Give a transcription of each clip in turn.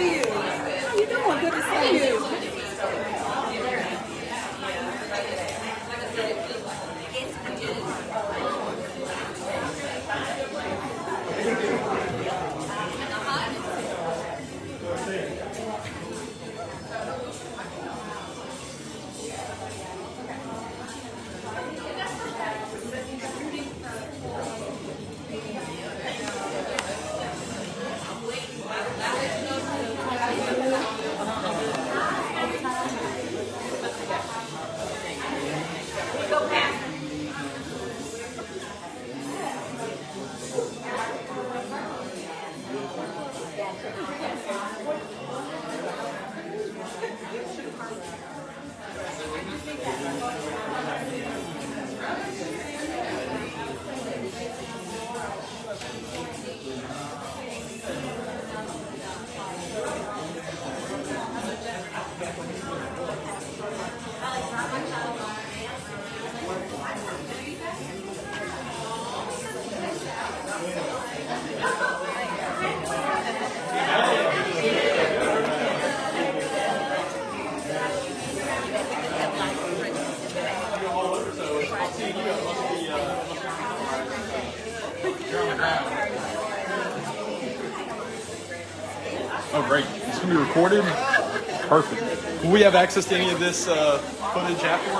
you? How you doing? Good to see you. access to any of this uh, footage afterwards?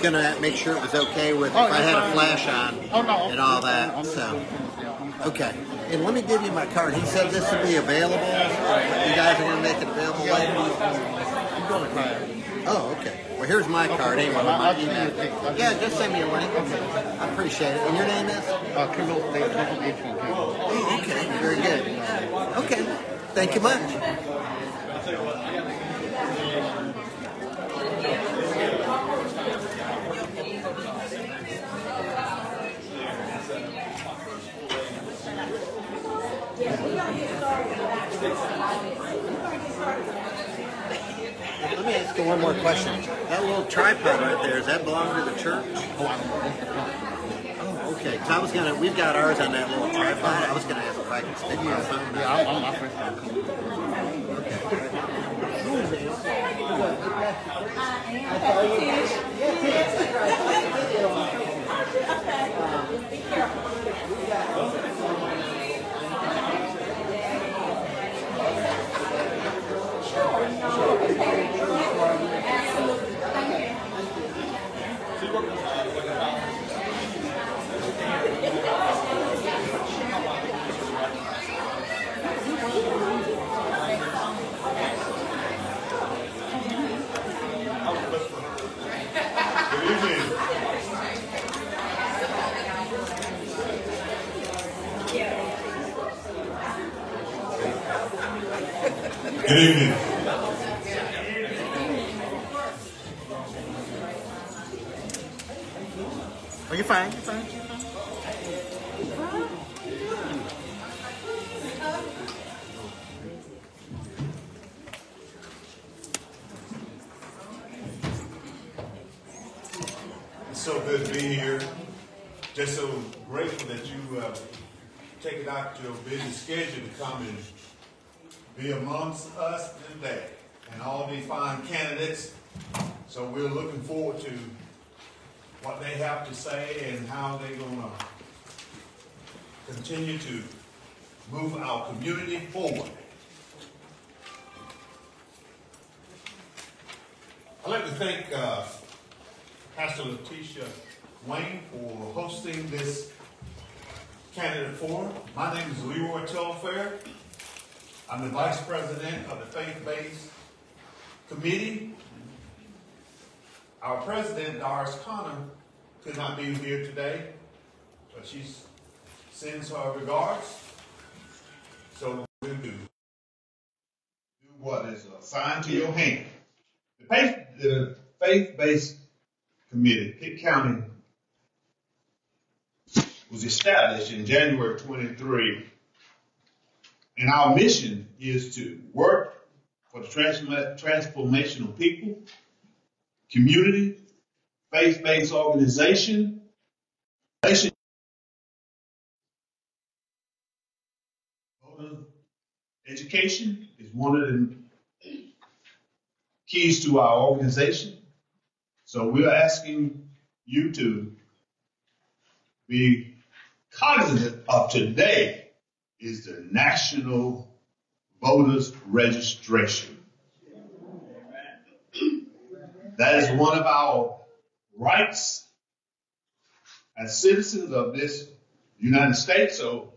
I just going to make sure it was okay with Oh, if I had a flash on Oh no. and all that. So, okay. And let me give you my card. He said this would be available. You guys are going to make it available later. Oh, okay. Well, here's my card. Anyway, my I'll send you a email. Yeah, just send me a link. I appreciate it. And your name is? Uh, Kendall, they Kendall H from Kendall. Oh, okay. Very good. Okay. Thank you much. Let me ask you one more question. That little tripod right there, does that belong to the church? Oh, okay. 'Cause I was gonna, we've got ours on that little tripod. I was gonna ask if I could stick my phone. Yeah, I'm, I'm my first time Good evening. Oh, you're fine. You're fine. You're fine. It's so good to be here. Just so grateful that you uh, take it out your busy schedule to come and be amongst us today and all these fine candidates. So we're looking forward to what they have to say and how they're going to continue to move our community forward. I'd like to thank uh, Pastor Letitia Wayne for hosting this candidate forum. My name is Leroy Telfair. I'm the Vice President of the Faith-Based Committee. Our President, Doris Connor, could not be here today, but she sends her regards. So we'll do, do what is assigned to your hand. The faith, the faith-based committee, Pitt County, was established in January 23. And our mission is to work for the transforma- transformation of people, community, faith-based organization, education is one of the keys to our organization. So we're asking you to be cognizant of today is the National Voters Registration. That is one of our rights as citizens of this United States. So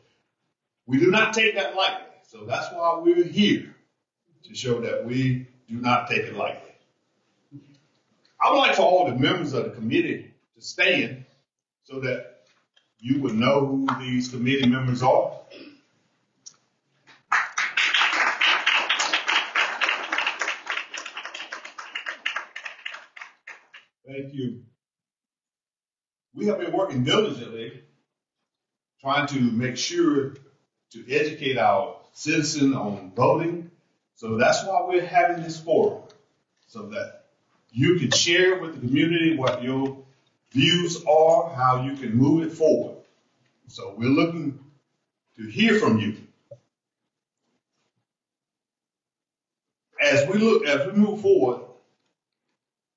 we do not take that lightly. So that's why we're here to show that we do not take it lightly. I would like for all the members of the committee to stand so that you would know who these committee members are. Thank you. We have been working diligently trying to make sure to educate our citizens on voting. So that's why we're having this forum, so that you can share with the community what your views are, how you can move it forward. So we're looking to hear from you. As we look, as we move forward,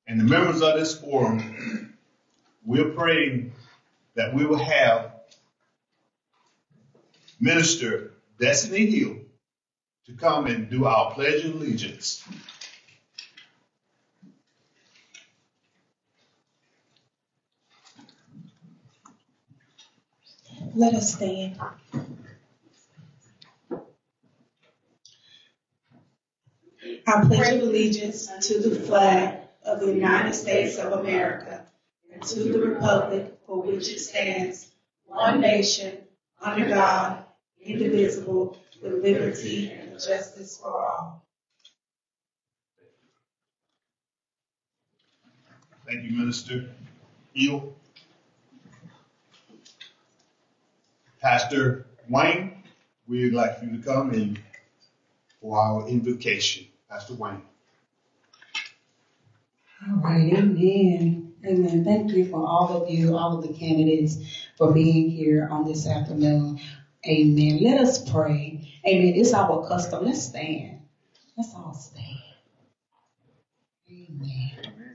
and the members of this forum, we're praying that we will have Minister Destiny Hill to come and do our pledge of allegiance. Let us stand. I pledge of allegiance to the flag of the United States of America and to the republic for which it stands, one nation, under God, indivisible, with liberty and justice for all. Thank you, Minister Hill. Pastor Wayne, we'd like you to come in for our invocation. Pastor Wayne. All right, amen. Amen. Thank you for all of you, all of the candidates for being here on this afternoon. Amen. Let us pray. Amen. It's our custom. Let's stand. Let's all stand. Amen.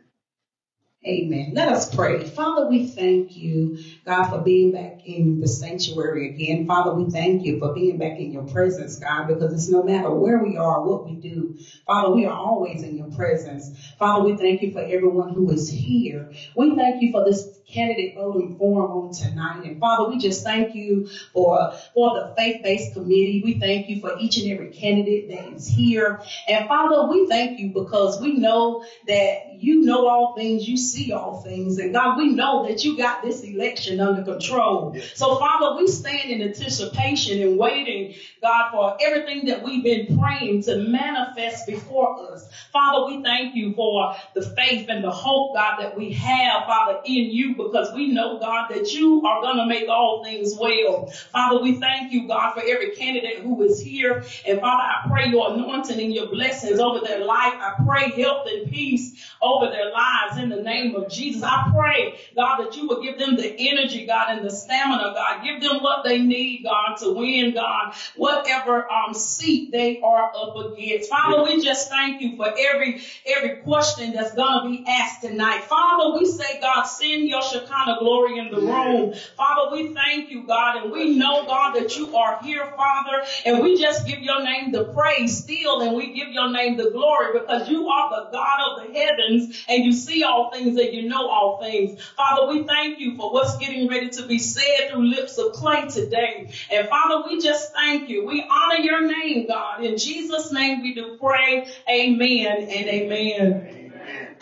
Amen. Let us pray. Father, we thank you, God, for being back in the sanctuary again. Father, we thank you for being back in your presence, God, because it's no matter where we are, what we do. Father, we are always in your presence. Father, we thank you for everyone who is here. We thank you for this candidate voting forum on tonight. And Father, we just thank you for, for the faith-based committee. We thank you for each and every candidate that is here. And Father, we thank you because we know that you know all things, you see all things. And God, we know that you got this election under control. So Father, we stand in anticipation and waiting, God, for everything that we've been praying to manifest before us. Father, we thank you for the faith and the hope, God, that we have, Father, in you because we know, God, that you are going to make all things well. Father, we thank you, God, for every candidate who is here. And Father, I pray your anointing and your blessings over their life. I pray health and peace over their lives in the name of Jesus. I pray, God, that you will give them the energy, God, and the stamina, God. Give them what they need, God, to win, God, whatever um, seat they are up against. Father, we just thank you for every every question that's going to be asked tonight. Father, we say, God, send your Shekinah glory in the room. Father, we thank you, God, and we know, God, that you are here, Father, and we just give your name the praise still, and we give your name the glory because you are the God of the heavens, and you see all things and you know all things. Father, we thank you for what's getting ready to be said through lips of clay today. And Father, we just thank you. We honor your name, God. In Jesus' name we do pray. Amen and amen. Amen.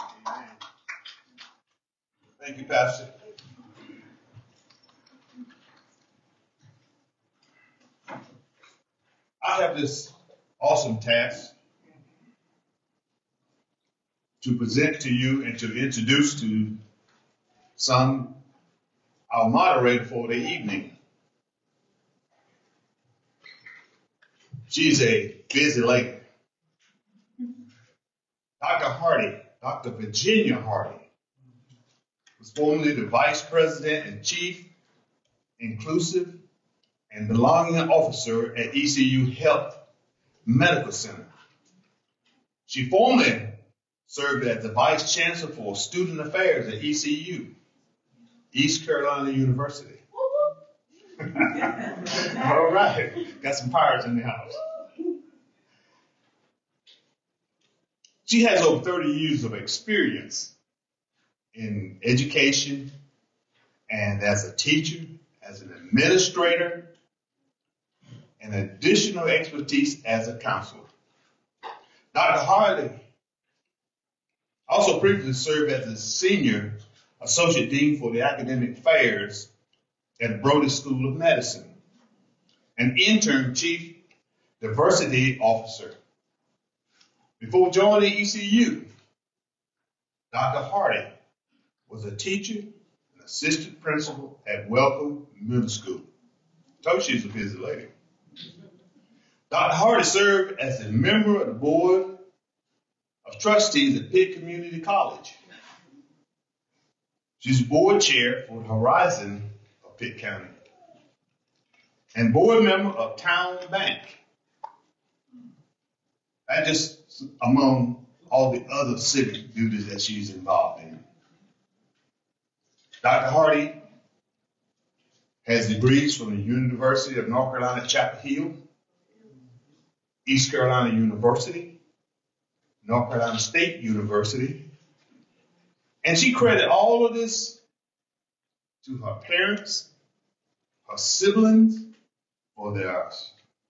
Thank you, Pastor. I have this awesome task to present to you and to introduce to some our moderator for the evening. She's a busy lady. Dr. Hardy, Dr. Virginia Hardy, was formerly the Vice President and Chief Inclusive and Belonging Officer at ECU Health Medical Center. She formerly served as the Vice Chancellor for Student Affairs at ECU, East Carolina University. All right, got some pirates in the house. She has over 30 years of experience in education and as a teacher, as an administrator, and additional expertise as a counselor. Dr. Hardy also previously served as a senior associate dean for the academic affairs at Brody School of Medicine, an interim chief diversity officer. Before joining ECU, Dr. Hardy was a teacher and assistant principal at Welcome Middle School. I Told you she's a busy lady. Dr. Hardy served as a member of the board of trustees at Pitt Community College. She's board chair for the Horizon of Pitt County and board member of Town Bank. That just among all the other civic duties that she's involved in. Dr. Hardy has degrees from the University of North Carolina Chapel Hill East Carolina University, North Carolina State University. And she credited all of this to her parents, her siblings, for their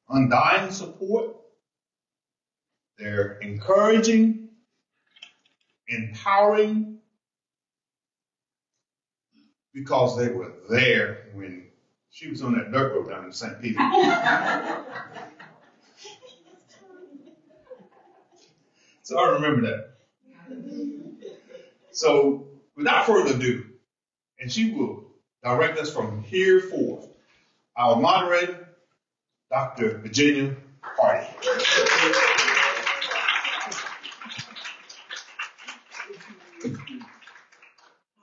undying support, their encouraging, empowering, because they were there when she was on that dirt road down in St. Peter. so I remember that. So without further ado, and she will direct us from here forth, our moderator, Dr. Virginia Hardy.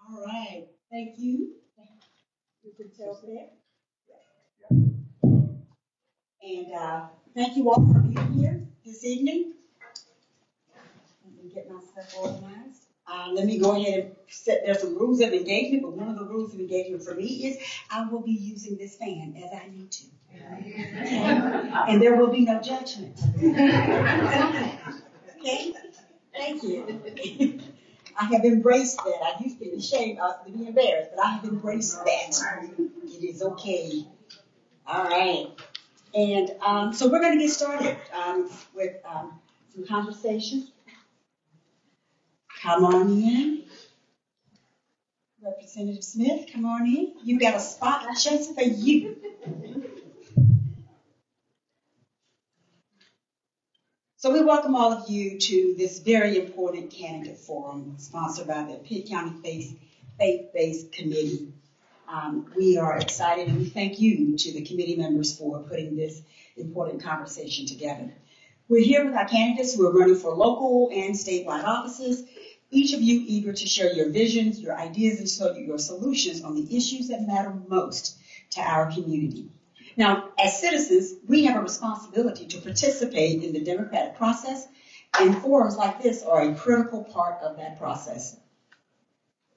All right, thank you. You can tell there. And uh, thank you all for being here this evening. Let me get myself organized. Uh, Let me go ahead and set, there's some rules of engagement, but one of the rules of engagement for me is I will be using this fan as I need to. And there will be no judgment. Okay? Thank you. I have embraced that. I used to be ashamed, I used to be embarrassed, but I have embraced that. It is okay. All right. And um, so we're going to get started um, with um, some conversations. Come on in. Representative Smith, come on in. You got a spot just for you. So we welcome all of you to this very important candidate forum sponsored by the Pitt County Faith- Faith-Based Committee. Um, we are excited and we thank you to the committee members for putting this important conversation together. We're here with our candidates who are running for local and statewide offices. Each of you eager to share your visions, your ideas, and so your solutions on the issues that matter most to our community. Now, as citizens, we have a responsibility to participate in the democratic process, and forums like this are a critical part of that process.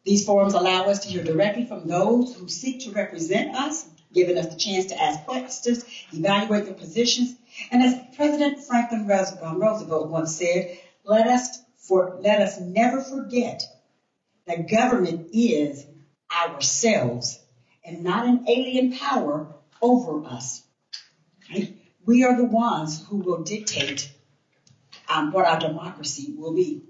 These forums allow us to hear directly from those who seek to represent us, giving us the chance to ask questions, evaluate their positions, and as President Franklin Roosevelt once said, let us for, let us never forget that government is ourselves and not an alien power over us. We are the ones who will dictate um, what our democracy will be.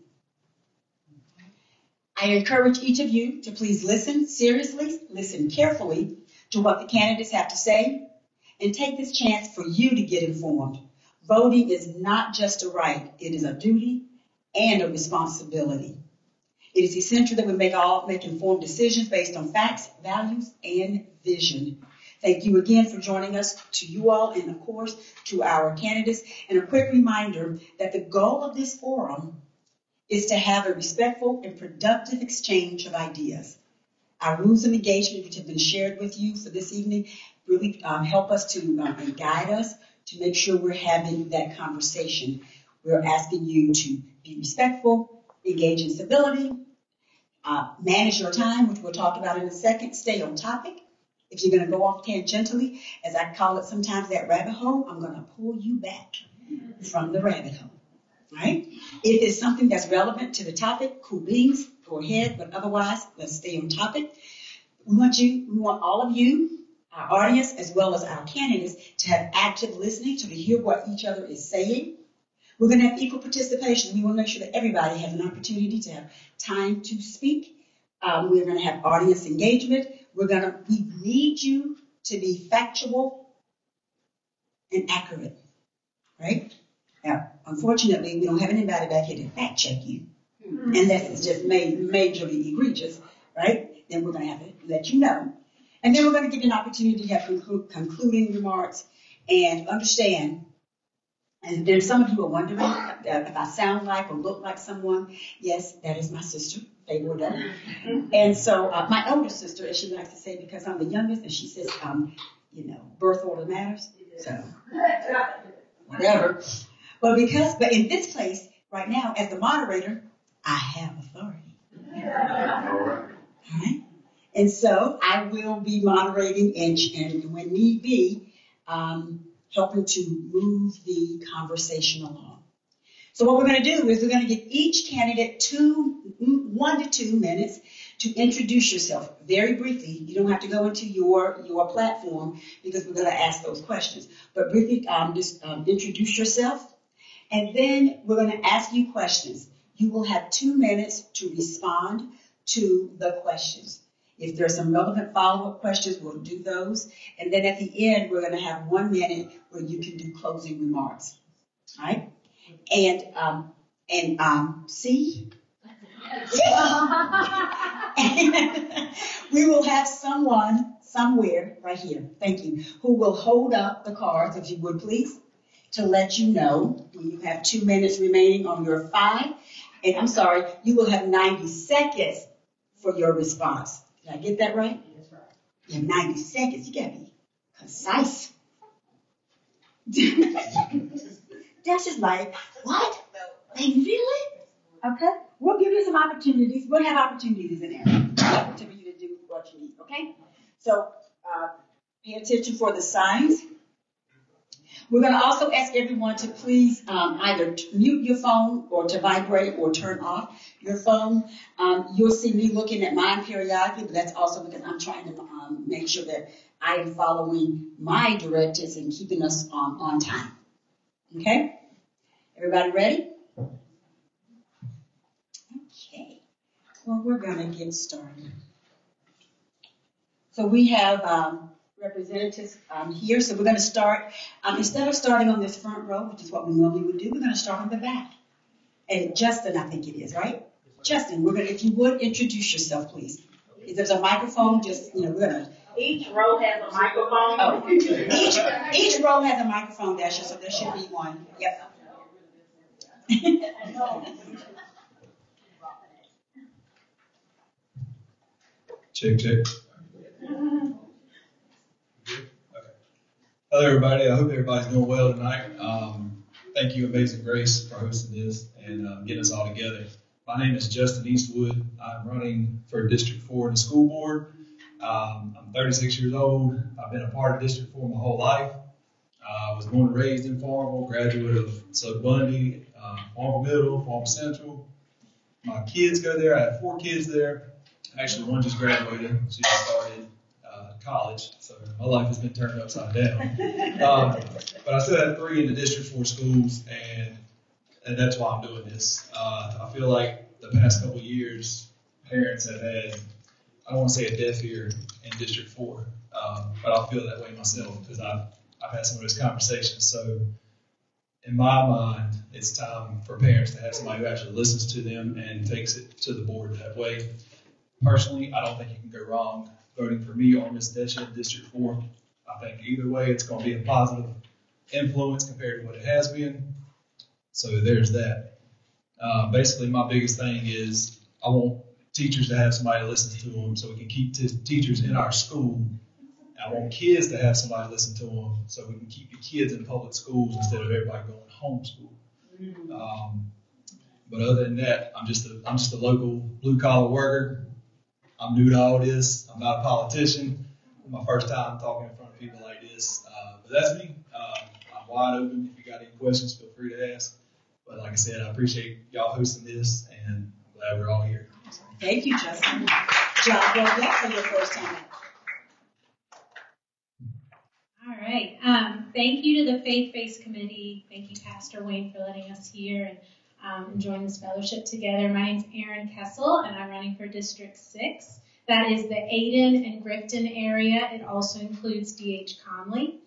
I encourage each of you to please listen seriously, listen carefully to what the candidates have to say, and take this chance for you to get informed. Voting is not just a right, it is a duty and a responsibility. It is essential that we make all make informed decisions based on facts, values, and vision. Thank you again for joining us, to you all, and of course, to our candidates. And a quick reminder that the goal of this forum is to have a respectful and productive exchange of ideas. Our rules of engagement, which have been shared with you for this evening, really um, help us to um, guide us to make sure we're having that conversation. We're asking you to be respectful, engage in civility, uh, manage your time, which we'll talk about in a second, stay on topic. If you're going to go off tangentially, as I call it sometimes, that rabbit hole, I'm going to pull you back from the rabbit hole. Right? If it's something that's relevant to the topic, cool beans, go ahead. But otherwise, let's stay on topic. We want you, we want all of you, our audience, as well as our candidates, to have active listening, to hear what each other is saying. We're going to have equal participation. We want to make sure that everybody has an opportunity to have time to speak. Um, we're going to have audience engagement. We're going to, we need you to be factual and accurate, right? Now, unfortunately, we don't have anybody back here to fact check you, unless it's just made majorly egregious, right? Then we're going to have to let you know. And then we're going to give you an opportunity to have conclu- concluding remarks and understand. And then some of you are wondering uh, if I sound like or look like someone. Yes, that is my sister, Wardell. And so uh, my older sister, as she likes to say, because I'm the youngest, and she says, um, you know, birth order matters. So whatever. But because, but in this place right now, as the moderator, I have authority. All right. All right. And so I will be moderating, and, and when need be, um, helping to move the conversation along. So what we're going to do is we're going to give each candidate two, one to two minutes to introduce yourself very briefly. You don't have to go into your, your platform because we're going to ask those questions. But briefly, um, just um, introduce yourself. And then we're going to ask you questions. You will have two minutes to respond to the questions. If there's some relevant follow-up questions, we'll do those. And then at the end, we're going to have one minute where you can do closing remarks. All right? And um, and um, see, we will have someone somewhere right here. Thank you. Who will hold up the cards, if you would please, to let you know when you have two minutes remaining on your five. And I'm sorry, you will have 90 seconds for your response. Did I get that right? That's right. You have 90 seconds. You gotta be concise. That's just like, what? They really? Okay. We'll give you some opportunities. We'll have opportunities in there for you to do what you need. Okay. So uh, pay attention for the signs. We're going to also ask everyone to please um, either mute your phone or to vibrate or turn off your phone. Um, you'll see me looking at mine periodically, but that's also because I'm trying to um, make sure that I am following my directives and keeping us um, on time. Okay? Everybody ready? Okay. Well, we're going to get started. So we have um, representatives um, here. So we're going to start, um, instead of starting on this front row, which is what we normally would do, we're going to start on the back. And Justin, I think it is, right? Justin, we're going to, if you would, introduce yourself, please. If there's a microphone, just, you know, we're going to. Each row has a microphone. Oh, each, each row has a microphone, Dasha, so there should be one. Yep. check, check. Hello, everybody. I hope everybody's doing well tonight. Um, thank you, Amazing Grace, for hosting this and um, getting us all together. My name is Justin Eastwood. I'm running for District 4 in the school board. Um, I'm 36 years old. I've been a part of District 4 my whole life. Uh, I was born and raised in Farmville, graduate of Sam D. Bundy, uh, Farmville Middle, Farmville Central. My kids go there. I have four kids there. Actually, one just graduated. She just started college, so my life has been turned upside down. Um, but I still have three in the District 4 schools, and and that's why I'm doing this. Uh, I feel like the past couple years, parents have had, I don't want to say a deaf ear in District 4, um, but I feel that way myself because I've, I've had some of those conversations. So in my mind, it's time for parents to have somebody who actually listens to them and takes it to the board that way. Personally, I don't think you can go wrong voting for me on Ms. Desha in District 4. I think either way, it's going to be a positive influence compared to what it has been. So there's that. Uh, basically, my biggest thing is I want teachers to have somebody to listen to them so we can keep t- teachers in our school. I want kids to have somebody listen to them so we can keep the kids in public schools instead of everybody going homeschool. Um, but other than that, I'm just a I'm just a local blue collar worker. I'm new to all this. I'm not a politician. My first time talking in front of people like this. Uh, but that's me. Um, I'm wide open. If you got any questions, feel free to ask. Like I said, I appreciate y'all hosting this, and I'm glad we're all here. Thank you, Justin. Job well done for your first time. All right. Um, thank you to the Faith Based Committee. Thank you, Pastor Wayne, for letting us here and um, enjoying this fellowship together. My name's Erin Kessel, and I'm running for District 6. That is the Ayden and Grifton area. It also includes D.H. Conley.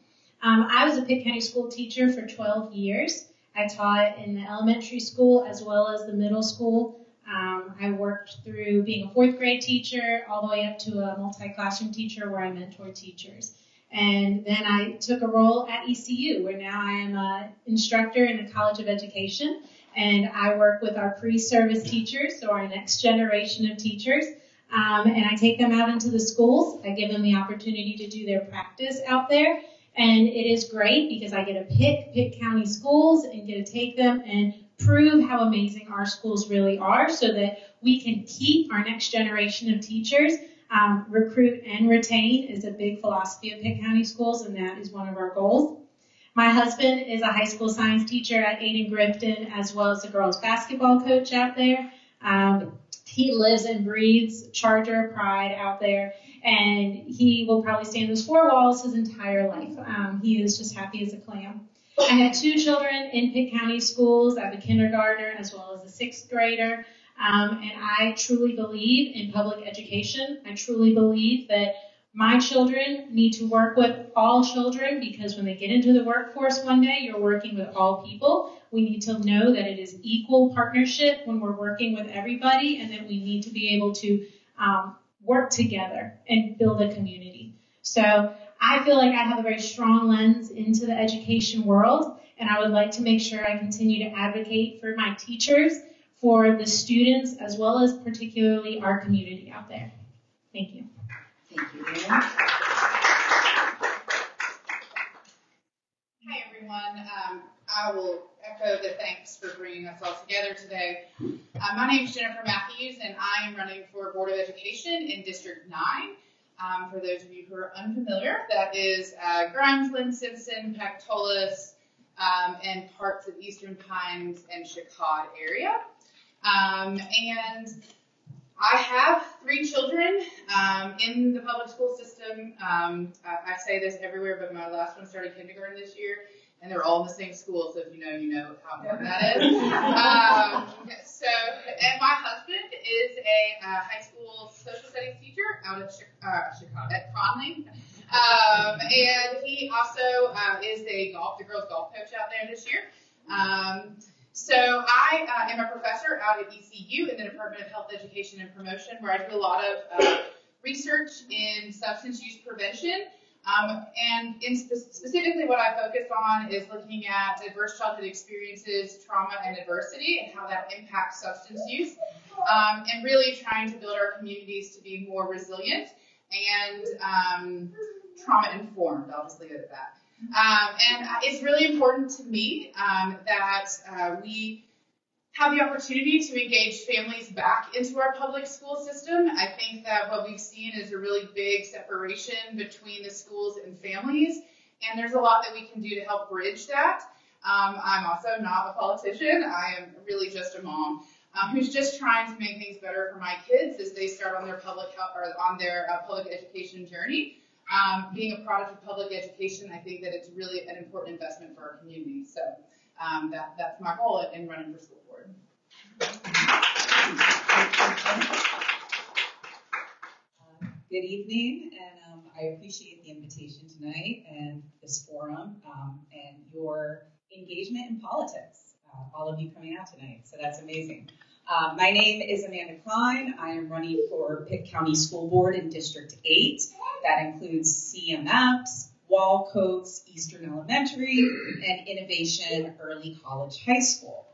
Um, I was a Pitt County school teacher for 12 years. I taught in the elementary school as well as the middle school. Um, I worked through being a fourth grade teacher all the way up to a multi-classroom teacher where I mentor teachers. And then I took a role at ECU where now I am an instructor in the College of Education and I work with our pre-service teachers, so our next generation of teachers, um, and I take them out into the schools. I give them the opportunity to do their practice out there, and it is great because I get to pick Pitt County schools and get to take them and prove how amazing our schools really are, so that we can keep our next generation of teachers. Um, recruit and retain is a big philosophy of Pitt County schools, and that is one of our goals. My husband is a high school science teacher at Ayden Grifton, as well as a girls basketball coach out there. Um, he lives and breathes Charger pride out there, and he will probably stay in those four walls his entire life. Um, he is just happy as a clam. I have two children in Pitt County schools. I have a kindergartner as well as a sixth grader. Um, and I truly believe in public education. I truly believe that my children need to work with all children because when they get into the workforce one day, you're working with all people. We need to know that it is equal partnership when we're working with everybody and that we need to be able to um, work together and build a community. So I feel like I have a very strong lens into the education world and I would like to make sure I continue to advocate for my teachers, for the students, as well as particularly our community out there. Thank you. Thank you, Erin. Hi, everyone. Um, I will echo the thanks for bringing us all together today. Uh, my name is Jennifer Matthews, and I am running for Board of Education in District 9. Um, for those of you who are unfamiliar, that is uh, Grimes, Lynn, Simpson, Pactolus, um, and parts of Eastern Pines and Chicod area. Um, and I have three children um, in the public school system. Um, I, I say this everywhere, but my last one started kindergarten this year, and they're all in the same school. So if you know, you know how important that is. Um, so, and my husband is a uh, high school social studies teacher out of uh, Chicago at Conley. Um, and he also uh, is a golf, the girls golf coach out there this year. Um, so I uh, am a professor out at ECU in the Department of Health Education and Promotion, where I do a lot of uh, research in substance use prevention. Um, and spe- specifically, what I focus on is looking at adverse childhood experiences, trauma, and adversity, and how that impacts substance use, um, and really trying to build our communities to be more resilient and um, trauma informed. I'll just leave it at that. Um, and it's really important to me um, that uh, we have the opportunity to engage families back into our public school system. I think that what we've seen is a really big separation between the schools and families, and there's a lot that we can do to help bridge that. Um, I'm also not a politician. I am really just a mom um, who's just trying to make things better for my kids as they start on their public health or on their uh, public education journey. Um, being a product of public education, I think that it's really an important investment for our community. So um, that, that's my goal in running for school board. Good evening, and um, I appreciate the invitation tonight and this forum um, and your engagement in politics. Uh, all of you coming out tonight, so that's amazing. Uh, my name is Amanda Klein. I am running for Pitt County School Board in District 8. That includes C.M. Eppes, Wahl-Coates, Eastern Elementary, and Innovation Early College High School.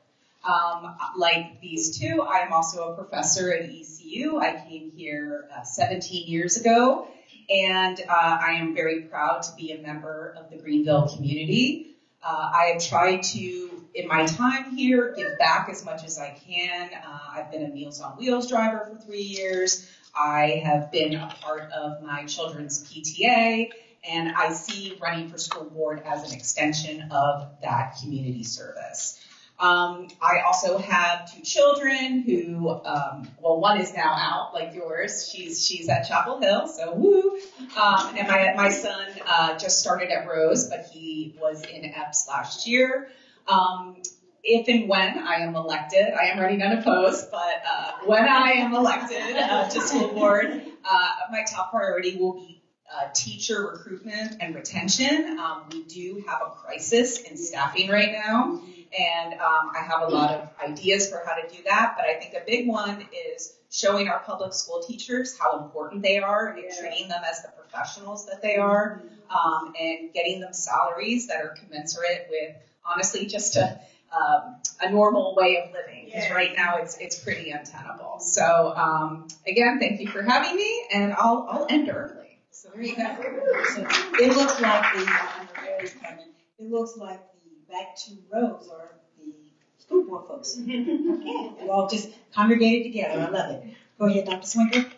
Um, like these two, I am also a professor at ECU. I came here uh, 17 years ago, and uh, I am very proud to be a member of the Greenville community. Uh, I have tried to, in my time here, give back as much as I can. Uh, I've been a Meals on Wheels driver for three years. I have been a part of my children's PTA, and I see running for school board as an extension of that community service. Um, I also have two children who, um, well, one is now out, like yours. She's she's at Chapel Hill, so woo. Um, and my my son uh, just started at Rose, but he was in EPS last year. Um, if and when I am elected, I am running unopposed, but uh, when I am elected uh, to school board, uh, my top priority will be uh, teacher recruitment and retention. Um, we do have a crisis in staffing right now, and um, I have a lot of ideas for how to do that. But I think a big one is showing our public school teachers how important they are and treating them as the professionals that they are, um, and getting them salaries that are commensurate with honestly just a um, a normal way of living because right now it's it's pretty untenable. So um, again, thank you for having me, and I'll I'll end early. So there you go. So it looks like the, um, Mary's coming, it looks like the back two rows are the school board folks. Okay, we're all just congregated together, I love it. Go ahead, Dr. Swinker.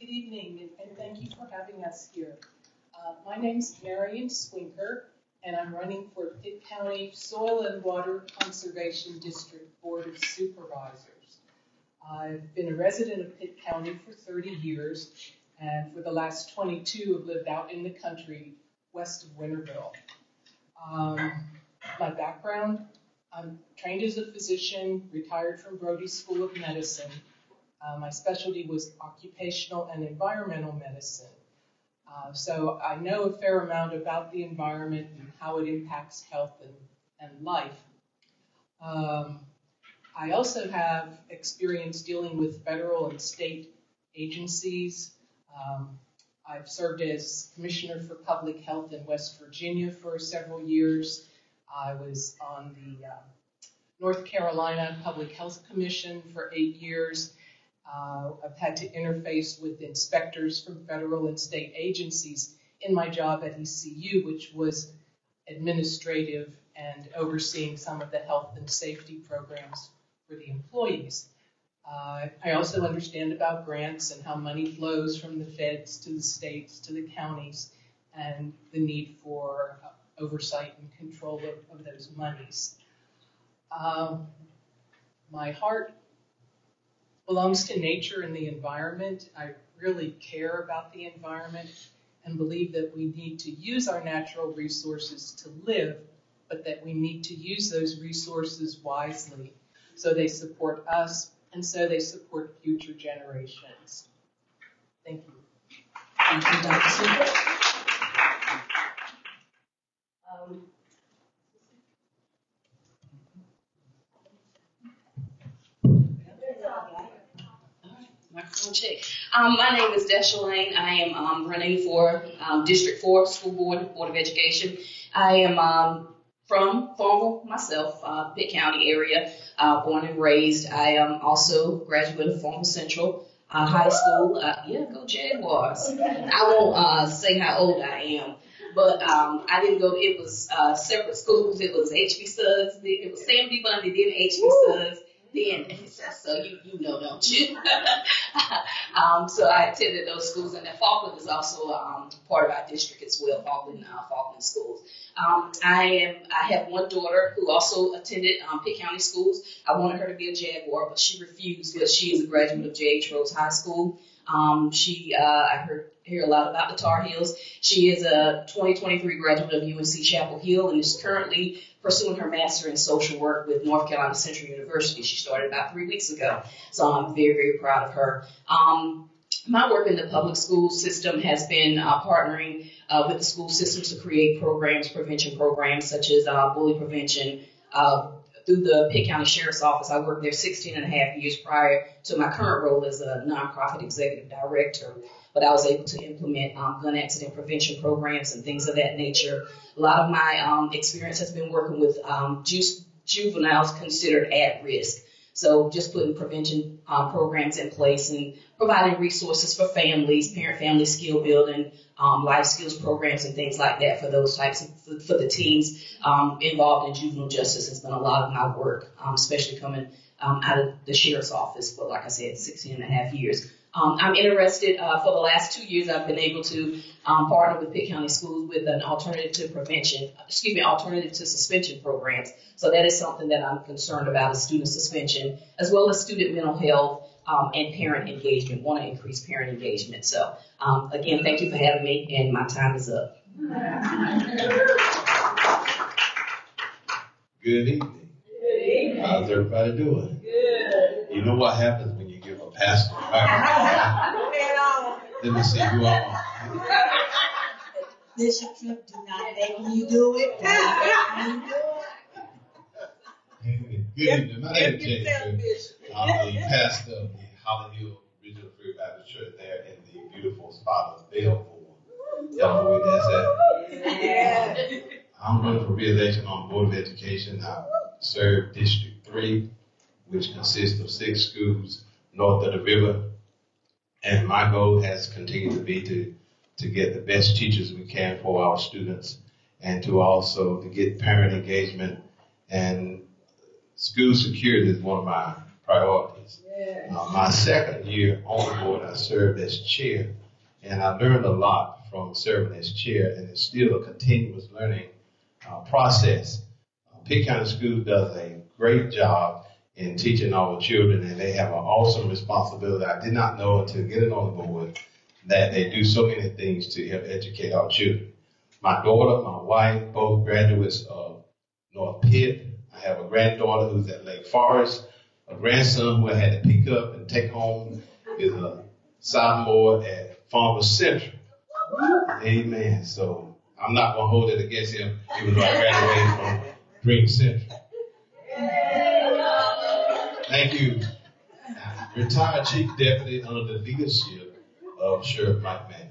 Good evening, and- and thank you for having us here. Uh, My name's Marian Swinker, and I'm running for Pitt County Soil and Water Conservation District Board of Supervisors. I've been a resident of Pitt County for 30 years, and for the last 22 have lived out in the country west of Winterville. Um, my background, I'm trained as a physician, retired from Brody School of Medicine. Uh, my specialty was occupational and environmental medicine. Uh, so I know a fair amount about the environment and how it impacts health and, and life. Um, I also have experience dealing with federal and state agencies. Um, I've served as Commissioner for Public Health in West Virginia for several years. I was on the uh, North Carolina Public Health Commission for eight years. Uh, I've had to interface with inspectors from federal and state agencies in my job at ECU, which was administrative and overseeing some of the health and safety programs for the employees. Uh, I also understand about grants and how money flows from the feds to the states to the counties and the need for oversight and control of, of those monies. Um, my heart belongs to nature and the environment. I really care about the environment and believe that we need to use our natural resources to live, but that we need to use those resources wisely so they support us and so they support future generations. Thank you. Thank you, Dr. Super. Um, Um, my name is Desha Lane. I am um, running for um, District 4 School Board, Board of Education. I am um, from Farmville myself, uh, Pitt County area, uh, born and raised. I am also a graduate of Farmville Central uh, High School. Uh, yeah, go Jaguars. I won't uh, say how old I am. But um, I didn't go. It was uh, separate schools. It was HB Suggs. It was Sam D. Bundy, then HB Suggs, then he says, so you you know, don't you? um, so I attended those schools, and then Falkland is also um, part of our district as well. Falkland uh, Falkland schools. Um, I am I have one daughter who also attended um, Pitt County schools. I wanted her to be a Jaguar, but she refused because she is a graduate of J.H. Rose High School. Um, she uh, I heard hear a lot about the Tar Heels. She is a 2023 graduate of UNC Chapel Hill and is currently pursuing her master in social work with North Carolina Central University. She started about three weeks ago, so I'm very very proud of her. Um, my work in the public school system has been uh, partnering uh, with the school systems to create programs, prevention programs such as uh, bully prevention. Uh, through the Pitt County Sheriff's Office, I worked there 16 and a half years prior to my current role as a nonprofit executive director. But I was able to implement um, gun accident prevention programs and things of that nature. A lot of my um, experience has been working with um, ju- juveniles considered at risk. So just putting prevention um, programs in place and providing resources for families, parent-family skill building, um, life skills programs, and things like that for those types of for, for the teens um, involved in juvenile justice has been a lot of my work, um, especially coming um, out of the sheriff's office for, like I said, 16 and a half years. Um, I'm interested, uh, for the last two years, I've been able to um, partner with Pitt County Schools with an alternative to prevention, excuse me, alternative to suspension programs. So that is something that I'm concerned about is student suspension, as well as student mental health um, and parent engagement, want to increase parent engagement. So um, again, thank you for having me, and my time is up. Good evening. Good evening. How's everybody doing? Good. You know what happens when you give a pastor a? Let me see you all. Bishop Tripp, do not make me do it. Do not do it. Good evening. My name is James Tripp. Um, I'm the pastor of the Holly Hill Regional Free Baptist Church there in the beautiful spot of Belleville. Y'all know where that's at? Yeah. I'm running for re-election on Board of Education. I serve District 3, which consists of six schools north of the river. And my goal has continued to be to, to get the best teachers we can for our students and to also to get parent engagement and school security is one of my priorities. Uh, my second year on the board, I served as chair, and I learned a lot from serving as chair, and it's still a continuous learning uh, process. Uh, Pitt County School does a great job in teaching our children, and they have an awesome responsibility. I did not know until getting on the board that they do so many things to help educate our children. My daughter, my wife, both graduates of North Pitt. I have a granddaughter who's at Lake Forest, a grandson who I had to pick up and take home is a sophomore at Farmville Central. Amen. So I'm not gonna hold it against him, even though I graduated from Greene Central. Thank you. Retired Chief Deputy under the leadership of Sheriff Mac Manning.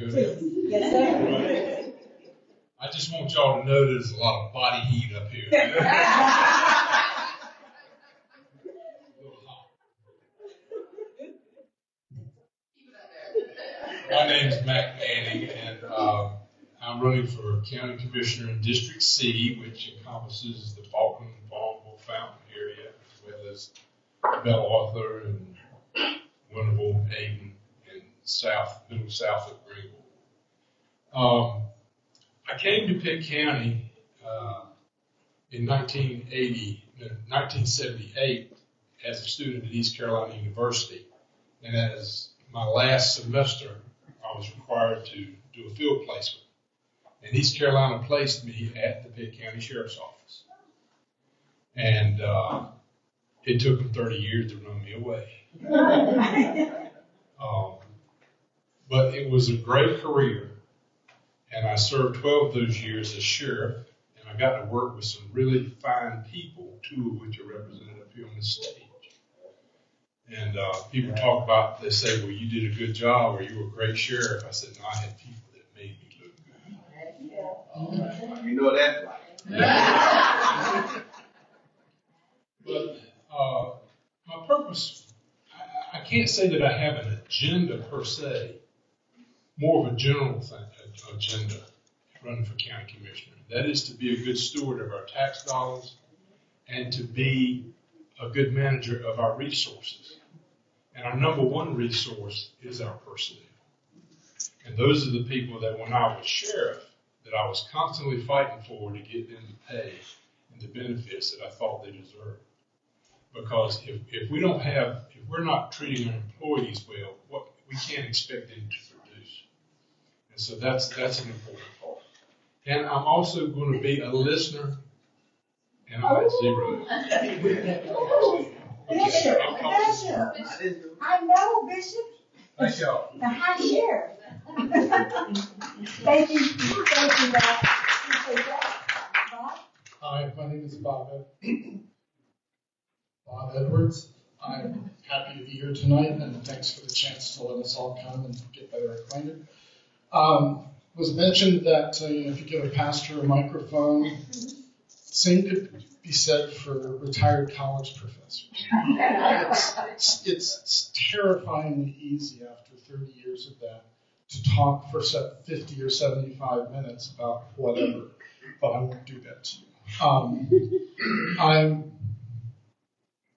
Go there? Yes, sir. I just want y'all to know there's a lot of body heat up here. My name is Mac Manning, and uh, I'm running for County Commissioner in District C, which encompasses the Falkland, Farmville, Fountain area, as well as Bell Arthur and Ayden, and south, middle south of Greenville. Um, I came to Pitt County uh, in 1980, 1978 as a student at East Carolina University. And as my last semester, I was required to do a field placement. And East Carolina placed me at the Pitt County Sheriff's Office. And uh, it took them 30 years to run me away. Um, but it was a great career and I served 12 of those years as sheriff, and I got to work with some really fine people, two of which are represented up here on the stage. And uh, people talk about, they say, well, you did a good job, or you were a great sheriff. I said, no, I had people that made me look good. You know that? But uh, my purpose, I, I can't say that I have an agenda per se, more of a general thing, agenda running for county commissioner. That is to be a good steward of our tax dollars and to be a good manager of our resources. And our number one resource is our personnel. And those are the people that when I was sheriff, that I was constantly fighting for to get them to pay and the benefits that I thought they deserved. Because if, if we don't have, if we're not treating our employees well, what, we can't expect them to. And so that's, that's an important part. And I'm also going to be a listener, and I'm at zero. Bishop, Bishop. I know, Bishop. Thank y'all. The high sheriff. Thank you, thank you. Bob? Hi, my name is Bob, Bob Edwards. I'm happy to be here tonight, and thanks for the chance to let us all come and get better acquainted. Um, was mentioned that uh, you know, if you give a pastor a microphone, same could be said for retired college professors. It's, it's, it's terrifyingly easy after 30 years of that to talk for 50 or 75 minutes about whatever, but I won't do that to you. Um, I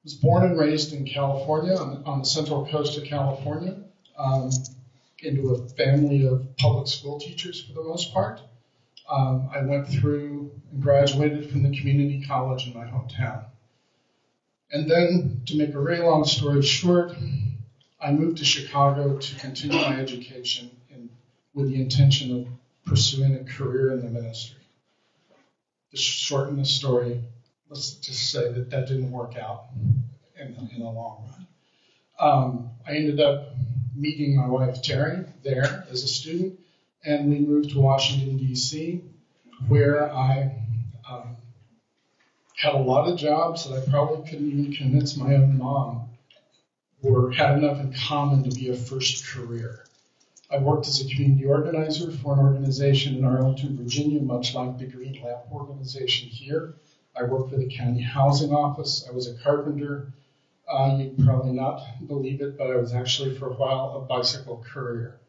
was born and raised in California, on, on the central coast of California, um, into a family of public school teachers for the most part. Um, I went through and graduated from the community college in my hometown. And then, to make a very long story short, I moved to Chicago to continue my education in, with the intention of pursuing a career in the ministry. To shorten the story, let's just say that that didn't work out in, the- in the long run. Um, I ended up meeting my wife Terry there as a student, and we moved to Washington, D.C., where I um, had a lot of jobs that I probably couldn't even convince my own mom were had enough in common to be a first career. I worked as a community organizer for an organization in Arlington, Virginia, much like the Green Lamp organization here. I worked for the county housing office. I was a carpenter. Uh, you'd probably not believe it, but I was actually for a while a bicycle courier.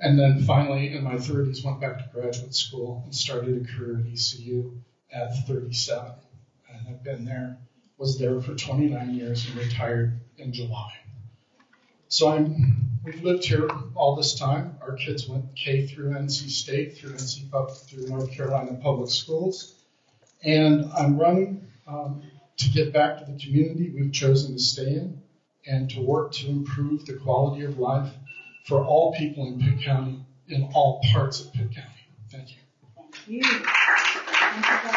And then finally, in my 30s, went back to graduate school and started a career at ECU at 37. And I've been there was there for 29 years and retired in July. So I'm, we've lived here all this time. Our kids went K through NC State, through NC Pub, through North Carolina Public Schools. And I'm running um, to get back to the community we've chosen to stay in and to work to improve the quality of life for all people in Pitt County, in all parts of Pitt County. Thank you. Thank you. Thank you,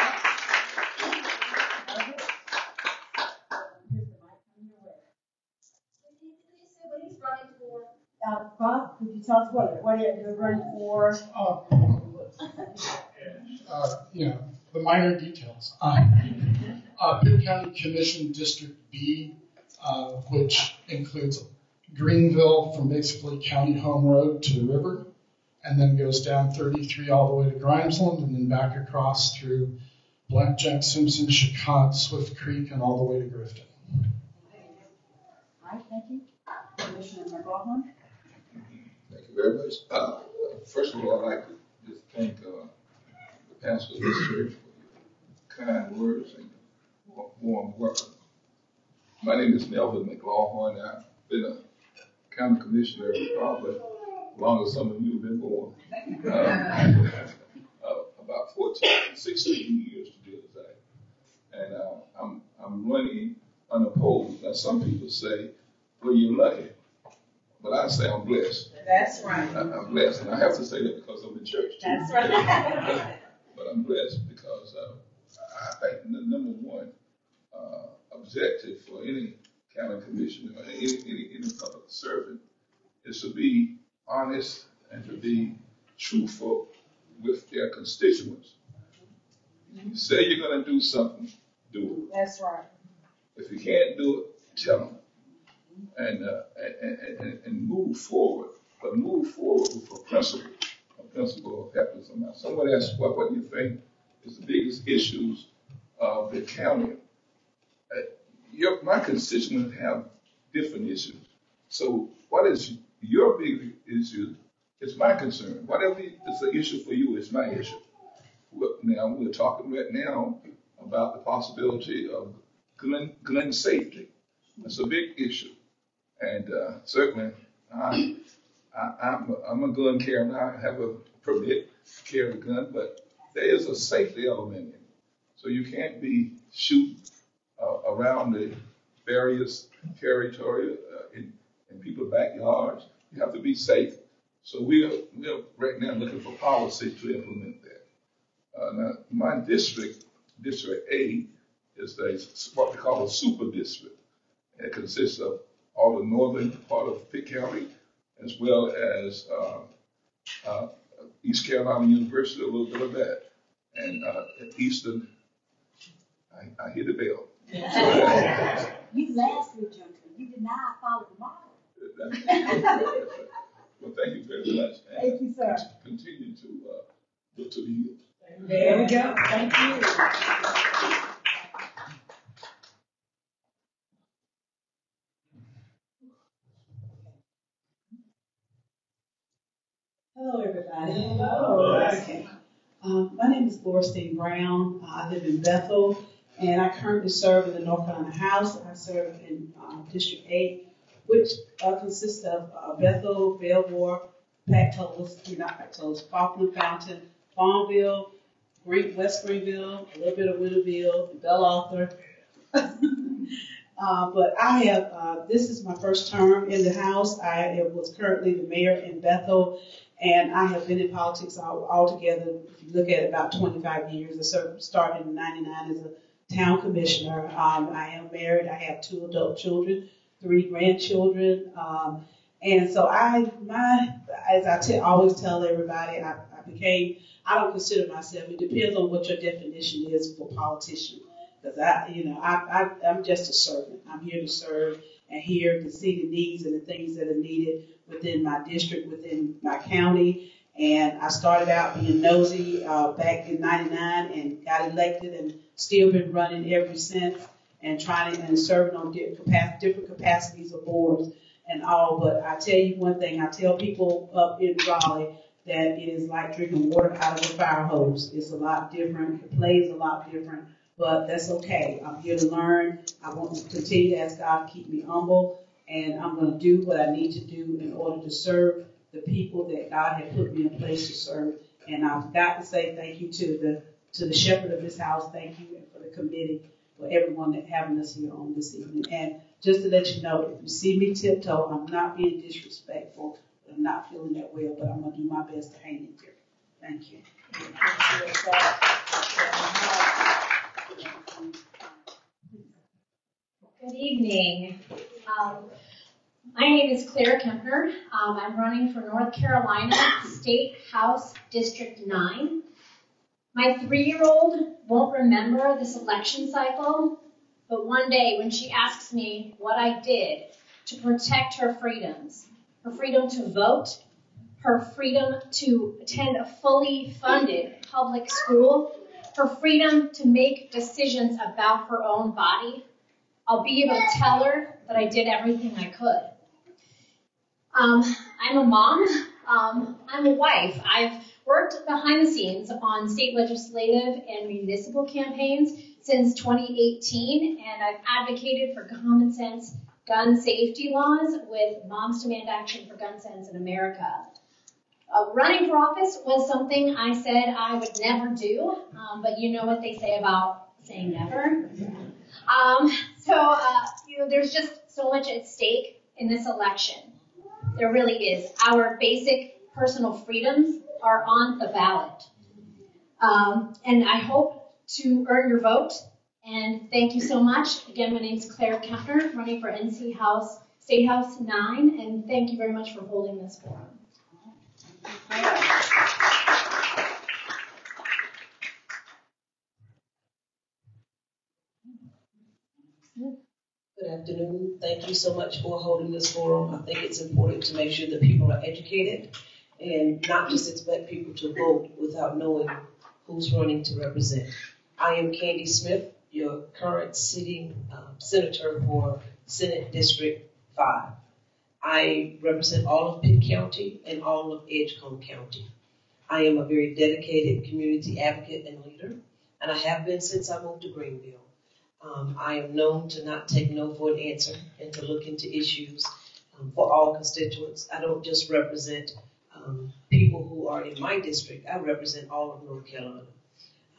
Uh, Bob, could you tell us what, what you're running for? Uh, uh, you know, the minor details. Um, uh, Pitt County Commission District B, uh, which includes Greenville from basically County Home Road to the river, and then goes down 33 all the way to Grimesland, and then back across through Blackjack, Simpson, Chicod, Swift Creek, and all the way to Grifton. All right, thank you. Commissioner McLaughlin? Thank you very much. Uh, first of all, I'd like to just thank uh, the pastor of this church for your kind words and warm welcome. My name is Melvin McLaughlin. I've been a county commissioner probably as long as some of you have been born. Uh, about 14, 16 years to be exact. And uh, I'm, I'm running unopposed. Now, some people say, well, you're lucky. But I say I'm blessed. That's right. I, I'm blessed. And I have to say that because I'm in church. Too. That's right. but I'm blessed because uh, I think number one uh, objective for any county commissioner or any, any, any public servant is to be honest and to be truthful with their constituents. You say you're going to do something, do it. That's right. If you can't do it, tell them. And, uh, and, and, and move forward, but move forward with a principle, a principle of helping somebody. Someone asked, what, what do you think is the biggest issues of the county? Your, my constituents have different issues. So what is your big issue is my concern. Whatever is the issue for you is my issue. Now, we're talking right now about the possibility of gun, gun safety. That's a big issue. And uh, certainly, I, I, I'm, a, I'm a gun carrier. I have a permit to carry a gun, but there is a safety element in it. So you can't be shooting uh, around the various territory uh, in, in people's backyards. You have to be safe. So we are, we are right now looking for policy to implement that. Uh, now, my district, District A, is a, what we call a super district. It consists of all the northern part of Pitt County, as well as uh, uh, East Carolina University, a little bit of that. And uh, Eastern, I, I hear the bell. You last week, Junker. You did not follow the model. well, thank you very much. And Thank you, sir. Continue to uh, look to the hills. There we go. Thank you. Hello, everybody. Hello. Okay. Um, my name is Laura Brown. Uh, I live in Bethel, and I currently serve in the North Carolina House. I serve in uh, District 8, which uh, consists of uh, Bethel, Belvoir, Pactolus, not Pactolus, Falkland Fountain, Farmville, Green, West Greenville, a little bit of Winterville, Bell Arthur. Uh, but I have, uh, this is my first term in the House. I was currently the mayor in Bethel, and I have been in politics all, altogether. If you look at it, about 25 years. I started in 99 as a town commissioner. Um, I am married. I have two adult children, three grandchildren. Um, and so I, my, as I t- always tell everybody, I, I became, I don't consider myself, it depends on what your definition is for politician. Because I, you know, I, I, I'm just a servant. I'm here to serve and here to see the needs and the things that are needed within my district, within my county. And I started out being nosy uh, back in '99 and got elected, and still been running ever since, and trying and serving on different, capacities of boards and all. But I tell you one thing: I tell people up in Raleigh that it is like drinking water out of a fire hose. It's a lot different. The play is a lot different but that's okay. I'm here to learn. I want to continue to ask God to keep me humble, and I'm going to do what I need to do in order to serve the people that God had put me in place to serve. And I've got to say thank you to the to the shepherd of this house. Thank you and for the committee for everyone that having us here on this evening. And just to let you know, if you see me tiptoe, I'm not being disrespectful. I'm not feeling that well, but I'm gonna do my best to hang in there. Thank you. Good evening. Um, my name is Claire Kempner. Um, I'm running for North Carolina State House District 9. My three-year-old won't remember this election cycle, but one day when she asks me what I did to protect her freedoms, her freedom to vote, her freedom to attend a fully funded public school, her freedom to make decisions about her own body, I'll be able to tell her that I did everything I could. Um, I'm a mom. Um, I'm a wife. I've worked behind the scenes on state legislative and municipal campaigns since 2018, and I've advocated for common sense gun safety laws with Moms Demand Action for Gun Sense in America. Uh, running for office was something I said I would never do, um, but you know what they say about saying never. Um, so, uh, you know, there's just so much at stake in this election. There really is. Our basic personal freedoms are on the ballot. Um, and I hope to earn your vote. And thank you so much. Again, my name is Claire Kempner, running for NC House, State House 9, and thank you very much for holding this forum. Good afternoon. Thank you so much for holding this forum. I think it's important to make sure that people are educated and not just expect people to vote without knowing who's running to represent. I am Kandie Smith, your current sitting um, senator for Senate District 5. I represent all of Pitt County and all of Edgecombe County. I am a very dedicated community advocate and leader, and I have been since I moved to Greenville. Um, I am known to not take no for an answer and to look into issues um, for all constituents. I don't just represent um, people who are in my district, I represent all of North Carolina.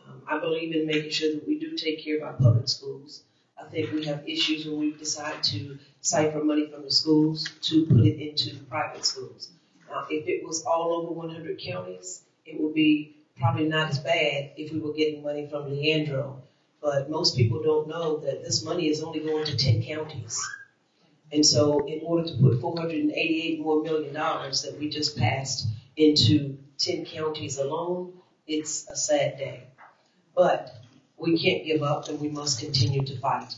Um, I believe in making sure that we do take care of our public schools. I think we have issues when we decide to cipher money from the schools to put it into private schools. If it was all over 100 counties, it would be probably not as bad if we were getting money from Leandro but most people don't know that this money is only going to 10 counties. And so in order to put 488 more million dollars that we just passed into 10 counties alone, it's a sad day. But we can't give up and we must continue to fight.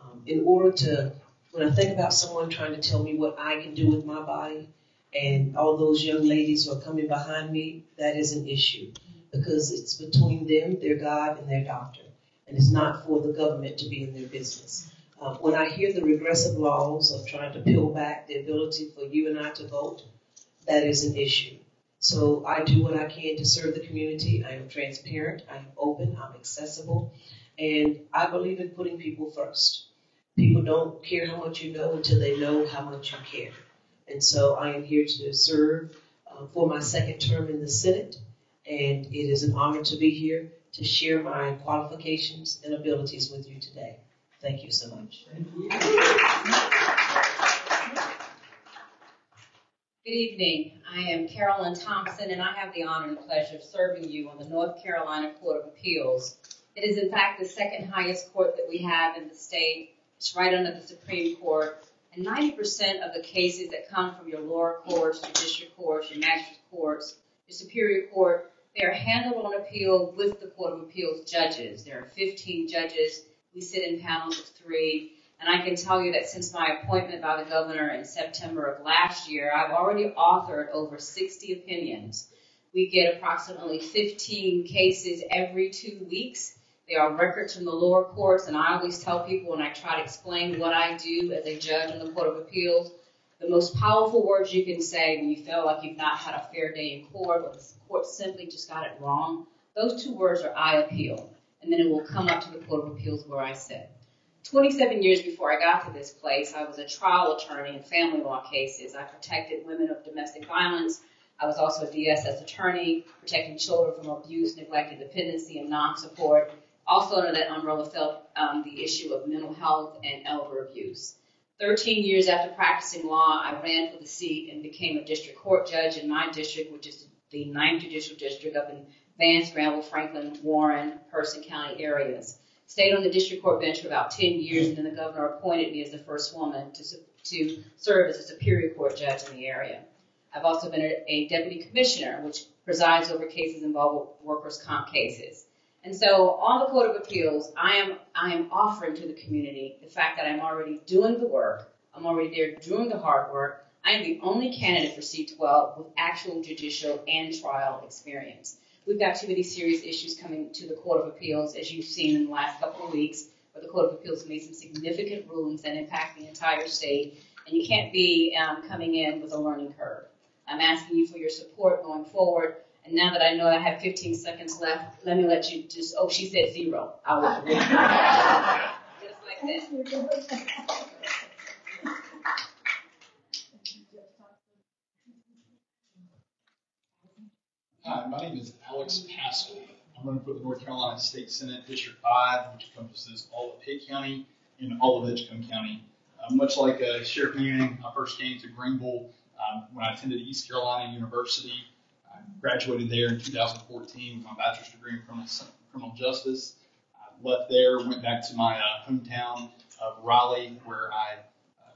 Um, in order to, when I think about someone trying to tell me what I can do with my body, and all those young ladies who are coming behind me, that is an issue because it's between them, their God, and their doctor and it's not for the government to be in their business. Uh, when I hear the regressive laws of trying to peel back the ability for you and I to vote, that is an issue. So I do what I can to serve the community. I am transparent, I am open, I'm accessible, and I believe in putting people first. People don't care how much you know until they know how much you care. And so I am here to serve uh, for my second term in the Senate, and it is an honor to be here to share my qualifications and abilities with you today. Thank you so much. Good evening. I am Carolyn Thompson, and I have the honor and pleasure of serving you on the North Carolina Court of Appeals. It is, in fact, the second highest court that we have in the state. It's right under the Supreme Court. And 90% of the cases that come from your lower courts, your district courts, your magistrate courts, your superior court, they are handled on appeal with the Court of Appeals judges. There are 15 judges. We sit in panels of three. And I can tell you that since my appointment by the governor in September of last year, I've already authored over 60 opinions. We get approximately 15 cases every two weeks. They are records from the lower courts, and I always tell people when I try to explain what I do as a judge in the Court of Appeals, the most powerful words you can say when you feel like you've not had a fair day in court or the court simply just got it wrong, those two words are I appeal. And then it will come up to the Court of Appeals where I sit. 27 years before I got to this place, I was a trial attorney in family law cases. I protected women of domestic violence. I was also a DSS attorney, protecting children from abuse, neglect, and dependency, and non-support. Also under that umbrella fell um, the issue of mental health and elder abuse. 13 years after practicing law, I ran for the seat and became a district court judge in my district, which is the 9th Judicial District up in Vance, Granville, Franklin, Warren, Person County areas. Stayed on the district court bench for about 10 years, and then the governor appointed me as the first woman to, to serve as a superior court judge in the area. I've also been a, a deputy commissioner, which presides over cases involving workers' comp cases. And so on the Court of Appeals, I am, I am offering to the community the fact that I'm already doing the work, I'm already there doing the hard work. I am the only candidate for C12 with actual judicial and trial experience. We've got too many serious issues coming to the Court of Appeals, as you've seen in the last couple of weeks, where the Court of Appeals made some significant rulings that impact the entire state, and you can't be um, coming in with a learning curve. I'm asking you for your support going forward. And now that I know I have 15 seconds left, let me let you just, oh, she said zero. I will. just like that. Hi, my name is Alex Pascal. I'm running for the North Carolina State Senate District 5, which encompasses all of Pitt County and all of Edgecombe County. Uh, much like uh, Sheriff Manning, I first came to Greenville um, when I attended East Carolina University. I graduated there in 2014 with my bachelor's degree in criminal, criminal justice. I left there, went back to my uh, hometown of Raleigh, where I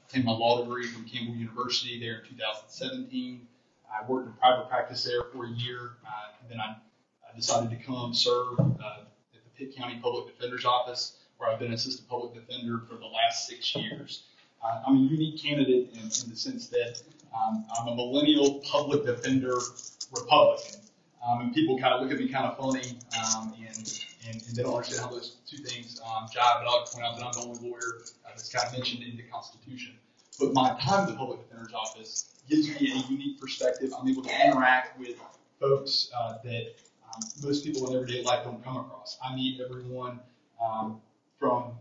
obtained my law degree from Campbell University there in 2017. I worked in private practice there for a year, uh, and then I, I decided to come serve uh, at the Pitt County Public Defender's Office, where I've been assistant public defender for the last six years. Uh, I'm a unique candidate in, in the sense that um, I'm a millennial public defender Republican. Um, and people kind of look at me kind of funny, um, and, and, and they don't understand how those two things um, jive. But I'll point out that I'm the only lawyer uh, that's kind of mentioned in the Constitution. But my time in the public defender's office gives me a unique perspective. I'm able to interact with folks uh, that um, most people in everyday life don't come across. I meet everyone um, from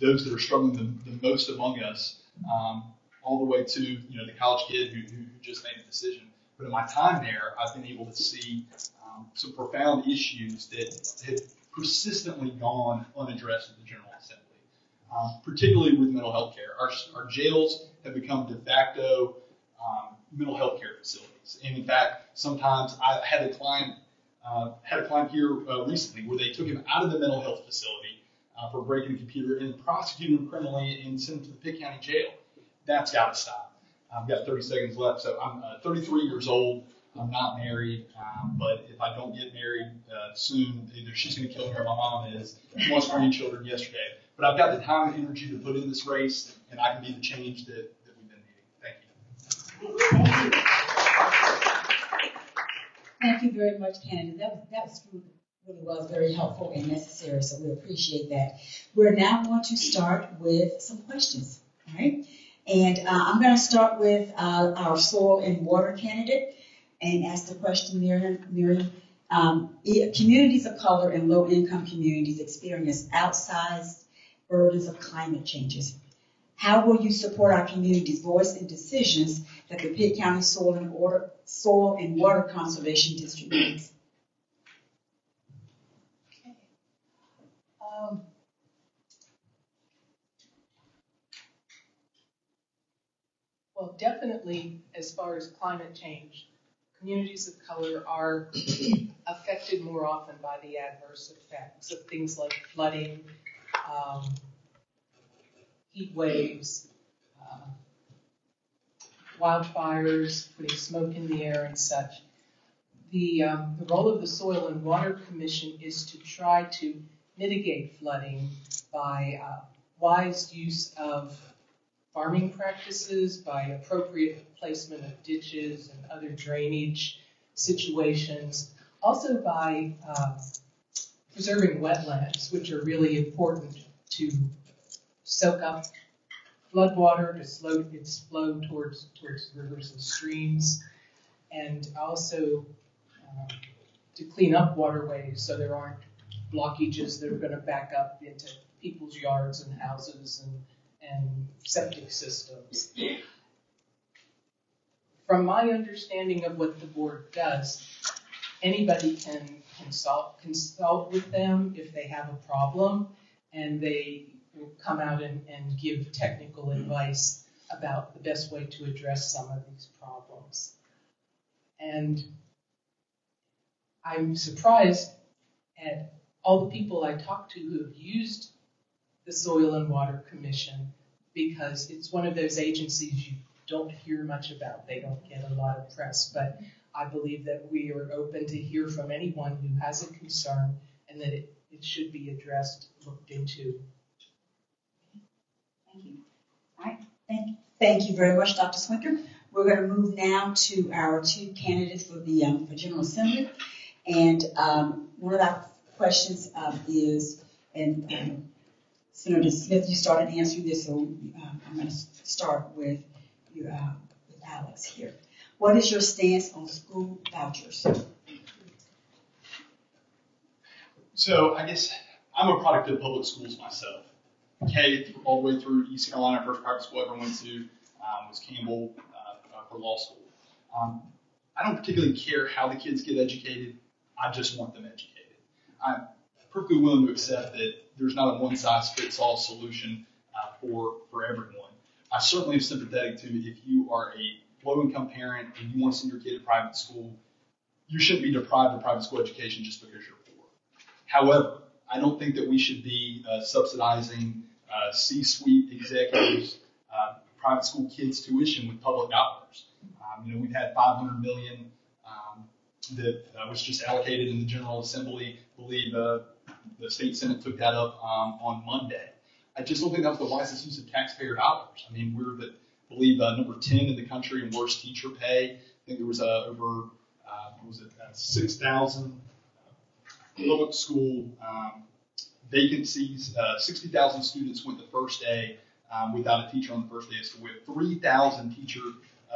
those that are struggling the, the most among us, um, all the way to you know the college kid who, who just made a decision. But in my time there, I've been able to see um, some profound issues that have persistently gone unaddressed in the General um, particularly with mental health care. Our, our jails have become de facto um, mental health care facilities. And in fact, sometimes I had a client uh, had a client here uh, recently where they took him out of the mental health facility uh, for breaking a computer and prosecuted him criminally and sent him to the Pitt County Jail. That's got to stop. I've got 30 seconds left, so I'm uh, 33 years old. I'm not married, um, but if I don't get married uh, soon, either she's going to kill me or my mom is. She wants grandchildren yesterday. But I've got the time and energy to put in this race, and I can be the change that, that we've been needing. Thank you. Thank you very much, Kennedy. That was, that was really, really was very helpful and necessary, so we appreciate that. We're now going to start with some questions, all right? And uh, I'm going to start with uh, our soil and water candidate and ask the question, Miriam. Miriam um, communities of color and low-income communities experience outsized burdens of climate changes. How will you support our community's voice in decisions that the Pitt County Soil and Water, Soil and Water Conservation District makes? Um, well, definitely as far as climate change, communities of color are affected more often by the adverse effects of things like flooding, um, heat waves, uh, wildfires, putting smoke in the air and such. The, um, the role of the Soil and Water Commission is to try to mitigate flooding by uh, wise use of farming practices, by appropriate placement of ditches and other drainage situations, also by um, preserving wetlands, which are really important to soak up floodwater, to slow its flow towards, towards rivers and streams, and also um, to clean up waterways so there aren't blockages that are gonna back up into people's yards and houses and, and septic systems. From my understanding of what the board does, anybody can consult, consult with them if they have a problem, and they will come out and, and give technical advice about the best way to address some of these problems. And I'm surprised at all the people I talked to who have used the Soil and Water Commission because it's one of those agencies you don't hear much about. They don't get a lot of press, but I believe that we are open to hear from anyone who has a concern and that it, it should be addressed, looked into. Thank you. All right, thank, thank you very much, Dr. Swinker. We're going to move now to our two candidates for the um, for General Assembly. And um, one of our questions um, is, and um, Senator Smith, you started answering this, so um, I'm going to start with uh, with Alex here. What is your stance on school vouchers? So I guess I'm a product of public schools myself. K all the way through East Carolina, first private school I ever went to um, was Campbell uh, for law school. Um, I don't particularly care how the kids get educated. I just want them educated. I'm perfectly willing to accept that there's not a one size fits all solution uh, for for everyone. I certainly am sympathetic to if you are a low income parent and you want to send your kid to private school, you shouldn't be deprived of private school education just because you're poor. However, I don't think that we should be uh, subsidizing uh, C-suite executives, uh, private school kids' tuition with public dollars. Um, you know, we've had 500 million um, that uh, was just allocated in the General Assembly. I believe uh, the state senate took that up um, on Monday. I just don't think that was the wisest use of taxpayer dollars. I mean, we're the Believe uh, number 10 in the country in worst teacher pay. I think there was uh, over uh, was it uh, 6,000 public school um, vacancies. Uh, 60,000 students went the first day um, without a teacher on the first day school. We have 3,000 teacher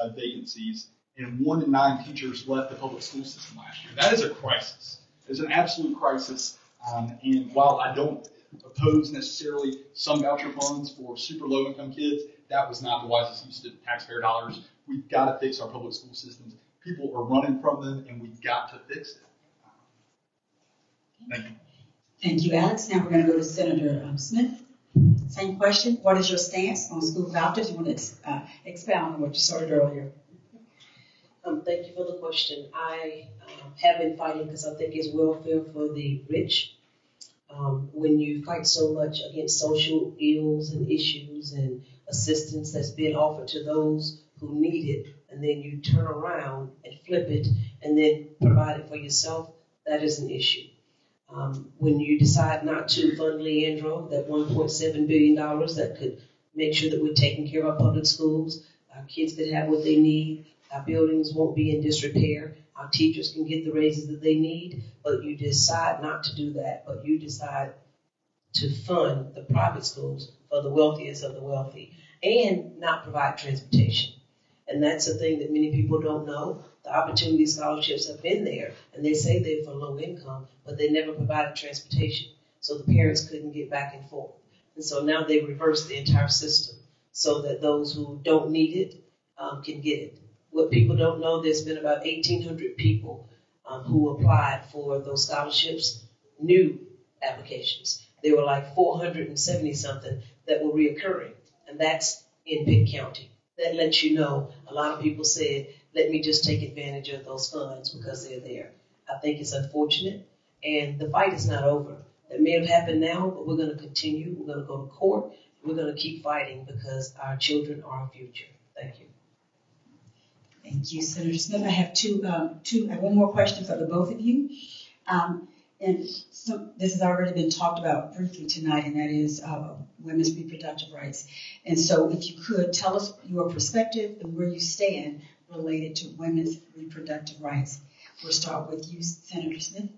uh, vacancies, and one in nine teachers left the public school system last year. That is a crisis. It's an absolute crisis. Um, and while I don't oppose necessarily some voucher funds for super low income kids, that was not the wisest use of taxpayer dollars. We've got to fix our public school systems. People are running from them, and we've got to fix it. Thank you. Thank you, Alex. Now we're going to go to Senator um, Smith. Same question. What is your stance on school vouchers? You want to uh, expound on what you started earlier? Um, thank you for the question. I um, have been fighting because I think it's welfare for the rich. Um, when you fight so much against social ills and issues and assistance that's being offered to those who need it, and then you turn around and flip it and then provide it for yourself, that is an issue. Um, when you decide not to fund Leandro, that $1.7 billion that could make sure that we're taking care of our public schools, our kids could have what they need, our buildings won't be in disrepair, our teachers can get the raises that they need, but you decide not to do that, but you decide to fund the private schools for the wealthiest of the wealthy and not provide transportation. And that's the thing that many people don't know. The opportunity scholarships have been there, and they say they're for low income, but they never provided transportation. So the parents couldn't get back and forth. And so now they reverse the entire system so that those who don't need it um, can get it. What people don't know, there's been about 1,800 people um, who applied for those scholarships, new applications. There were like 470 something that were reoccurring, and that's in Pitt County. That lets you know a lot of people said, let me just take advantage of those funds because they're there. I think it's unfortunate, and the fight is not over. That may have happened now, but we're going to continue. We're going to go to court. We're going to keep fighting because our children are our future. Thank you. Thank you, Senator Smith. I have two, um, two, I have one more question for the both of you. Um, and so this has already been talked about briefly tonight, and that is uh, women's reproductive rights. And so, if you could tell us your perspective and where you stand related to women's reproductive rights. We'll start with you, Senator Smith.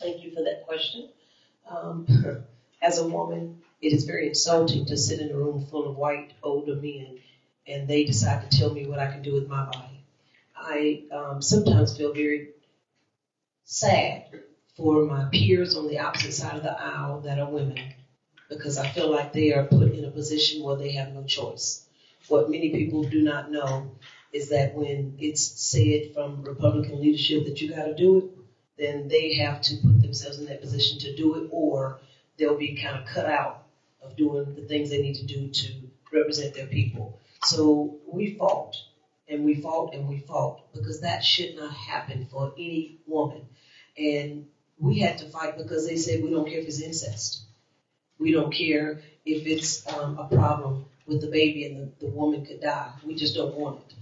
Thank you for that question. Um, as a woman, it is very insulting to sit in a room full of white older men and they decide to tell me what I can do with my body. I um, sometimes feel very sad for my peers on the opposite side of the aisle that are women because I feel like they are put in a position where they have no choice. What many people do not know is that when it's said from Republican leadership that you got to do it, then they have to put themselves in that position to do it, or they'll be kind of cut out of doing the things they need to do to represent their people. So we fought and we fought and we fought because that should not happen for any woman. And we had to fight because they said we don't care if it's incest. We don't care if it's um, a problem with the baby and the, the woman could die. We just don't want it.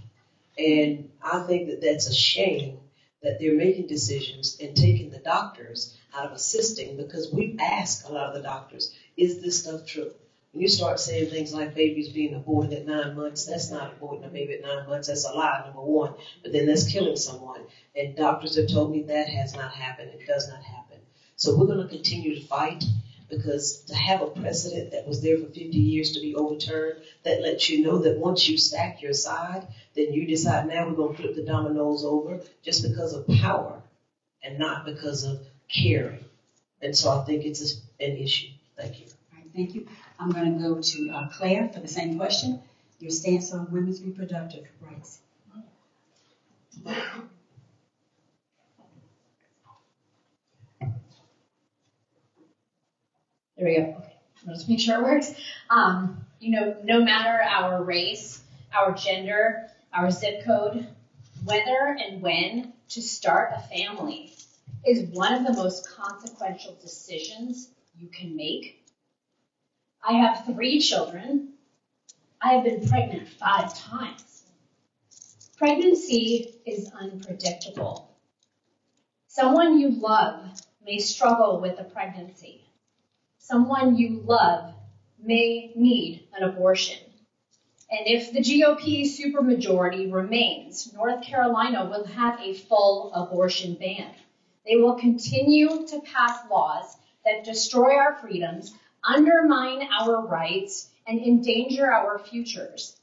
And I think that that's a shame that they're making decisions and taking the doctors out of assisting because we ask a lot of the doctors, is this stuff true? When you start saying things like babies being aborted at nine months, that's not aborting a baby at nine months. That's a lie, number one. But then that's killing someone. And doctors have told me that has not happened. It does not happen. So we're going to continue to fight because to have a precedent that was there for 50 years to be overturned, that lets you know that once you stack your side, then you decide now we're going to flip the dominoes over just because of power and not because of caring. And so I think it's an issue. Thank you. All right, thank you. I'm going to go to uh, Claire for the same question. Your stance on women's reproductive rights. There we go. Okay. Let's make sure it works. Um, you know, no matter our race, our gender, our zip code, whether and when to start a family is one of the most consequential decisions you can make. I have three children. I have been pregnant five times. Pregnancy is unpredictable. Someone you love may struggle with a pregnancy. Someone you love may need an abortion. And if the GOP supermajority remains, North Carolina will have a full abortion ban. They will continue to pass laws that destroy our freedoms, undermine our rights, and endanger our futures.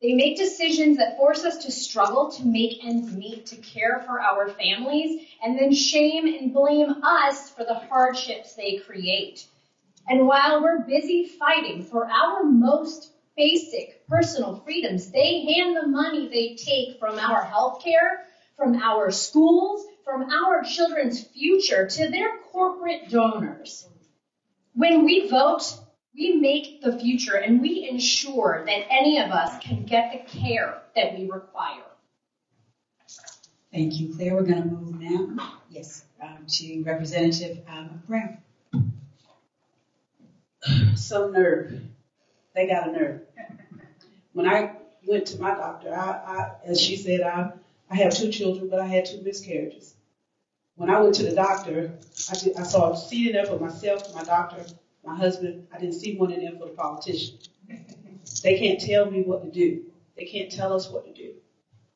They make decisions that force us to struggle to make ends meet to care for our families, and then shame and blame us for the hardships they create. And while we're busy fighting for our most basic personal freedoms, they hand the money they take from our health care, from our schools, from our children's future to their corporate donors. When we vote, we make the future and we ensure that any of us can get the care that we require. Thank you, Claire. We're going to move now, yes, um, to Representative um, Brown. some nerve. They got a nerve. When I went to my doctor, I, I as she said, I, I have two children, but I had two miscarriages. When I went to the doctor, I, did, I saw a seat in there for myself, my doctor, my husband. I didn't see one in there for the politician. They can't tell me what to do. They can't tell us what to do.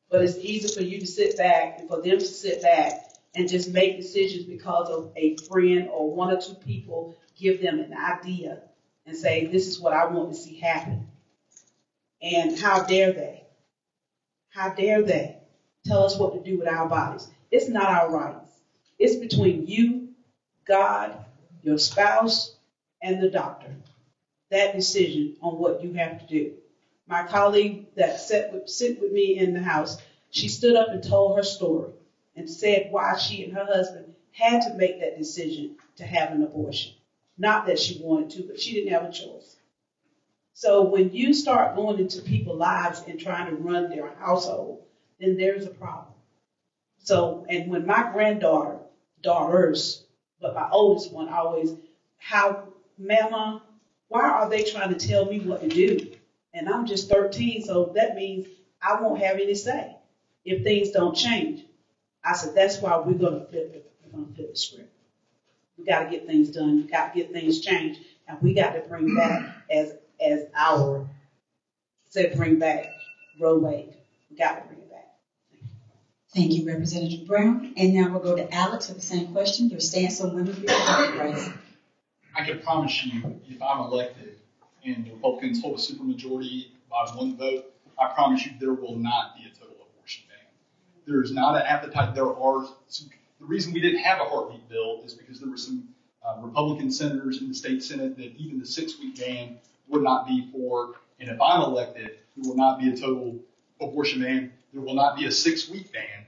But it's easy for you to sit back and for them to sit back and just make decisions because of a friend or one or two people give them an idea and say, this is what I want to see happen. And how dare they? How dare they tell us what to do with our bodies? It's not our rights. It's between you, God, your spouse, and the doctor. That decision on what you have to do. My colleague that sat with, sit with me in the house, she stood up and told her story and said why she and her husband had to make that decision to have an abortion. Not that she wanted to, but she didn't have a choice. So when you start going into people's lives and trying to run their household, then there's a problem. So, and when my granddaughter, daughters, but my oldest one always, how, Mama, why are they trying to tell me what to do? And I'm just 13, so that means I won't have any say if things don't change. I said, that's why we're going to flip the script. We got to get things done. We got to get things changed, and we got to bring back as as our said bring back Wade. We got to bring. Thank you, Representative Brown. And now we'll go to Alex with the same question. Your stance on women's rights. I can promise you, if I'm elected and the Republicans hold a supermajority by one vote, I promise you there will not be a total abortion ban. There is not an appetite. There are The reason we didn't have a heartbeat bill is because there were some uh, Republican senators in the state Senate that even the six-week ban would not be for. And if I'm elected, there will not be a total abortion ban. There will not be a six-week ban.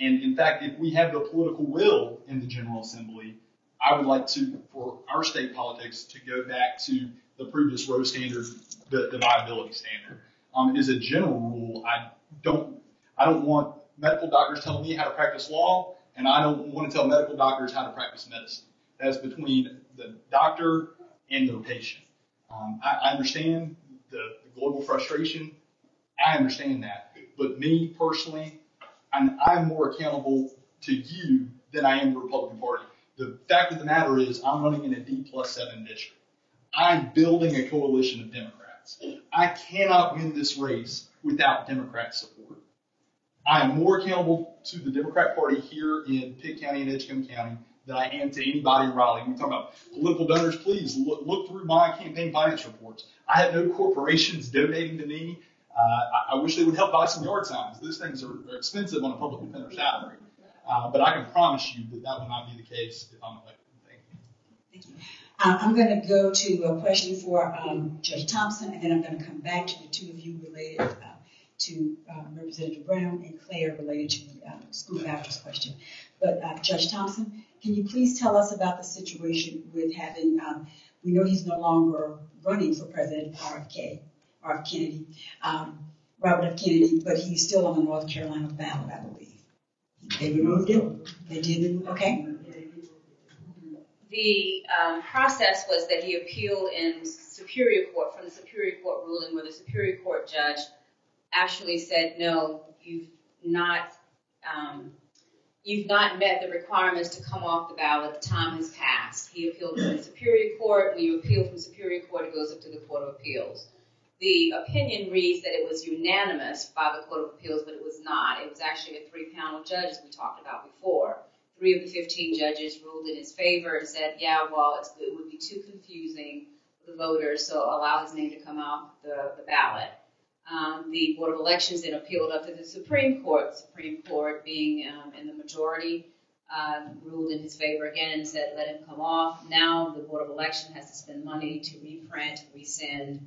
And in fact, if we have the political will in the General Assembly, I would like to, for our state politics, to go back to the previous Roe standard, the, the viability standard. Um, as a general rule, I don't, I don't want medical doctors telling me how to practice law, and I don't want to tell medical doctors how to practice medicine. That's between the doctor and the patient. Um, I, I understand the, the global frustration. I understand that. But me personally, I'm, I'm more accountable to you than I am the Republican Party. The fact of the matter is, I'm running in a D plus seven district. I'm building a coalition of Democrats. I cannot win this race without Democrat support. I am more accountable to the Democrat Party here in Pitt County and Edgecombe County than I am to anybody in Raleigh. We talk about political donors. Please look, look through my campaign finance reports. I have no corporations donating to me. Uh, I, I wish they would help buy some yard signs. Those things are, are expensive on a public defender salary. Uh, but I can promise you that that will not be the case if I'm elected. Thank you. Thank Uh, I'm going to go to a question for um, Judge Thompson, and then I'm going to come back to the two of you related uh, to um, Representative Brown and Claire related to the um, school vouchers question. But uh, Judge Thompson, can you please tell us about the situation with having, um, we know he's no longer running for president of RFK, Kennedy, um, Robert F. Kennedy, but he's still on the North Carolina ballot, I believe. They removed it? They did, okay? The um, process was that he appealed in Superior Court from the Superior Court ruling where the Superior Court judge actually said, no, you've not, um, you've not met the requirements to come off the ballot. The time has passed. He appealed from the Superior Court. When you appeal from Superior Court, it goes up to the Court of Appeals. The opinion reads that it was unanimous by the Court of Appeals, but it was not. It was actually a three-panel judge, as we talked about before. Three of the 15 judges ruled in his favor and said, yeah, well, it would be too confusing for the voters, so allow his name to come off the, the ballot. Um, the Board of Elections then appealed up to the Supreme Court. Supreme Court, being um, in the majority, uh, ruled in his favor again and said, let him come off. Now the Board of Election has to spend money to reprint, resend,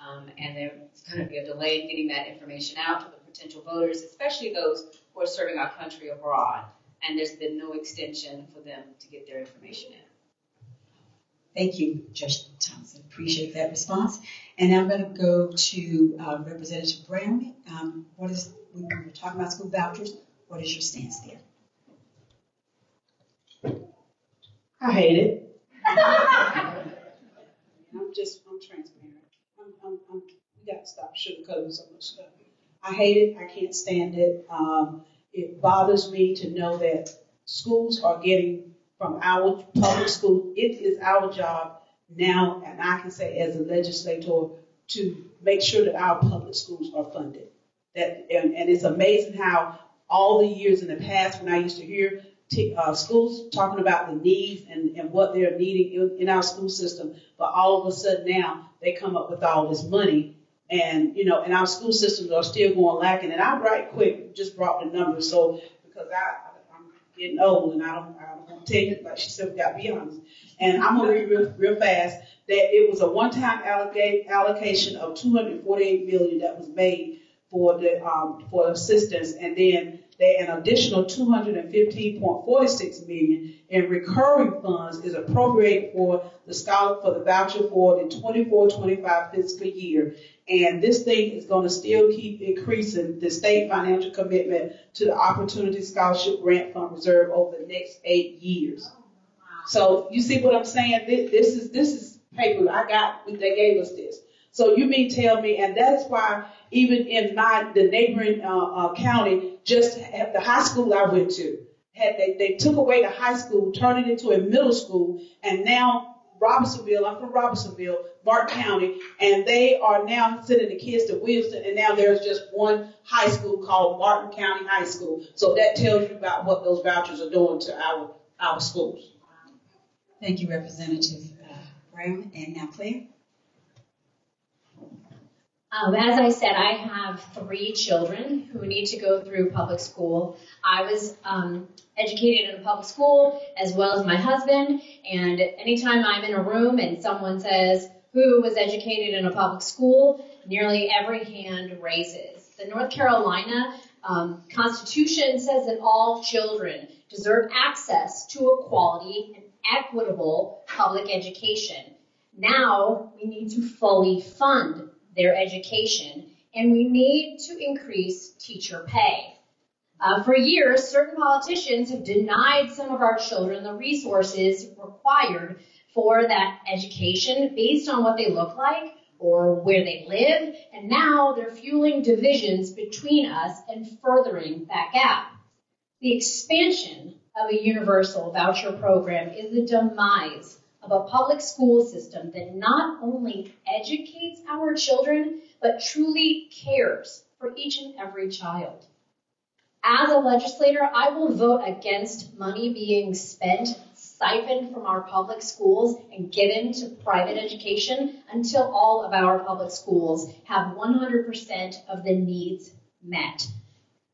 um, and there's going to be a delay in getting that information out to the potential voters, especially those who are serving our country abroad. And there's been no extension for them to get their information in. Thank you, Judge Thompson. Appreciate that response. And now I'm going to go to uh, Representative Brown. Um, what is we were talking about school vouchers? What is your stance there? I hate it. I'm just I'm transparent. I'm, I'm, we got to stop sugarcoating so much stuff. I hate it. I can't stand it. Um, it bothers me to know that schools are getting from our public school. It is our job now, and I can say as a legislator, to make sure that our public schools are funded. That and, and it's amazing how all the years in the past when I used to hear t- uh, schools talking about the needs and, and what they're needing in, in our school system, but all of a sudden now they come up with all this money and you know, and our school systems are still going lacking. And I right quick just brought the numbers, so because I I'm getting old and I don't I don't want to tell you like she said we got to be honest. And I'm gonna read real real fast that it was a one-time allocation of 248 million that was made for the um, for assistance, and then they, an additional 215.46 million in recurring funds is appropriated for the scholar for the voucher for the 24-25 fiscal year. And this thing is going to still keep increasing the state financial commitment to the Opportunity Scholarship Grant Fund Reserve over the next eight years. So you see what I'm saying? This, this is this is paper I got. They gave us this. So you mean tell me, and that's why even in my the neighboring uh, uh, county, just at the high school I went to, had they, they took away the high school, turned it into a middle school, and now Robersonville, I'm from Robersonville, Martin County, and they are now sending the kids to Wilson, and now there's just one high school called Martin County High School. So that tells you about what those vouchers are doing to our our schools. Thank you, Representative uh, Brown. And now Claire. Um, as I said, I have three children who need to go through public school. I was um, educated in a public school as well as my husband, and anytime I'm in a room and someone says, Who was educated in a public school? nearly every hand raises. The North Carolina um, Constitution says that all children deserve access to a quality and equitable public education. Now we need to fully fund their education and we need to increase teacher pay. Uh, for years, certain politicians have denied some of our children the resources required for that education based on what they look like or where they live, and now they're fueling divisions between us and furthering that gap. The expansion of a universal voucher program is the demise of a public school system that not only educates our children, but truly cares for each and every child. As a legislator, I will vote against money being spent siphoned from our public schools and given to private education until all of our public schools have 100% of the needs met.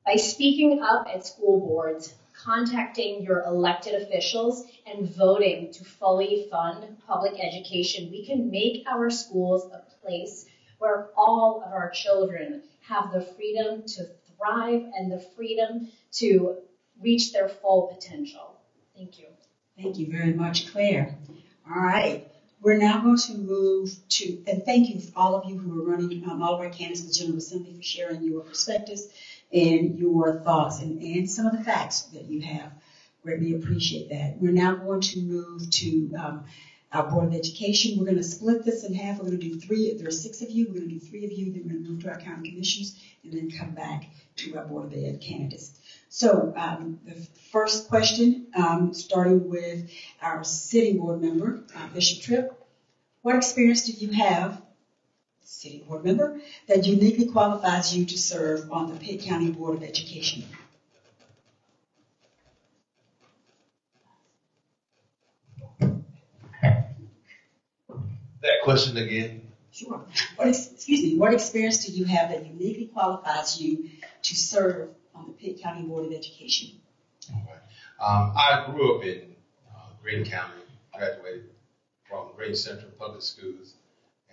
By speaking up at school boards, contacting your elected officials, and voting to fully fund public education, we can make our schools a place where all of our children have the freedom to thrive and the freedom to reach their full potential. Thank you. Thank you very much, Claire. All right, we're now going to move to, and thank you all of you who are running, um, all of our candidates for General Assembly for sharing your perspectives and your thoughts and, and some of the facts that you have. Greatly appreciate that. We're now going to move to um, our Board of Education. We're going to split this in half. We're going to do three, there are six of you, we're going to do three of you, then we're going to move to our county commissions, and then come back to our Board of Ed candidates. So um, the first question, um, starting with our sitting board member, uh, Bishop Tripp. What experience do you have, sitting board member, that uniquely qualifies you to serve on the Pitt County Board of Education? That question again? Sure. What, excuse me, what experience do you have that uniquely qualifies you to serve on the Pitt County Board of Education? Um, I grew up in uh, Greene County, graduated from Greene Central Public Schools,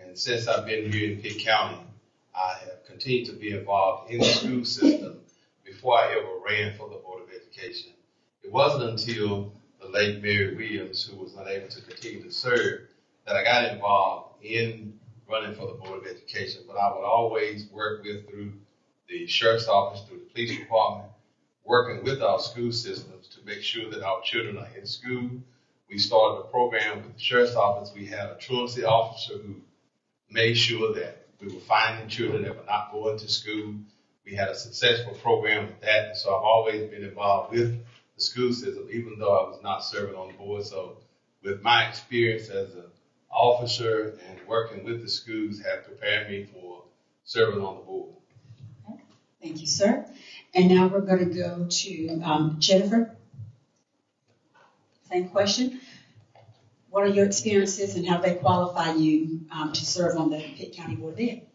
and since I've been here in Pitt County, I have continued to be involved in the school system before I ever ran for the Board of Education. It wasn't until the late Mary Williams, who was unable to continue to serve, that I got involved in running for the Board of Education. But I would always work with through the sheriff's office, through the police department, working with our school systems to make sure that our children are in school. We started a program with the sheriff's office. We had a truancy officer who made sure that we were finding children that were not going to school. We had a successful program with that, and so I've always been involved with the school system, even though I was not serving on the board. So, with my experience as an officer and working with the schools, have prepared me for serving on the board. Thank you, sir. And now we're going to go to um, Jennifer. Same question. What are your experiences and how they qualify you um, to serve on the Pitt County Board Ed?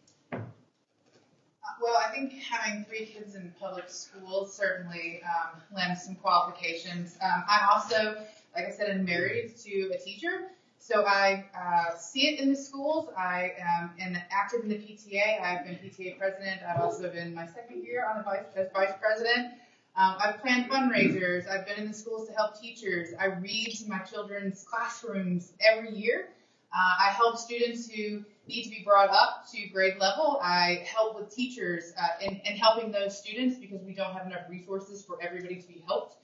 Well, I think having three kids in public schools certainly um, lends some qualifications. Um, I also, like I said, am married to a teacher, so I uh, see it in the schools. I am active in the PTA. I've been PTA president. I've also been my second year on the vice as vice president. Um, I've planned fundraisers. I've been in the schools to help teachers. I read to my children's classrooms every year. Uh, I help students who need to be brought up to grade level. I help with teachers uh, in, in helping those students because we don't have enough resources for everybody to be helped.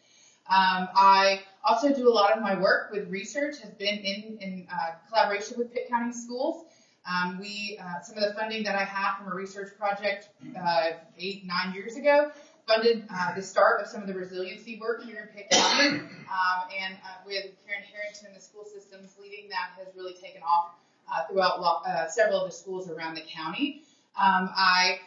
Um, I also do a lot of my work with research, has been in, in uh, collaboration with Pitt County Schools. Um, we, uh, some of the funding that I had from a research project uh, eight, nine years ago funded uh, the start of some of the resiliency work here in Pitt. Um, and uh, with Karen Harrington the school systems leading that has really taken off uh, throughout several of the schools around the county. Um, I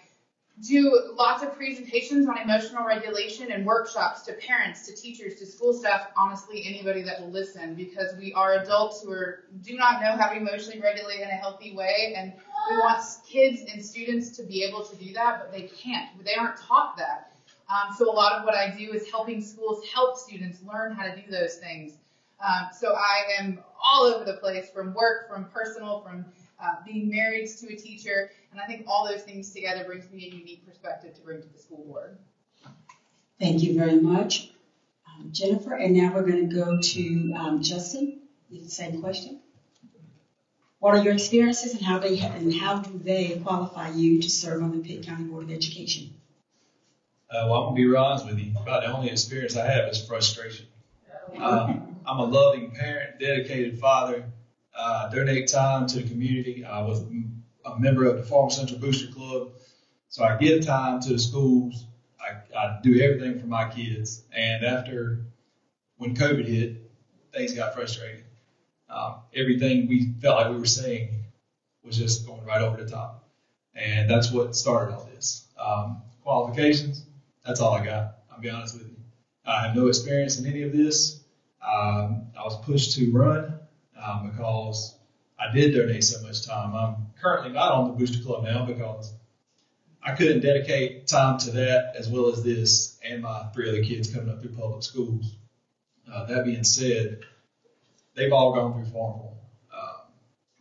do lots of presentations on emotional regulation and workshops to parents, to teachers, to school staff, honestly, anybody that will listen, because we are adults who are, do not know how to emotionally regulate in a healthy way, and we want kids and students to be able to do that, but they can't. They aren't taught that. Um, so a lot of what I do is helping schools help students learn how to do those things. Um, so I am all over the place, from work, from personal, from uh, being married to a teacher, and I think all those things together brings me a unique perspective to bring to the school board. Thank you very much, um, Jennifer. And now we're going to go to um, Justin. Same question. What are your experiences and how they and how do they qualify you to serve on the Pitt County Board of Education? Uh, well, I'm gonna be real honest with you. About the only experience I have is frustration. Um, I'm a loving parent, dedicated father. Uh, donate time to the community. I was a member of the Farmville Central Booster Club, so I give time to the schools. I, I do everything for my kids. And after when COVID hit, things got frustrating. Um, everything we felt like we were saying was just going right over the top, and that's what started all this. Um, qualifications that's all I got. I'll be honest with you. I have no experience in any of this. Um, I was pushed to run um, because I did donate so much time. I'm currently not on the Booster Club now because I couldn't dedicate time to that as well as this and my three other kids coming up through public schools. Uh, that being said, they've all gone through Farmville. Uh,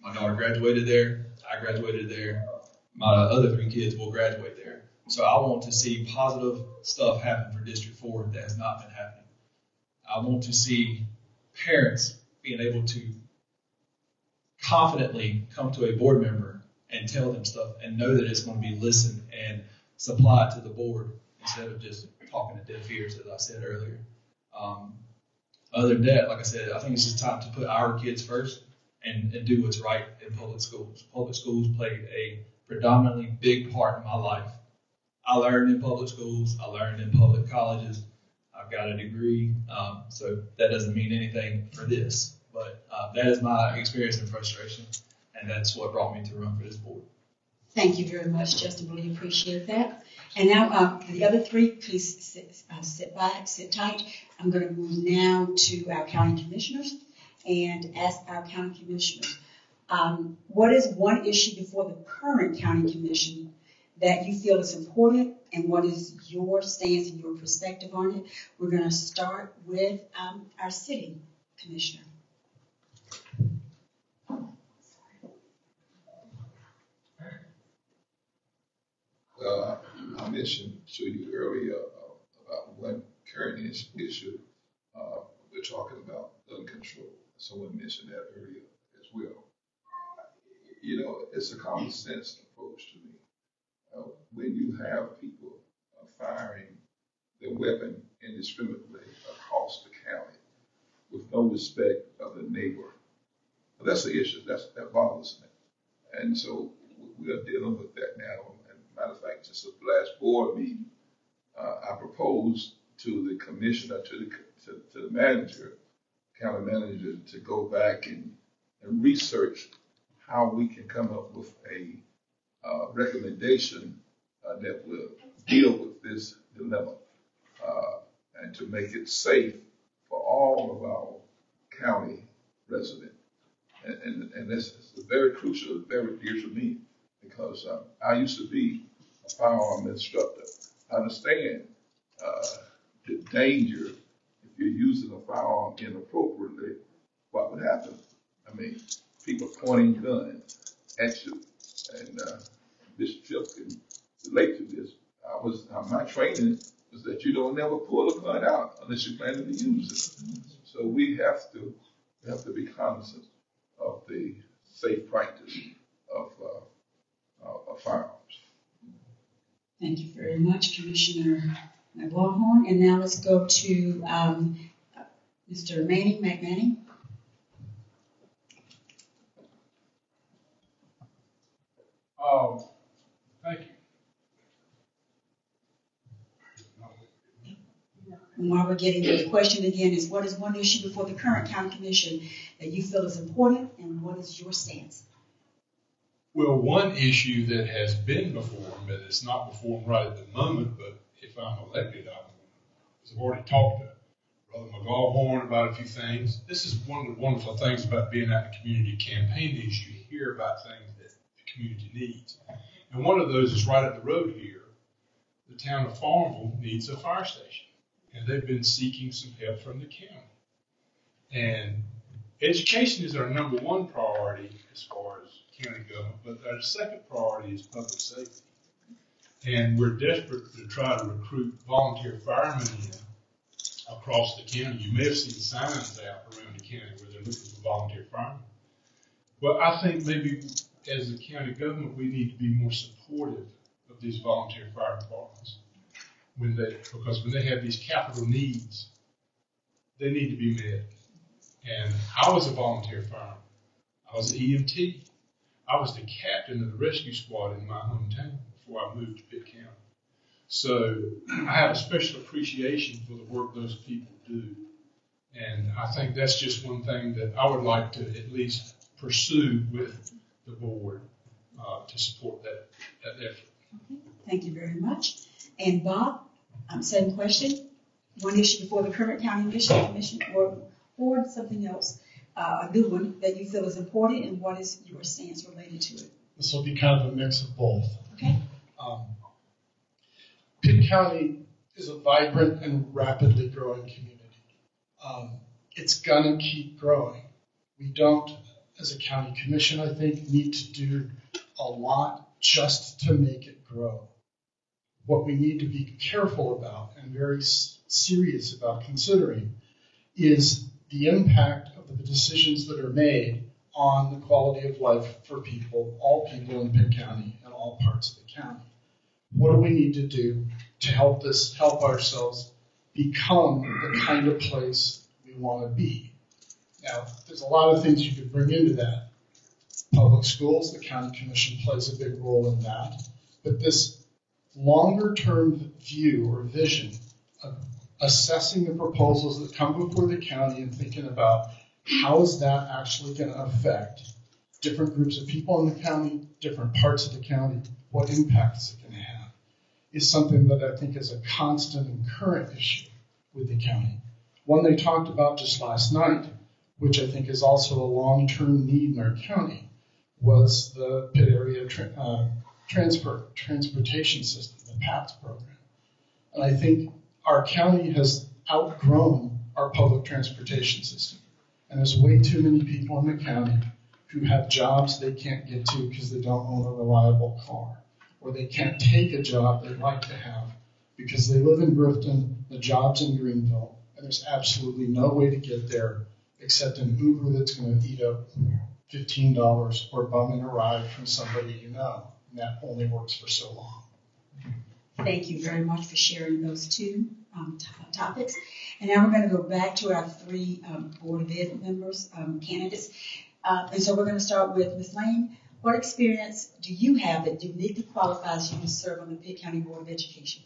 my daughter graduated there. I graduated there. My other three kids will graduate there. So I want to see positive stuff happen for District 4 that has not been happening. I want to see parents being able to confidently come to a board member and tell them stuff and know that it's going to be listened and supplied to the board instead of just talking to deaf ears, as I said earlier. Um, other than that, like I said, I think it's just time to put our kids first and, and do what's right in public schools. Public schools played a predominantly big part in my life I learned in public schools. I learned in public colleges. I've got a degree, um, so that doesn't mean anything for this. But uh, that is my experience and frustration, and that's what brought me to run for this board. Thank you very much, Justin. Really appreciate that. And now, uh, the other three, please sit, uh, sit back, sit tight. I'm going to move now to our county commissioners and ask our county commissioners, um, what is one issue before the current county commission that you feel is important and what is your stance and your perspective on it. We're going to start with um, our city commissioner. Well, I mentioned to you earlier uh, about one current issue uh, we're talking about gun control. Someone mentioned that earlier as well. You know, it's a common sense approach to me uh, when you have people uh, firing their weapon indiscriminately across the county with no respect of the neighbor. Well, that's the issue. That's, that bothers me. And so we are dealing with that now. And matter of fact, just at the last board meeting, uh, I proposed to the commissioner, to the, to, to the manager, county manager, to go back and, and research how we can come up with a uh, recommendation uh, that will deal with this dilemma uh, and to make it safe for all of our county residents. And, and, and this is very crucial, very dear to me because uh, I used to be a firearm instructor. I understand uh, the danger if you're using a firearm inappropriately, what would happen? I mean, people pointing guns at you and uh, Bishop Phil can relate to this. I was uh, my training was that you don't never pull a gun out unless you're planning to use it. So we have to we have to be cognizant of the safe practice of, uh, of firearms. Thank you very much, Commissioner McLawhorn. And now let's go to um, Mr. Manning, Mac Manning. Um, thank you. While we're getting to the question again is what is one issue before the current county commission that you feel is important and what is your stance? Well, one issue that has been before them, but it's not before them right at the moment, but if I'm elected, I I've already talked to Brother McLawhorn about a few things. This is one of the wonderful things about being out in community campaigning is you hear about things the community needs. And one of those is right up the road here. The town of Farmville needs a fire station, and they've been seeking some help from the county. And education is our number one priority as far as county government, but our second priority is public safety. And we're desperate to try to recruit volunteer firemen in across the county. You may have seen signs out around the county where they're looking for volunteer firemen. Well, I think maybe as a county government, we need to be more supportive of these volunteer fire departments. When they, because when they have these capital needs, they need to be met. And I was a volunteer fireman. I was an EMT. I was the captain of the rescue squad in my hometown before I moved to Pitt County. So I have a special appreciation for the work those people do. And I think that's just one thing that I would like to at least pursue with the board uh, to support that, that effort. Thank you very much. And Bob, um, same question. One issue before the current county mission, commission, or board, something else, uh, a new one that you feel is important, and what is your stance related to it? This will be kind of a mix of both. Okay. Um, Pitt County is a vibrant and rapidly growing community. Um, it's gonna keep growing. We don't, as a county commission, I think, need to do a lot just to make it grow. What we need to be careful about and very serious about considering is the impact of the decisions that are made on the quality of life for people, all people in Pitt County and all parts of the county. What do we need to do to help this, help ourselves become the kind of place we want to be? Now, there's a lot of things you could bring into that. Public schools, the county commission plays a big role in that. But this longer term view or vision of assessing the proposals that come before the county and thinking about how is that actually going to affect different groups of people in the county, different parts of the county, what impact is it to have, is something that I think is a constant and current issue with the county. One they talked about just last night, which I think is also a long-term need in our county, was the Pitt Area tra- uh, Transport Transportation System, the PATS program. And I think our county has outgrown our public transportation system. And there's way too many people in the county who have jobs they can't get to because they don't own a reliable car. Or they can't take a job they'd like to have because they live in Grifton, the job's in Greenville, and there's absolutely no way to get there except an Uber that's going to eat up $15 or bumming a ride from somebody you know. And that only works for so long. Thank you very much for sharing those two um, to- topics. And now we're going to go back to our three um, Board of Ed members, um, candidates. Uh, And so we're going to start with Ms. Lane. What experience do you have that uniquely qualifies you to serve on the Pitt County Board of Education?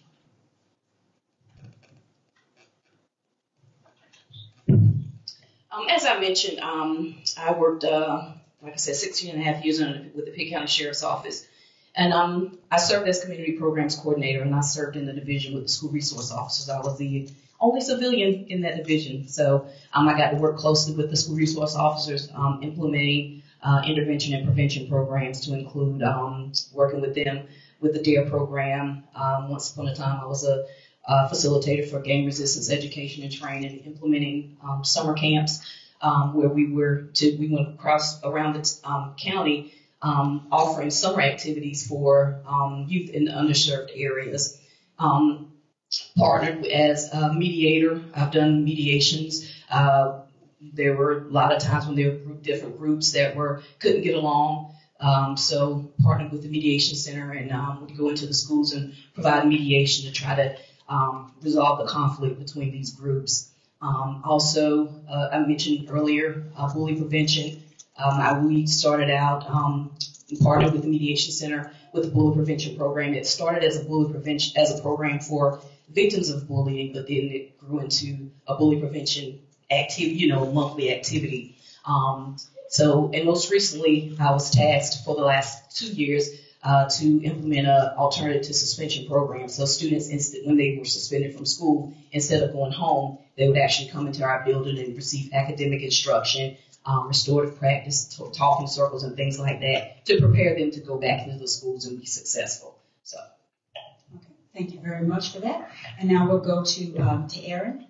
Um, as I mentioned, um, I worked, uh, like I said, 16 and a half years in, with the Pitt County Sheriff's Office. And um, I served as community programs coordinator, and I served in the division with the school resource officers. I was the only civilian in that division, so um, I got to work closely with the school resource officers, um, implementing uh, intervention and prevention programs to include um, working with them with the DARE program. Um, once upon a time, I was a uh, facilitator for gang resistance education and training, implementing um, summer camps um, where we were to we went across around the um, county um, offering summer activities for um, youth in underserved areas. Um, partnered as a mediator. I've done mediations. Uh, there were a lot of times when there were group, different groups that were couldn't get along. Um, so partnered with the mediation center and um, would go into the schools and provide mediation to try to um, resolve the conflict between these groups. Um, also, uh, I mentioned earlier uh, bully prevention. Um, I, we started out um, partnered with the mediation center with the bully prevention program. It started as a bully prevention as a program for victims of bullying, but then it grew into a bully prevention activity, you know, monthly activity. Um, So, and most recently, I was tasked for the last two years uh, to implement an alternative suspension program. So students, when they were suspended from school, instead of going home, they would actually come into our building and receive academic instruction, um, restorative practice, talking circles, and things like that to prepare them to go back into the schools and be successful. So. okay. Thank you very much for that. And now we'll go to, um, to Erin.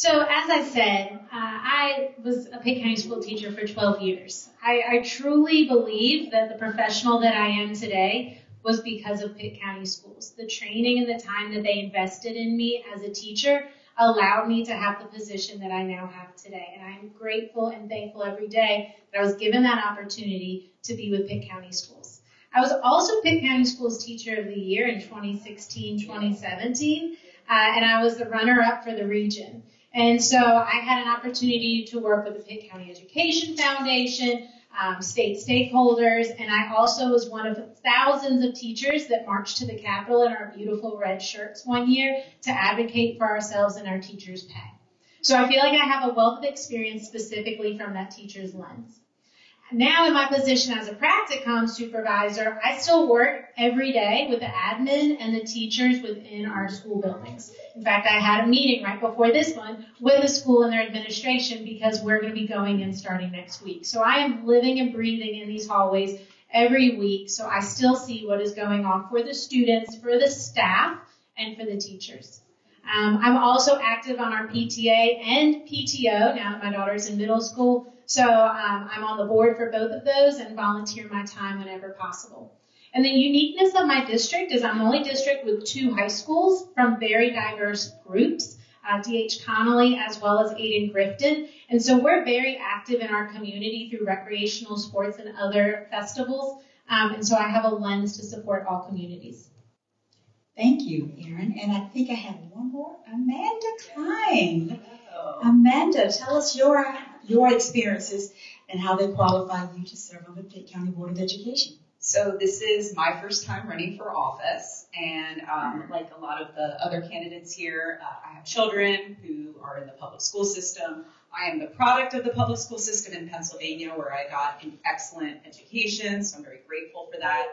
So, as I said, uh, I was a Pitt County school teacher for 12 years. I, I truly believe that the professional that I am today was because of Pitt County schools. The training and the time that they invested in me as a teacher allowed me to have the position that I now have today. And I'm grateful and thankful every day that I was given that opportunity to be with Pitt County schools. I was also Pitt County Schools Teacher of the Year in 2016 2017, uh, and I was the runner up for the region. And so I had an opportunity to work with the Pitt County Education Foundation, um, state stakeholders, and I also was one of thousands of teachers that marched to the Capitol in our beautiful red shirts one year to advocate for ourselves and our teachers' pay. So I feel like I have a wealth of experience specifically from that teacher's lens. Now in my position as a practicum supervisor, I still work every day with the admin and the teachers within our school buildings. In fact, I had a meeting right before this one with the school and their administration because we're going to be going in starting next week. So I am living and breathing in these hallways every week. So I still see what is going on for the students, for the staff, and for the teachers. Um, I'm also active on our PTA and PTO now that my daughter's in middle school. So um, I'm on the board for both of those and volunteer my time whenever possible. And the uniqueness of my district is I'm the only district with two high schools from very diverse groups, uh, D.H. Conley as well as Ayden Grifton. And so we're very active in our community through recreational sports and other festivals. Um, and so I have a lens to support all communities. Thank you, Erin. And I think I have one more. Amanda Klein. Amanda, tell us your your experiences and how they qualify you to serve on the Pitt County Board of Education. So this is my first time running for office, and um, like a lot of the other candidates here, uh, I have children who are in the public school system. I am the product of the public school system in Pennsylvania, where I got an excellent education, so I'm very grateful for that.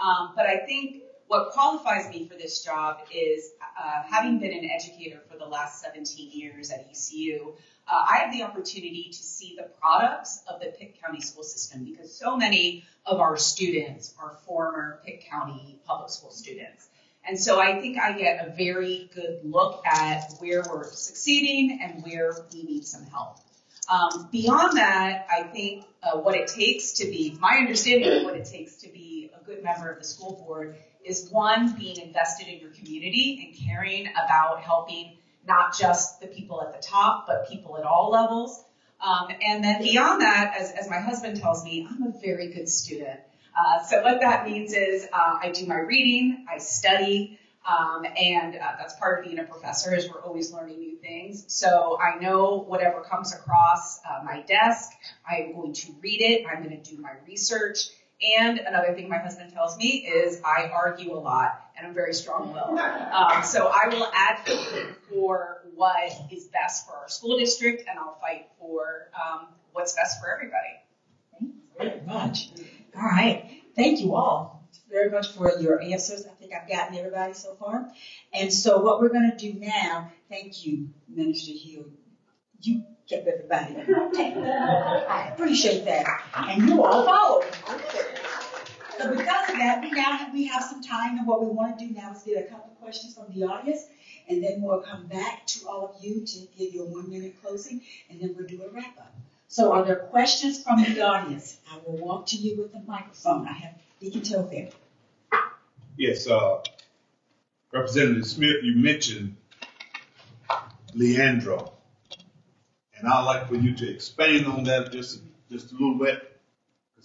Um, but I think what qualifies me for this job is uh, having been an educator for the last 17 years at ECU, uh, I have the opportunity to see the products of the Pitt County school system because so many of our students are former Pitt County public school students. And so I think I get a very good look at where we're succeeding and where we need some help. Um, beyond that, I think uh, what it takes to be, my understanding of what it takes to be a good member of the school board is one, being invested in your community and caring about helping not just the people at the top, but people at all levels. Um, and then beyond that, as, as my husband tells me, I'm a very good student. Uh, so what that means is uh, I do my reading, I study, um, and uh, that's part of being a professor is we're always learning new things. So I know whatever comes across uh, my desk, I'm going to read it, I'm going to do my research, and another thing my husband tells me is I argue a lot and I'm very strong-willed. Um, so I will advocate for what is best for our school district and I'll fight for um, what's best for everybody. Thank you Very much. All right. Thank you all very much for your answers. I think I've gotten everybody so far. And so what we're going to do now, thank you, Minister Hill. You kept everybody. I appreciate that. And you all followed. So because of that, we now have, we have some time, and what we want to do now is get a couple of questions from the audience, and then we'll come back to all of you to give you a one-minute closing, and then we'll do a wrap-up. So are there questions from the audience? I will walk to you with the microphone. I have Deacon Telfair. Yes, uh, Representative Smith, you mentioned Leandro. And I'd like for you to expand on that just, just a little bit,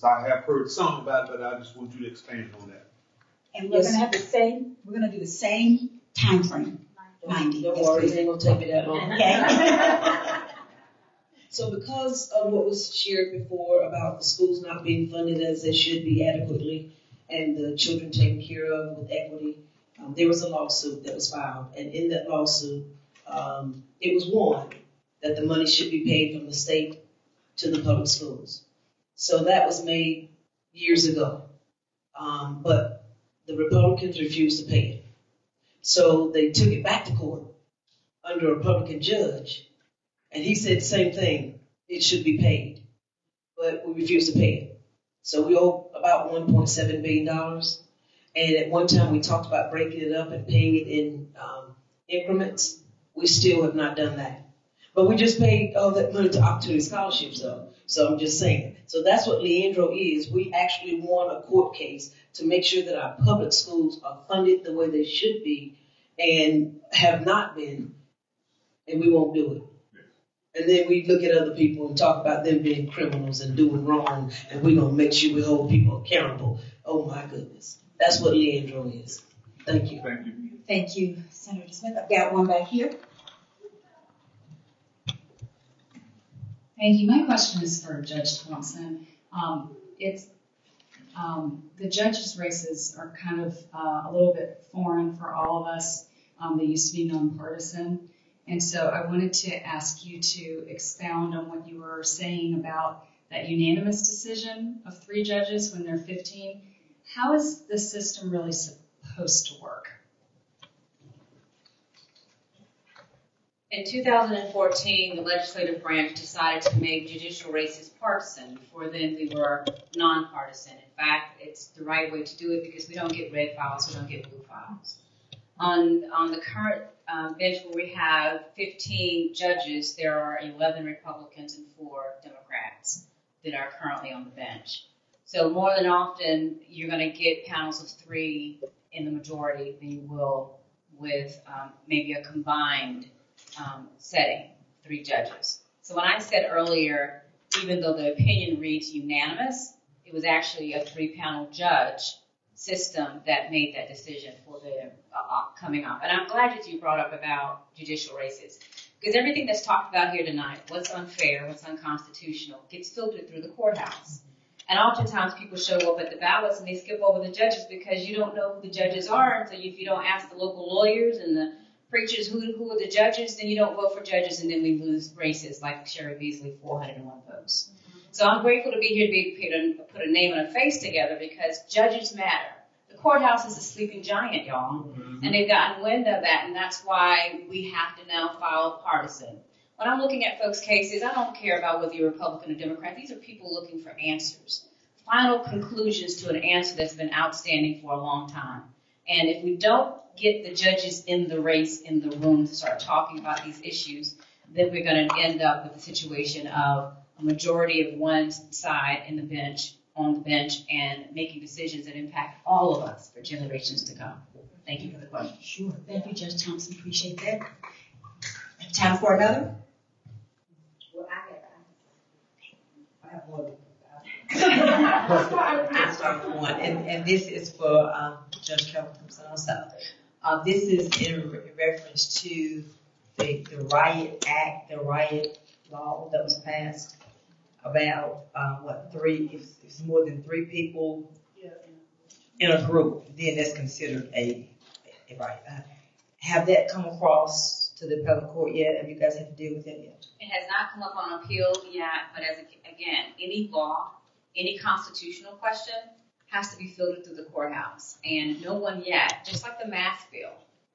because I have heard some about it, but I just want you to expand on that. And we're gonna have the same, we're gonna do the same time frame. Ninety. Don't Yes, worry, please. it ain't gonna take me that long. Okay. So because of what was shared before about the schools not being funded as they should be adequately and the children taken care of with equity, um, there was a lawsuit that was filed. And in that lawsuit, um, it was won that the money should be paid from the state to the public schools. So that was made years ago. Um, but the Republicans refused to pay it. So they took it back to court under a Republican judge, and he said the same thing. It should be paid, but we refused to pay it. So we owe about 1.7 billion dollars. And at one time we talked about breaking it up and paying it in um, increments. We still have not done that. But we just paid all that money to opportunity scholarships though. So I'm just saying. So that's what Leandro is. We actually won a court case to make sure that our public schools are funded the way they should be and have not been, and we won't do it. And then we look at other people and talk about them being criminals and doing wrong, and we're gonna make sure we hold people accountable. Oh my goodness. That's what Leandro is. Thank you. Thank you. Thank you, Senator Smith. I've got one back here. Thank you. My question is for Judge Thompson. Um, it's, um, the judges' races are kind of uh, a little bit foreign for all of us. Um, they used to be nonpartisan. And so I wanted to ask you to expound on what you were saying about that unanimous decision of three judges when they're 15. How is the system really supposed to work? In 2014, the legislative branch decided to make judicial races partisan. Before then, we were nonpartisan. In fact, it's the right way to do it because we don't get red files, we don't get blue files. On, on the current um, bench where we have 15 judges, there are 11 Republicans and four Democrats that are currently on the bench. So more than often, you're going to get panels of three in the majority than you will with um, maybe a combined um, setting, three judges. So when I said earlier, even though the opinion reads unanimous, it was actually a three-panel judge system that made that decision for the uh, coming up. And I'm glad that you brought up about judicial races. Because everything that's talked about here tonight, what's unfair, what's unconstitutional, gets filtered through the courthouse. And oftentimes people show up at the ballots and they skip over the judges because you don't know who the judges are. And so if you don't ask the local lawyers and the preachers who, who are the judges, then you don't vote for judges and then we lose races like Cheri Beasley, 401 votes. So I'm grateful to be here to be put a, put a name and a face together because judges matter. The courthouse is a sleeping giant, y'all, mm-hmm. and they've gotten wind of that, and that's why we have to now file partisan. When I'm looking at folks' cases, I don't care about whether you're Republican or Democrat. These are people looking for answers, final conclusions to an answer that's been outstanding for a long time. And if we don't get the judges in the race, in the room to start talking about these issues, then we're going to end up with a situation of a majority of one side in the bench, on the bench, and making decisions that impact all of us for generations to come. Thank you for the question. Sure. Thank you, Judge Thompson. Appreciate that. Time for another? I have one. I start with one, and, and this is for, um, Judge Carol Thompson also. Uh, this is in re- reference to the, the riot act, the riot law that was passed about, uh, what, three, if it's more than three people in a group, then that's considered a, a riot. Uh, Have that come across to the appellate court yet? Have you guys had to deal with it yet? It has not come up on appeal yet, but as, a- again, any law, any constitutional question has to be filtered through the courthouse. And no one yet, just like the mask bill,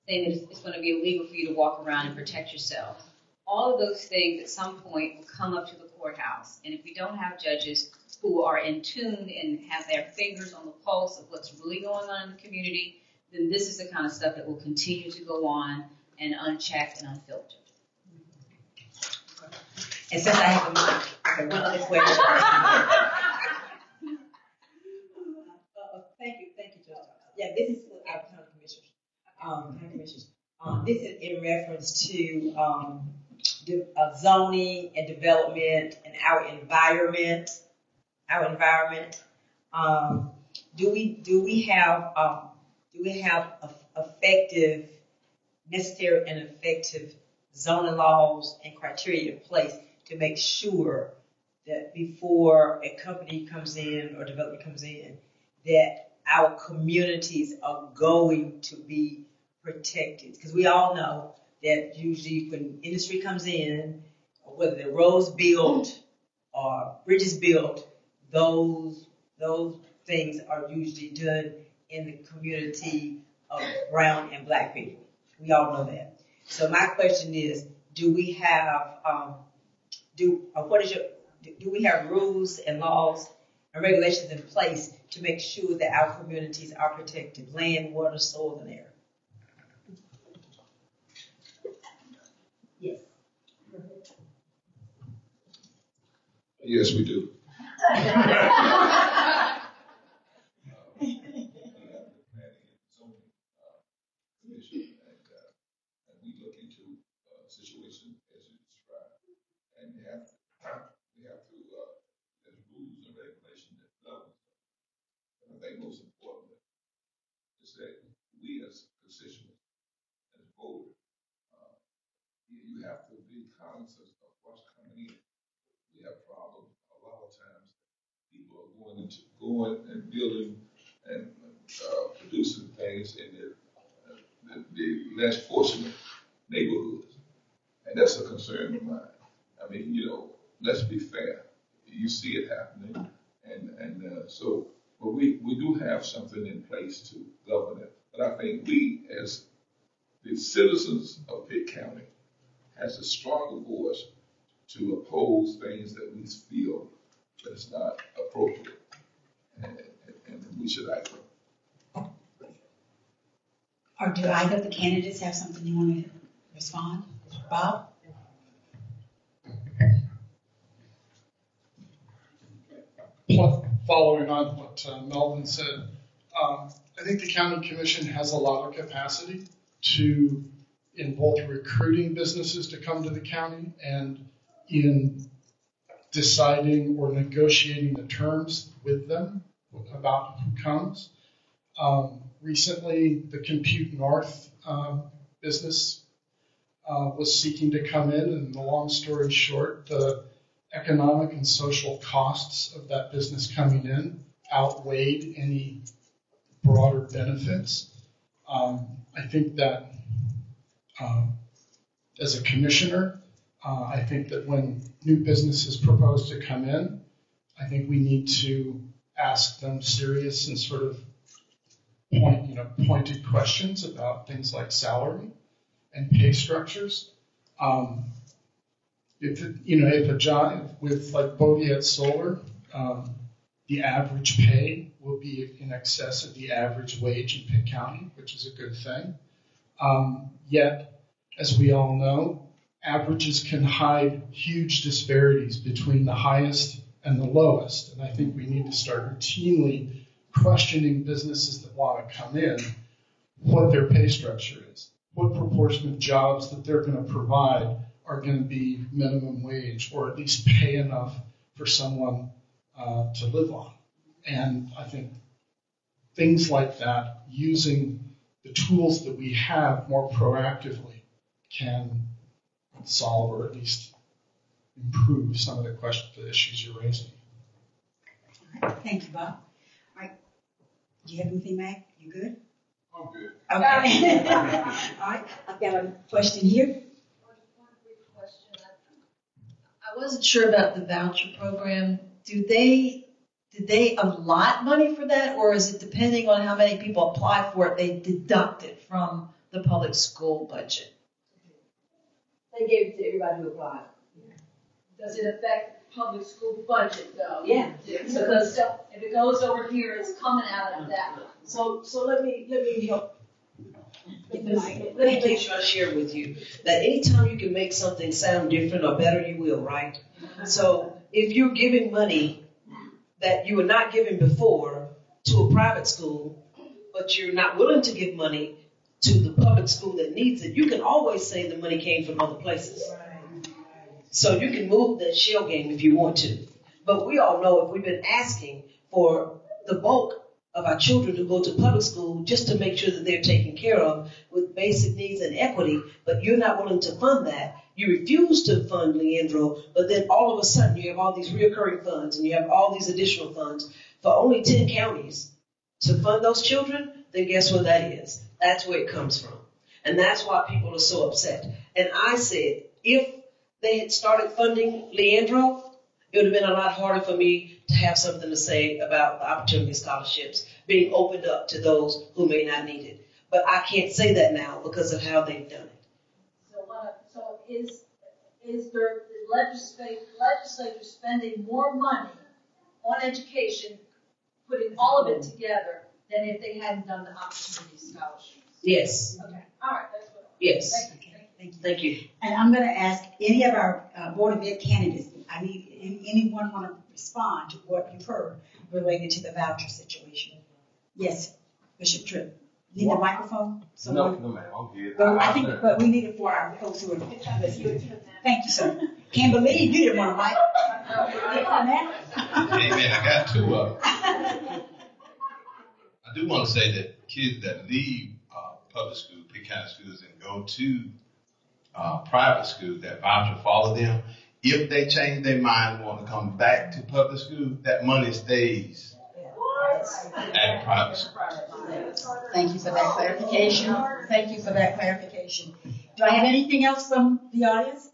saying that it's, it's gonna be illegal for you to walk around and protect yourself. All of those things at some point will come up to the courthouse. And if we don't have judges who are in tune and have their fingers on the pulse of what's really going on in the community, then this is the kind of stuff that will continue to go on and unchecked and unfiltered. And since I have a mic, okay, one other question. Uh, Thank you, thank you, Judge Thompson. Yeah, this is our county commissioners, um, county commissioners. Um, this is in reference to, um, de- uh, zoning and development and our environment, our environment. Um, do we, do we have, um, do we have eff- effective, necessary and effective zoning laws and criteria in place to make sure that before a company comes in or development comes in, that our communities are going to be protected. Because we all know that usually when industry comes in whether they're roads built or bridges built, those, those things are usually done in the community of brown and black people. We all know that. So my question is, do we have, um, do, uh, what is your, do we have rules and laws and regulations in place to make sure that our communities are protected, land, water, soil, and air? Yes. Yes, we do. commission, and, uh, and we look into, uh, situation as you described. And we have, we have to, uh, there's rules and regulations that govern. And I think most importantly is that we as constituents, as voters, uh, you, have to be cognizant of what's coming in. We have problems a lot of times. People are going into, going and building and, uh, producing things in their the, the less fortunate neighborhoods. And that's a concern of mine. I mean, you know, let's be fair. You see it happening. And, and uh, so, but we, we do have something in place to govern it. But I think we, as the citizens of Pitt County, has a stronger voice to oppose things that we feel that is not appropriate. And, and, we should act on. Or do either of the candidates have something you want to respond? Bob? Following on what uh, Melvin said, um, I think the county commission has a lot of capacity to, in both recruiting businesses to come to the county and in deciding or negotiating the terms with them about who comes. Um, recently, the Compute North um, business uh, was seeking to come in, and the long story short, the economic and social costs of that business coming in outweighed any broader benefits. Um, I think that um, as a commissioner, uh, I think that when new businesses propose to come in, I think we need to ask them serious and sort of point, you know, pointed questions about things like salary and pay structures. Um, if you know, if a job with like Bodiet Solar, um, the average pay will be in excess of the average wage in Pitt County, which is a good thing. Um, yet, as we all know, averages can hide huge disparities between the highest and the lowest. And I think we need to start routinely questioning businesses that want to come in what their pay structure is, what proportion of jobs that they're going to provide are going to be minimum wage or at least pay enough for someone uh, to live on. And I think things like that, using the tools that we have more proactively, can solve or at least improve some of the questions, the issues you're raising. All right. Thank you, Bob. All right. Do you have anything, Mac? You good? I'm good. Okay. All right. I've got a question here. I wasn't sure about the voucher program. Do they, did they allot money for that, or is it depending on how many people apply for it, they deduct it from the public school budget? They gave it to everybody who applied. Does it affect public school budget though? Yeah. Because if it goes over here, it's coming out of that. So, so let me, let me help. Let me make sure I share with you that anytime you can make something sound different or better, you will, right? So if you're giving money that you were not giving before to a private school, but you're not willing to give money to the public school that needs it, you can always say the money came from other places. So you can move the shell game if you want to. But we all know if we've been asking for the bulk of our children to go to public school just to make sure that they're taken care of with basic needs and equity, but you're not willing to fund that. You refuse to fund Leandro, but then all of a sudden you have all these reoccurring funds and you have all these additional funds for only 10 counties to fund those children, then guess what that is? That's where it comes from. And that's why people are so upset. And I said, if they had started funding Leandro, it would have been a lot harder for me to have something to say about the opportunity scholarships being opened up to those who may not need it. But I can't say that now because of how they've done it. So, uh, so is, is there, the legislature, legislature spending more money on education, putting all of it together, than if they hadn't done the opportunity scholarships? Yes, Okay, all right, that's what. yes. Thank you. Thank you. Thank you. And I'm going to ask any of our uh, Board of Ed candidates, I need, any- anyone want to respond to what you've heard related to the voucher situation? Yes, Bishop Tripp. Need a microphone? No, Someone? no, ma'am, I'm good. Well, I think, but we need it for our folks who are listening. Thank you, sir. Can't believe you didn't want to mic. Yeah, man. Hey, man, I got two of them. I do want to say that kids that leave uh, public school, Pitt County schools, and go to uh, private schools, that voucher follow them. If they change their mind and want to come back to public school, that money stays at private school. Thank you for that clarification. Thank you for that clarification. Do I have anything else from the audience?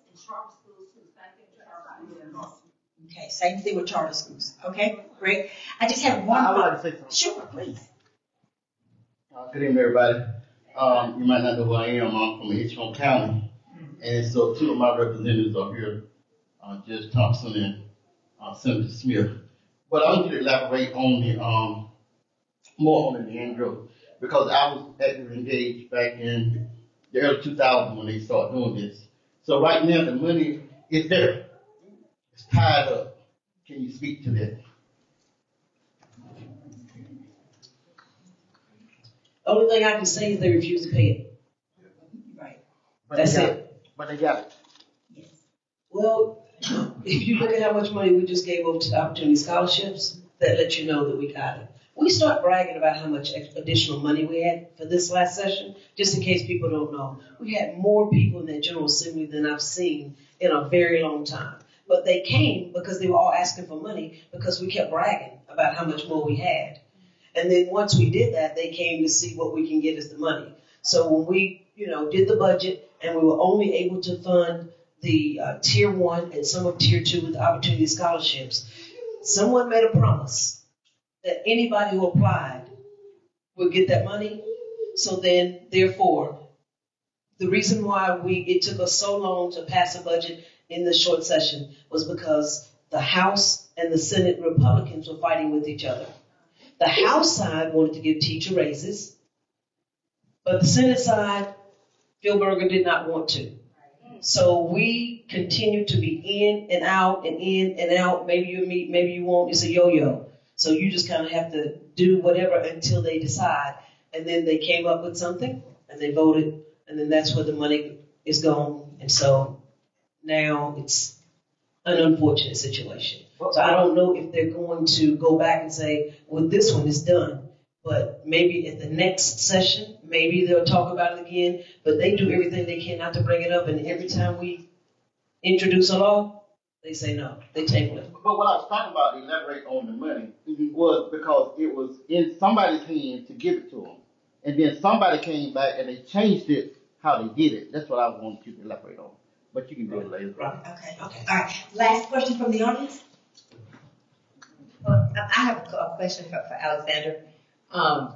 Okay, same thing with charter schools. Okay, great. I just have one. I would like to say something. Sure, please. Uh, Good evening, everybody. Um, you might not know who I am. I'm from Hitchcock County. And so two of my representatives are here, uh, Judge Thompson and, uh, Senator Smith. But I want you to elaborate on the, um, more on the Leandro, because I was actively engaged back in the early two thousands when they started doing this. So right now, the money is there. It's tied up. Can you speak to that? Only thing I can say is they refuse to pay it. Right. But they That's got it. But they got it. Well, if you look at how much money we just gave over to opportunity scholarships, that let you know that we got it. We start bragging about how much additional money we had for this last session, just in case people don't know. We had more people in that General Assembly than I've seen in a very long time. But they came because they were all asking for money because we kept bragging about how much more we had. And then once we did that, they came to see what we can get as the money. So when we, you know, did the budget and we were only able to fund the uh, tier one and some of tier two with opportunity scholarships, someone made a promise that anybody who applied would get that money. So then, therefore, the reason why we it took us so long to pass a budget in the short session was because the House and the Senate Republicans were fighting with each other. The House side wanted to give teacher raises, but the Senate side, Phil Berger did not want to. So we continue to be in and out and in and out. Maybe you meet, maybe you won't. It's a yo-yo. So you just kind of have to do whatever until they decide. And then they came up with something and they voted, and then that's where the money is gone. And so now it's an unfortunate situation. So I don't know if they're going to go back and say, well, this one is done. But maybe at the next session, maybe they'll talk about it again. But they do everything they can not to bring it up. And every time we introduce a law, they say no. They table it. But what I was talking about, elaborate on the money, was because it was in somebody's hands to give it to them. And then somebody came back and they changed it how they did it. That's what I wanted you to elaborate on. But you can do it later. Right. Okay, okay. All right. Last question from the audience? Well, I I have a a question for, for Alexander, um,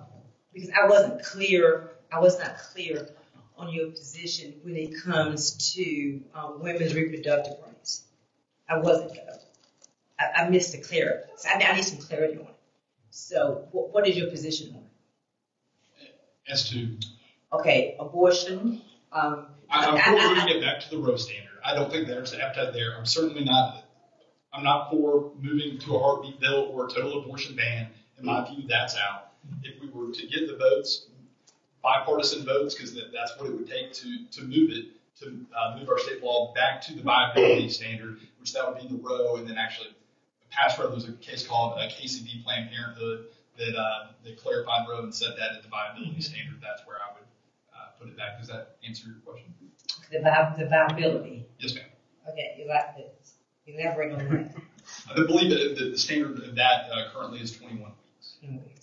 because I wasn't clear, I was not clear on your position when it comes to, um, women's reproductive rights. I wasn't, I, I missed the clarity, so I, I need some clarity on it. So what, what is your position on it? As to, Okay, abortion, um. I- for I- moving it back to the Roe standard. I don't think there's an appetite there. I'm certainly not, I'm not for moving to a heartbeat bill or a total abortion ban. In my view, that's out. If we were to get the votes, bipartisan votes, because that's what it would take to, to move it, to uh, move our state law back to the viability standard, which that would be the Roe, and then actually past Roe, there's a case called uh, Casey v. Planned Parenthood that, uh, that clarified Roe and set that at the viability standard. That's where I would uh, put it back. Does that answer your question? The vi- the viability, Yes, ma'am. okay, you like this, elaborate on that. I believe that the, the standard of that uh, currently is 21 weeks.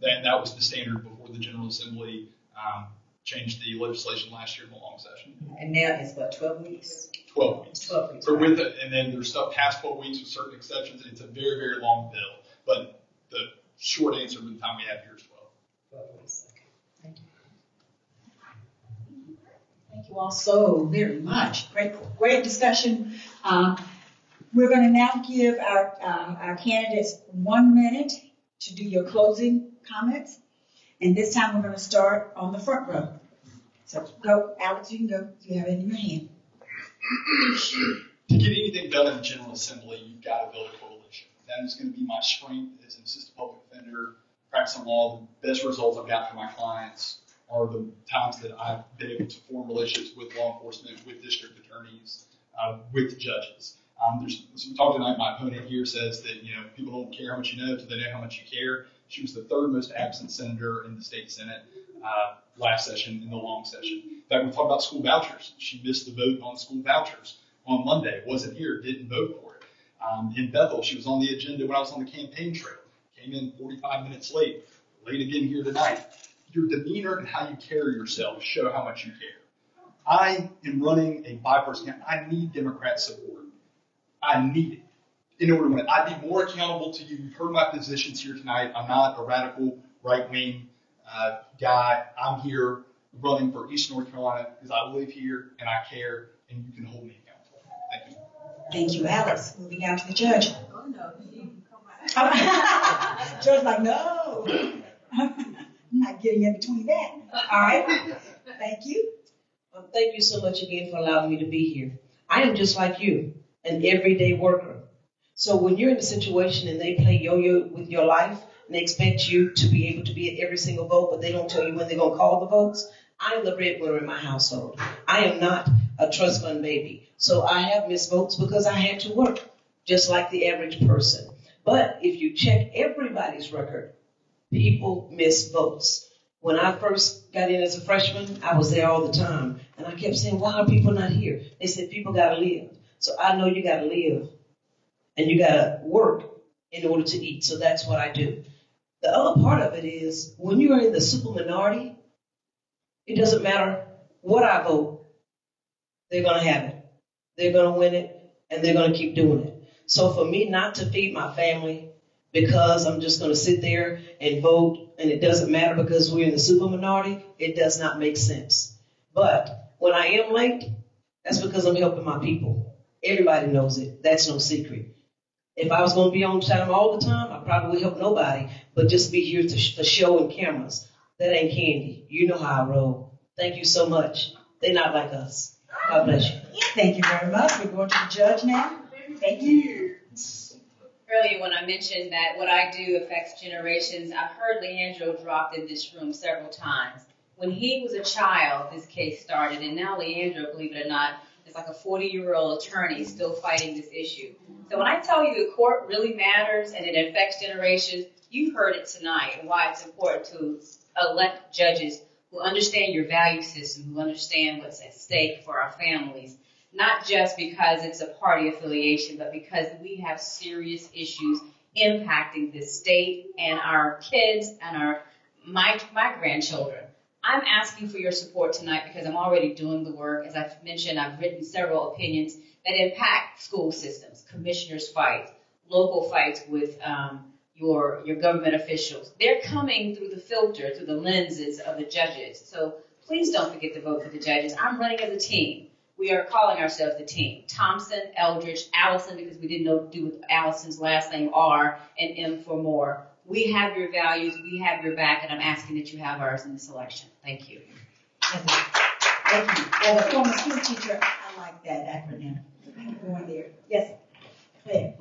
That, that was the standard before the General Assembly um, changed the legislation last year in the long session. And now it's what, twelve weeks? 12 weeks. Twelve weeks. So with it, and then there's stuff past 12 weeks with certain exceptions. It's a very, very long bill. But the short answer with the time we have here is 12. Twelve weeks, okay. Thank you. Thank you all so very much. Great, great discussion. Um, we're going to now give our, uh, our candidates one minute to do your closing comments. And this time we're going to start on the front row. So go, Alex, you can go. You have it in your hand. to get anything done in the General Assembly, you've got to build a coalition. That is going to be my strength as an assistant public defender, practicing law. The best results I've got for my clients are the times that I've been able to form relationships with law enforcement, with district attorneys, uh, with judges. Um, there's, we talked tonight, my opponent here says that you know people don't care how much you know until they know how much you care. She was the third most absent senator in the state senate uh, last session in the long session. In fact, we talked about school vouchers. She missed the vote on school vouchers on Monday. Wasn't here. Didn't vote for it. Um, in Bethel, she was on the agenda when I was on the campaign trail. Came in 45 minutes late. Late again here tonight. Your demeanor and how you carry yourself show how much you care. I am running a bipartisan campaign. I need Democrat support. I need it in order to win. I'd be more accountable to you. You've heard my positions here tonight. I'm not a radical right wing uh, guy. I'm here running for East North Carolina because I live here and I care, and you can hold me accountable. Thank you. Thank you, Alex. Moving down to the judge. Oh, no, you can come right. Judge like, no. I'm not getting in between that. All right. Thank you. Um, thank you so much again for allowing me to be here. I am just like you, an everyday worker. So when you're in a situation and they play yo-yo with your life and they expect you to be able to be at every single vote, but they don't tell you when they're going to call the votes, I am the breadwinner in my household. I am not a trust fund baby. So I have missed votes because I had to work, just like the average person. But if you check everybody's record, people miss votes. When I first got in as a freshman, I was there all the time. And I kept saying, why are people not here? They said, people got to live. So I know you got to live and you got to work in order to eat. So that's what I do. The other part of it is when you are in the super minority, it doesn't matter what I vote, they're going to have it. They're going to win it and they're going to keep doing it. So for me not to feed my family because I'm just going to sit there and vote and it doesn't matter because we're in the super minority, it does not make sense. But when I am late, that's because I'm helping my people. Everybody knows it. That's no secret. If I was going to be on time all the time, I probably would help nobody, but just be here to, for show and cameras. That ain't Kandie. You know how I roll. Thank you so much. They're not like us. God bless you. Thank you very much. We're going to the judge now. Thank you. Earlier, when I mentioned that what I do affects generations, I've heard Leandro dropped in this room several times. When he was a child, this case started, and now Leandro, believe it or not, is like a 40 year old attorney still fighting this issue. So when I tell you the court really matters and it affects generations, you've heard it tonight and why it's important to elect judges who understand your value system, who understand what's at stake for our families, not just because it's a party affiliation, but because we have serious issues impacting this state and our kids and our my my grandchildren. I'm asking for your support tonight because I'm already doing the work. As I've mentioned, I've written several opinions that impact school systems, commissioners' fights, local fights with um, your your government officials. They're coming through the filter, through the lenses of the judges. So please don't forget to vote for the judges. I'm running as a team. We are calling ourselves the team. Thompson, Eldridge, Allison, because we didn't know do with Allison's last name R and M for more. We have your values, we have your back, and I'm asking that you have ours in this election. Thank you. Thank you. As a former school teacher, I like that acronym. Going there. Yes. Go ahead.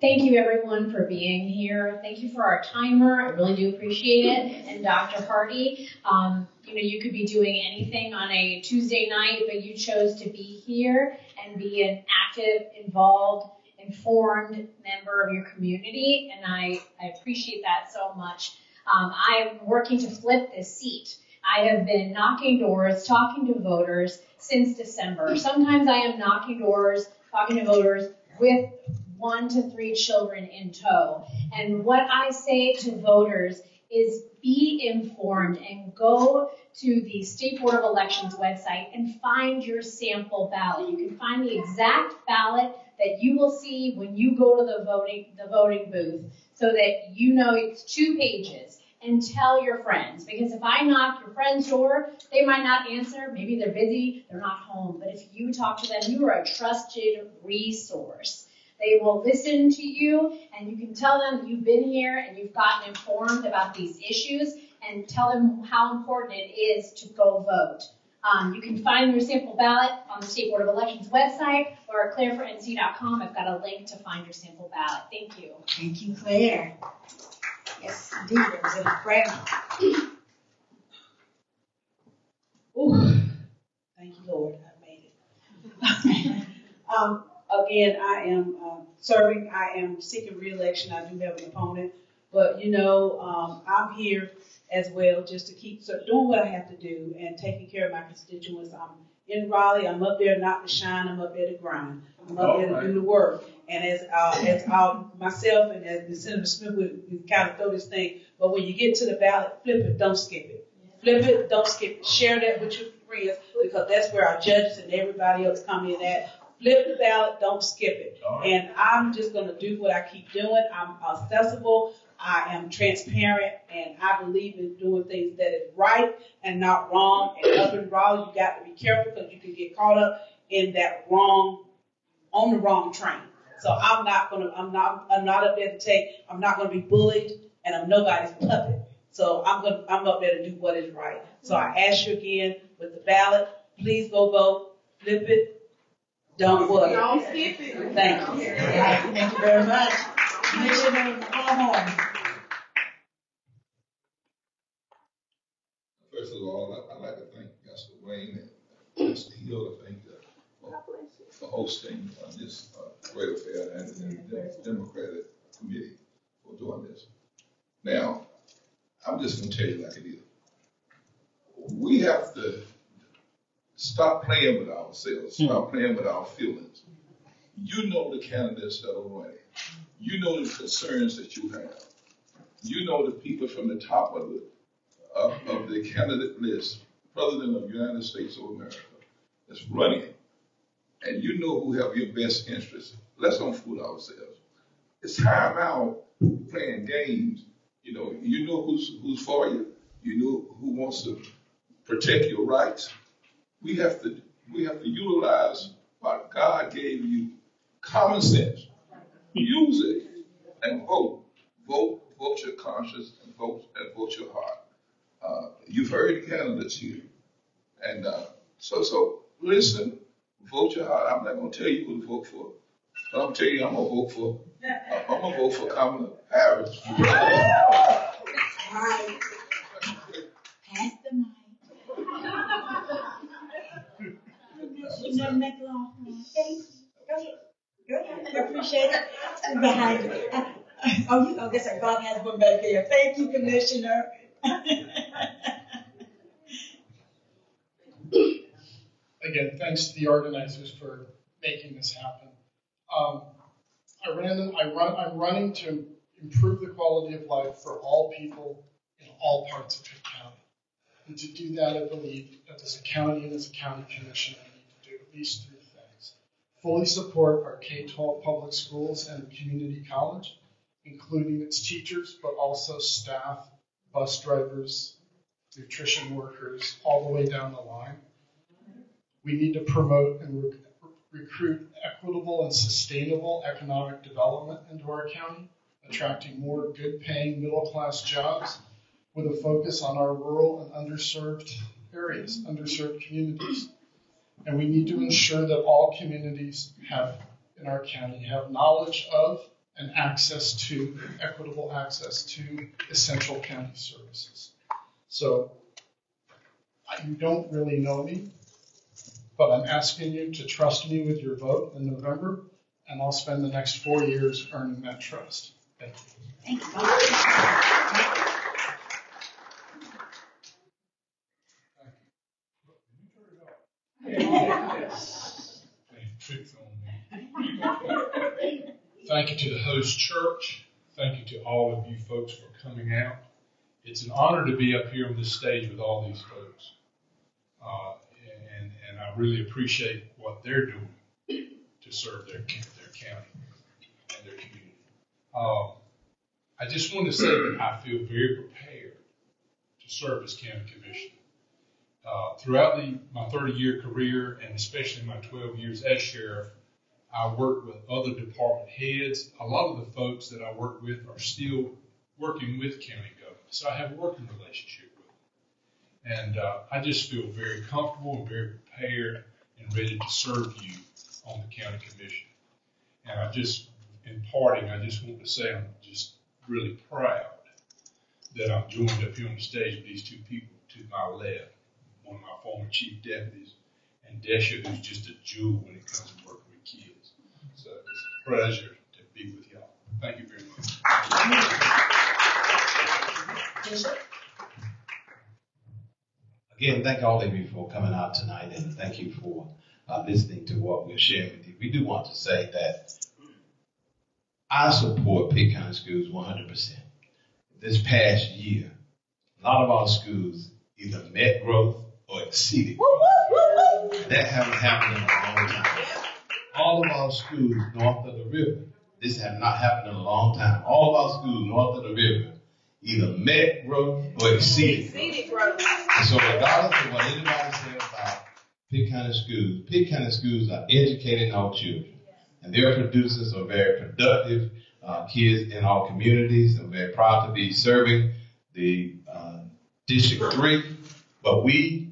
Thank you everyone for being here. Thank you for our timer. I really do appreciate it. And Dr. Hardy, um, you know, you could be doing anything on a Tuesday night, but you chose to be here and be an active, involved, informed member of your community. And I, I appreciate that so much. Um, I'm working to flip this seat. I have been knocking doors, talking to voters since December. Sometimes I am knocking doors, talking to voters with one to three children in tow. And what I say to voters is be informed and go to the State Board of Elections website and find your sample ballot. You can find the exact ballot that you will see when you go to the voting, the voting booth so that you know it's two pages and tell your friends. Because if I knock your friend's door, they might not answer. Maybe they're busy, they're not home. But if you talk to them, you are a trusted resource. They will listen to you and you can tell them you've been here and you've gotten informed about these issues and tell them how important it is to go vote. Um, you can find your sample ballot on the State Board of Elections website or at clarefornc.com. I've got a link to find your sample ballot. Thank you. Thank you, Claire. Yes, indeed, Representative Brown. Ooh, thank you, Lord, I made it. um, again, I am uh, serving. I am seeking reelection. I do have an opponent, but you know, um, I'm here as well just to keep so doing what I have to do and taking care of my constituents. I'm in Raleigh. I'm up there not to shine. I'm up there to grind. I'm up there to do the work. And as uh, as uh, myself and as Senator Smith would, would kind of throw this thing, but when you get to the ballot, flip it. Don't skip it. Flip it. Don't skip it. Share that with your friends because that's where our judges and everybody else come in at. Flip the ballot. Don't skip it. And I'm just going to do what I keep doing. I'm accessible. I am transparent and I believe in doing things that is right and not wrong. And up in Raleigh, you got to be careful because you can get caught up in that wrong, on the wrong train. So I'm not gonna, I'm not, I'm not up there to take, I'm not gonna be bullied and I'm nobody's puppet. So I'm gonna, I'm up there to do what is right. So I ask you again with the ballot, please go vote, flip it, don't worry. Don't skip it. Thank you. Thank you very much. Commissioner Ballhorn. First of all, I- I'd like to thank Pastor Wayne and Mr. Hill, I think, uh, for- for hosting uh, this uh, great affair and the Democratic Committee for doing this. Now, I'm just gonna tell you like it is. We have to stop playing with ourselves, stop playing with our feelings. You know the candidates that are running. You know the concerns that you have. You know the people from the top of the of, of the candidate list, President of the United States of America, that's running, and you know who have your best interests. Let's don't fool ourselves. It's time out playing games. You know, you know who's who's for you. You know who wants to protect your rights. We have to we have to utilize what God gave you, common sense. Use it and vote. Vote, vote your conscience and vote and vote your heart. Uh, you've heard the candidates here. And uh, so, so listen, vote your heart. I'm not going to tell you who to vote for. But I'm going to tell you I'm to vote for, I'm going to vote for Kamala Harris. Pass the mic. Commissioner McLawhorn. Thank you. Go ahead. Go ahead. I appreciate it. Behind you. Uh, Oh, you, oh, guess our Bob has one back there. Thank you, Commissioner. again, thanks to the organizers for making this happen. Um, I ran, I run, I'm running to improve the quality of life for all people in all parts of Pitt County. And to do that, I believe that as a county and as a county commission, I need to do at least. Fully support our K-12 public schools and community college, including its teachers, but also staff, bus drivers, nutrition workers, all the way down the line. We need to promote and rec- recruit equitable and sustainable economic development into our county, attracting more good paying middle class jobs with a focus on our rural and underserved areas, underserved communities. And we need to ensure that all communities have, in our county, have knowledge of and access to, equitable access to essential county services. So you don't really know me, but I'm asking you to trust me with your vote in November, and I'll spend the next four years earning that trust. Thank you. Thank you. Tricks on me. Thank you to the host church. Thank you to all of you folks for coming out. it's an honor to be up here on this stage with all these folks. Uh, and, and I really appreciate what they're doing to serve their, their county and their community. Um, I just want to say that I feel very prepared to serve as county commissioner. Uh, throughout the, my 30-year career, and especially my 12 years as sheriff, I worked with other department heads. A lot of the folks that I work with are still working with county government, so I have a working relationship with them. And uh, I just feel very comfortable and very prepared and ready to serve you on the county commission. And I just, in parting, I just want to say I'm just really proud that I'm joined up here on the stage with these two people to my left, one of my former chief deputies, and Desha, who's just a jewel when it comes to working with kids. So it's a pleasure to be with y'all. Thank you very much. Again, thank all of you for coming out tonight and thank you for uh, listening to what we're sharing with you. We do want to say that I support County Schools 100%. This past year, a lot of our schools either met growth or exceeded. That hasn't happened in a long time. All of our schools north of the river, this has not happened in a long time. All of our schools north of the river either met growth or exceeded growth. And so regardless of what anybody says about Pitt County schools, Pitt County schools are educating our children. And their producers are very productive uh, kids in our communities. I'm very proud to be serving the uh, District 3. But we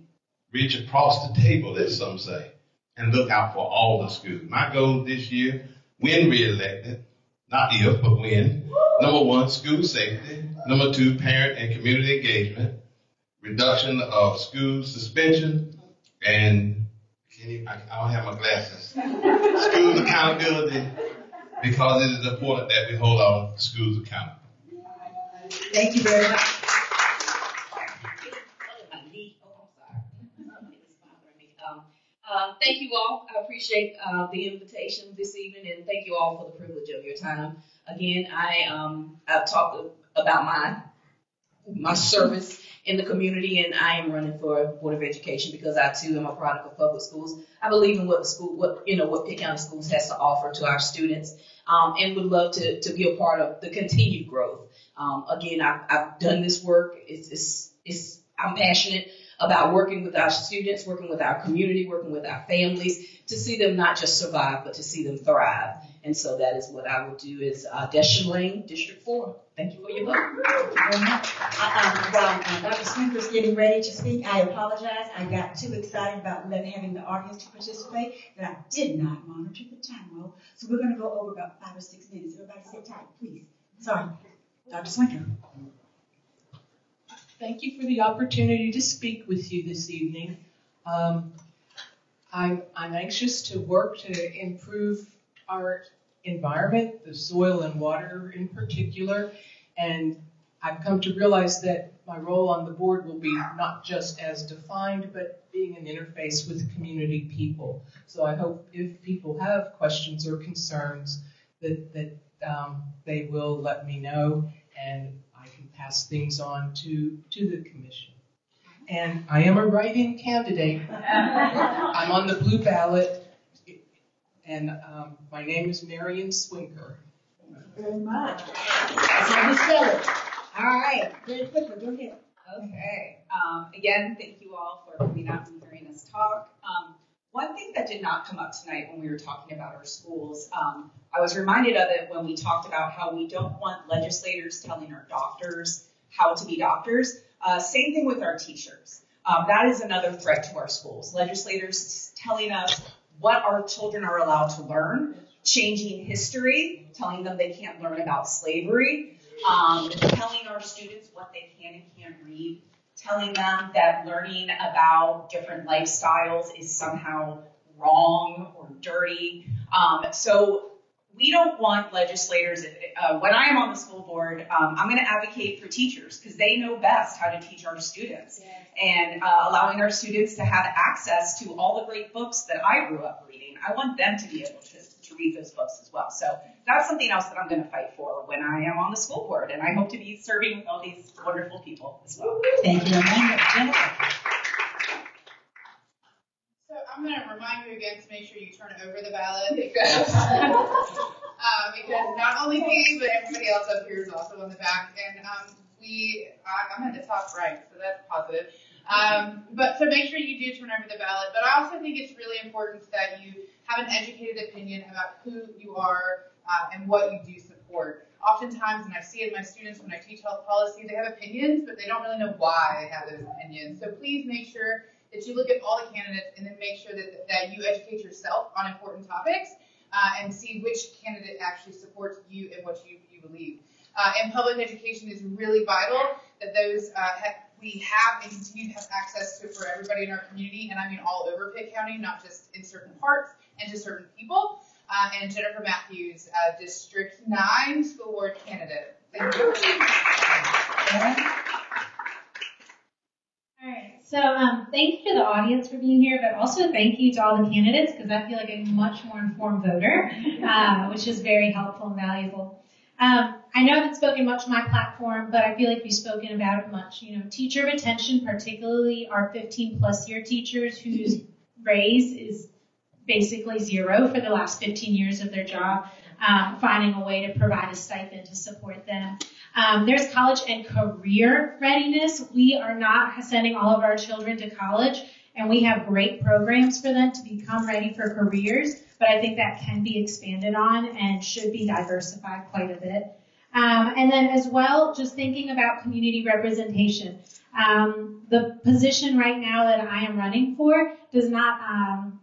reach across the table, as some say, and look out for all the schools. My goal this year, when reelected, not if, but when. Number one, school safety. Number two, parent and community engagement. Reduction of school suspension. And I, I don't have my glasses. School accountability, because it is important that we hold our schools accountable. Thank you very much. Uh, thank you all. I appreciate uh, the invitation this evening, and thank you all for the privilege of your time. Again, I um, I've talked about my my service in the community, and I am running for Board of Education because I too am a product of public schools. I believe in what the school, what you know, what Pitt County Schools has to offer to our students, um, and would love to to be a part of the continued growth. Um, again, I've, I've done this work. It's, it's, it's I'm passionate about working with our students, working with our community, working with our families to see them not just survive, but to see them thrive. And so that is what I will do is uh, Lane, District 4. Thank you for your vote. Thank you very much. Uh, while uh, Dr. Swinker's getting ready to speak, I apologize. I got too excited about having the audience to participate that I did not monitor the time well. So we're going to go over about five or six minutes. Everybody sit tight, please. Sorry. Dr. Swinker. Thank you for the opportunity to speak with you this evening. Um, I'm, I'm anxious to work to improve our environment, the soil and water in particular, and I've come to realize that my role on the board will be not just as defined, but being an interface with community people. So I hope if people have questions or concerns that, that um, they will let me know and pass things on to, to the commission. And I am a write-in candidate. I'm on the blue ballot, and um, my name is Marian Swinker. Very much. That's how we spell it. All right. Very quickly, go ahead. Okay. Um, again, thank you all for coming out and hearing us talk. Um, one thing that did not come up tonight when we were talking about our schools, um, I was reminded of it when we talked about how we don't want legislators telling our doctors how to be doctors. Uh, same thing with our teachers. Um, that is another threat to our schools. Legislators telling us what our children are allowed to learn, changing history, telling them they can't learn about slavery, um, telling our students what they can and can't read, telling them that learning about different lifestyles is somehow wrong or dirty. Um, so we don't want legislators, uh, when I am on the school board, um, I'm going to advocate for teachers because they know best how to teach our students and uh, allowing our students to have access to all the great books that I grew up reading. I want them to be able to, to read those books as well. So that's something else that I'm going to fight for when I am on the school board, and I hope to be serving all these wonderful people as well. Thank you, Amanda. Jennifer? So I'm going to remind you again to make sure you turn over the ballot because, uh, because not only me, but everybody else up here is also on the back. And um, we, I, I'm at the top right, so that's positive. Um, but so make sure you do turn over the ballot. But I also think it's really important that you have an educated opinion about who you are uh, and what you do support. Oftentimes, and I see it in my students when I teach health policy, they have opinions, but they don't really know why they have those opinions. So please make sure that you look at all the candidates and then make sure that, that you educate yourself on important topics uh, and see which candidate actually supports you and what you, you believe. Uh, and public education is really vital that those uh, ha- we have and continue to have access to for everybody in our community, and I mean all over Pitt County, not just in certain parts and to certain people. Uh, and Jennifer Matthews, uh, District 9 School Board candidate. Thank you. So um, thank you to the audience for being here, but also thank you to all the candidates because I feel like a much more informed voter, uh, which is very helpful and valuable. Um, I know I haven't spoken much on my platform, but I feel like we've spoken about it much. You know, teacher retention, particularly our 15 plus year teachers whose raise is basically zero for the last 15 years of their job, um, finding a way to provide a stipend to support them. Um, there's college and career readiness. We are not sending all of our children to college, and we have great programs for them to become ready for careers, but I think that can be expanded on and should be diversified quite a bit. Um, and then as well, just thinking about community representation. Um, the position right now that I am running for does not, um,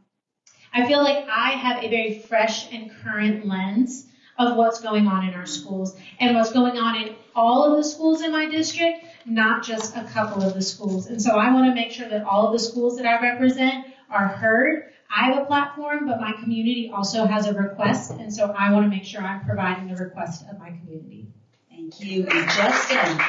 I feel like I have a very fresh and current lens of what's going on in our schools and what's going on in all of the schools in my district, not just a couple of the schools. And so I want to make sure that all of the schools that I represent are heard. I have a platform, but my community also has a request, and so I want to make sure I'm providing the request of my community. Thank you. And Justin?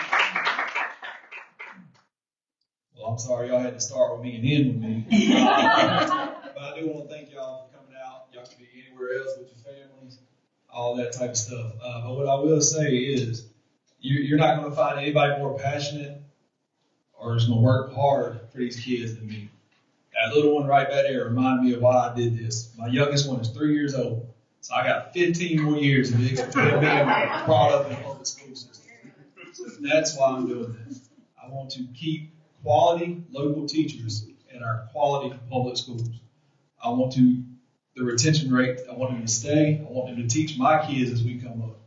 Well, I'm sorry y'all had to start with me and end with me. but I do want to thank y'all for coming out. Y'all can be anywhere else with your families, all that type of stuff. Uh, but what I will say is, you, you're not going to find anybody more passionate or is going to work hard for these kids than me. That little one right back there reminded me of why I did this. My youngest one is three years old, so I got 15 more years of being brought up in the public school system. That's why I'm doing this. I want to keep quality local teachers in our quality public schools. I want to the retention rate. I want them to stay. I want them to teach my kids as we come up.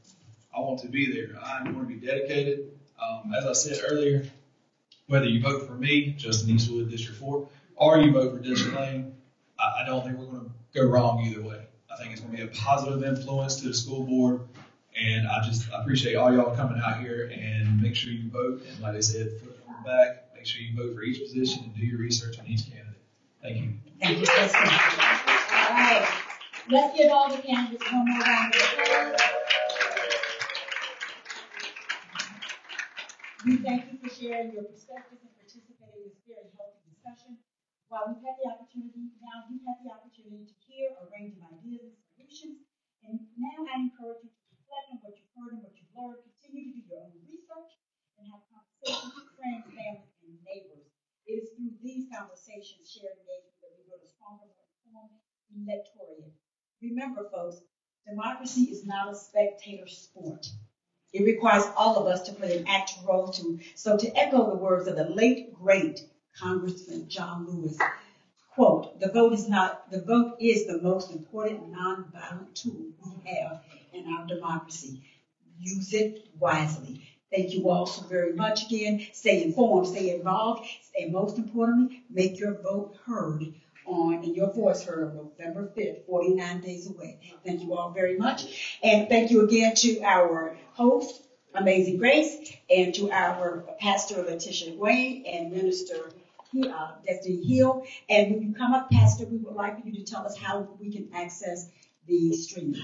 I want to be there. I want to be dedicated. Um, as I said earlier, whether you vote for me, Justin Eastwood, District 4, or you vote for District Lane, I, I don't think we're going to go wrong either way. I think it's going to be a positive influence to the school board. And I just I appreciate all y'all coming out here and make sure you vote. And like I said, foot the back, make sure you vote for each position and do your research on each candidate. Thank you. Thank you, Justin. All right. Let's give all the candidates one more round of applause. We thank you for sharing your perspectives and participating in this very healthy discussion. While we've had the opportunity, now you've the opportunity to hear a range of ideas and solutions. And now I encourage you to reflect on what you've heard and what you've learned. Continue to do your own research and have conversations with friends, family, and neighbors. It is through these conversations, shared engagement, that we build a stronger, more informed electorate. Remember, folks, democracy is not a spectator sport. It requires all of us to play an active role too. So to echo the words of the late, great Congressman John Lewis, quote, the vote is not, the vote is the most important nonviolent tool we have in our democracy. Use it wisely. Thank you all so very much again. Stay informed, stay involved, and most importantly, make your vote heard on, and your voice heard November 5th, 49 days away. Thank you all very much. And thank you again to our host, Amazing Grace, and to our pastor, Letitia Wayne, and minister, uh, Destiny Hill. And when you come up, Pastor, we would like you to tell us how we can access the stream.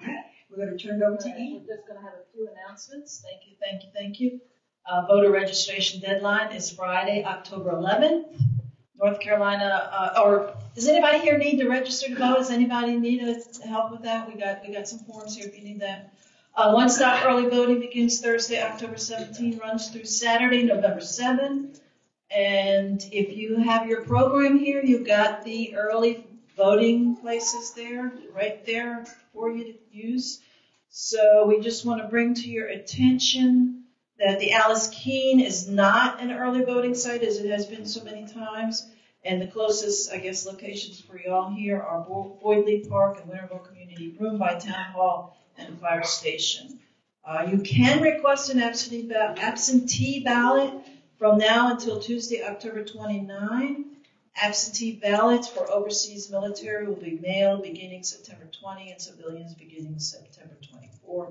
Right? We're going to turn it over to Ann. We're just going to have a few announcements. Thank you, thank you, thank you. Uh, voter registration deadline is Friday, October 11th. North Carolina, uh, or Does anybody here need to register to vote? Does anybody need us help with that? We got, we got some forms here if you need that. Uh, one stop early voting begins Thursday, October 17, runs through Saturday, November 7. And if you have your program here, you've got the early voting places there, right there for you to use. So we just want to bring to your attention that the Alice Keene is not an early voting site as it has been so many times. And the closest, I guess, locations for y'all here are Bo- Boyd Lee Park and Winterville Community Room by Town Hall and Fire Station. Uh, you can request an absentee, ba- absentee ballot from now until Tuesday, October 29. Absentee ballots for overseas military will be mailed beginning September 20 and civilians beginning September 24.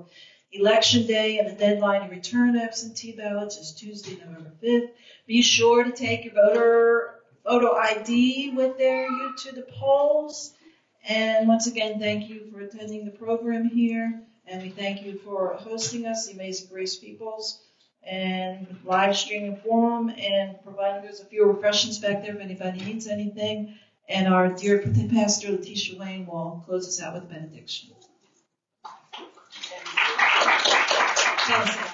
Election day and the deadline to return absentee ballots is Tuesday, November 5th. Be sure to take your voter photo ID with there you to the polls. And once again, thank you for attending the program here. And we thank you for hosting us, the Amazing Grace Peoples, and live streaming forum and providing us a few refreshments back there if anybody needs anything. And our dear pastor, Letitia Wayne, will close us out with a benediction. All right.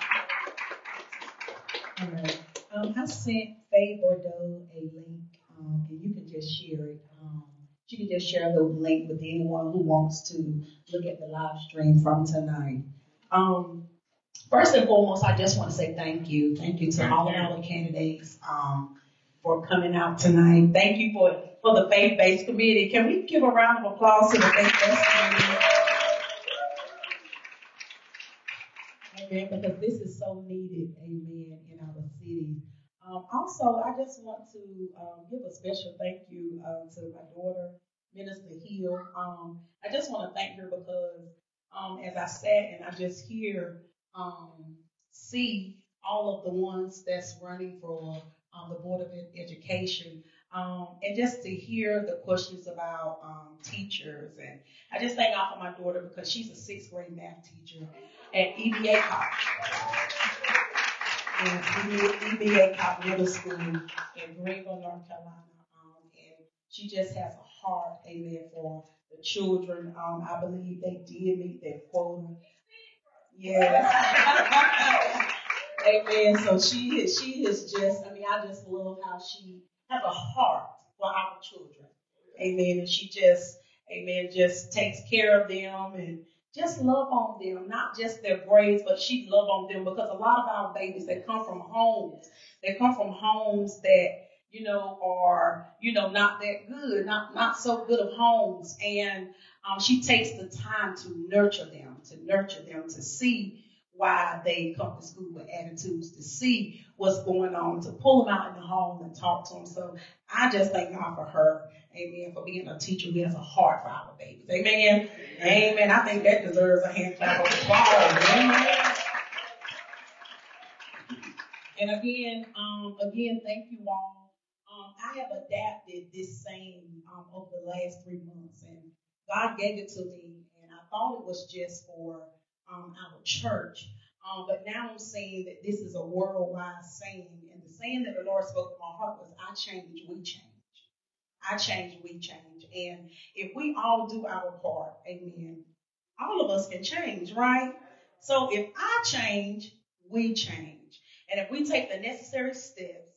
Um, I sent Faye Bordeaux a link, um, and you can just share it. Um, she can just share the link with anyone who wants to look at the live stream from tonight. Um, first and foremost, I just want to say thank you. Thank you to all of our candidates um, for coming out tonight. Thank you for, for the faith-based committee. Can we give a round of applause to the faith-based committee? Amen, because this is so needed, amen, in our city. Um, also, I just want to um, give a special thank you um, to my daughter, Minister Hill. Um, I just want to thank her because um, as I sat and I just hear, um, see all of the ones that's running for the Board of Education, um, and just to hear the questions about um, teachers. And I just thank God for my daughter because she's a sixth grade math teacher at EBA College. And EBA College Middle School in Greenville, North Carolina. Um, and she just has a heart, amen, for the children. Um, I believe they did meet their quota. Yes. Amen. So she is, she is just, I mean, I just love how she has a heart for our children. Amen. And she just, amen, just takes care of them and just love on them, not just their grades, but she love on them because a lot of our babies, they come from homes. They come from homes that, you know, are, you know, not that good, not, not so good of homes. And um, she takes the time to nurture them, to nurture them, to see why they come to school with attitudes, to see what's going on, to pull them out in the home and talk to them. So I just thank God for her. Amen. For being a teacher who has a heart for our babies. Amen. Amen. I think that deserves a hand clap of applause. Amen. And again, um, again, thank you all. Um, I have adapted this saying um, over the last three months, and God gave it to me, and I thought it was just for um, our church. Um, but now I'm seeing that this is a worldwide saying, and the saying that the Lord spoke to my heart was, "I change, we change." I change, we change. And if we all do our part, amen, all of us can change, right? So if I change, we change. And if we take the necessary steps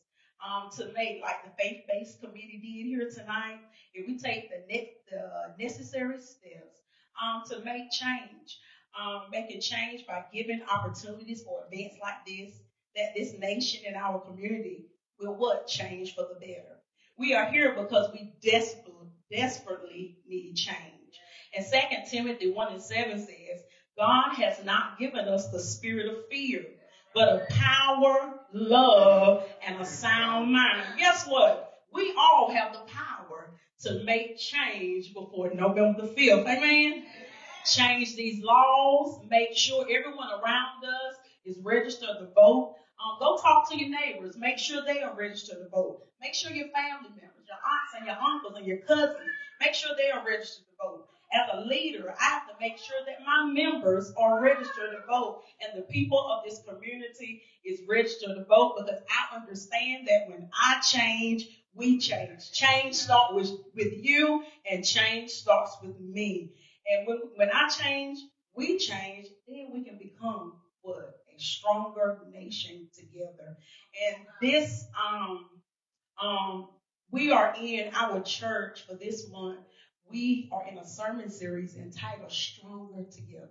um, to make, like the faith-based committee did here tonight, if we take the, ne- the necessary steps um, to make change, um, making change by giving opportunities for events like this, that this nation and our community will what? Change for the better. We are here because we desperately, desperately need change. And 2 Timothy 1 and 7 says, God has not given us the spirit of fear, but of power, love, and a sound mind. Guess what? We all have the power to make change before November the 5th. Amen? Change these laws, make sure everyone around us is registered to vote. Um, go talk to your neighbors. Make sure they are registered to vote. Make sure your family members, your aunts and your uncles and your cousins, make sure they are registered to vote. As a leader, I have to make sure that my members are registered to vote and the people of this community is registered to vote because I understand that when I change, we change. Change starts with, with you, and change starts with me. And when, when I change, we change, then we can become what? A stronger nation together. And this, um, um, we are in our church for this month. We are in a sermon series entitled Stronger Together.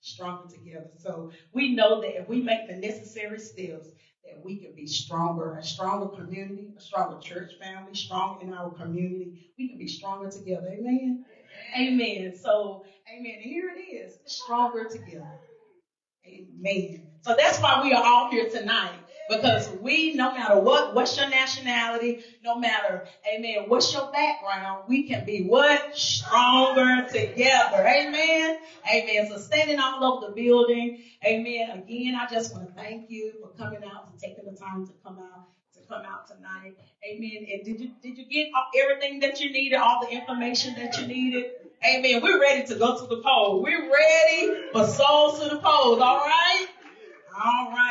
Stronger Together. So we know that if we make the necessary steps, that we can be stronger, a stronger community, a stronger church family, strong in our community. We can be stronger together. Amen. Amen. So, amen. Here it is, stronger together. Amen. So that's why we are all here tonight. Because we, no matter what, what's your nationality, no matter, amen, what's your background, we can be what? Stronger together. Amen. Amen. So standing all over the building, amen. Again, I just want to thank you for coming out and taking the time to come out to come out tonight. Amen. And did you did you get everything that you needed, all the information that you needed? Amen. We're ready to go to the poll. We're ready for souls to the polls. All right. All right.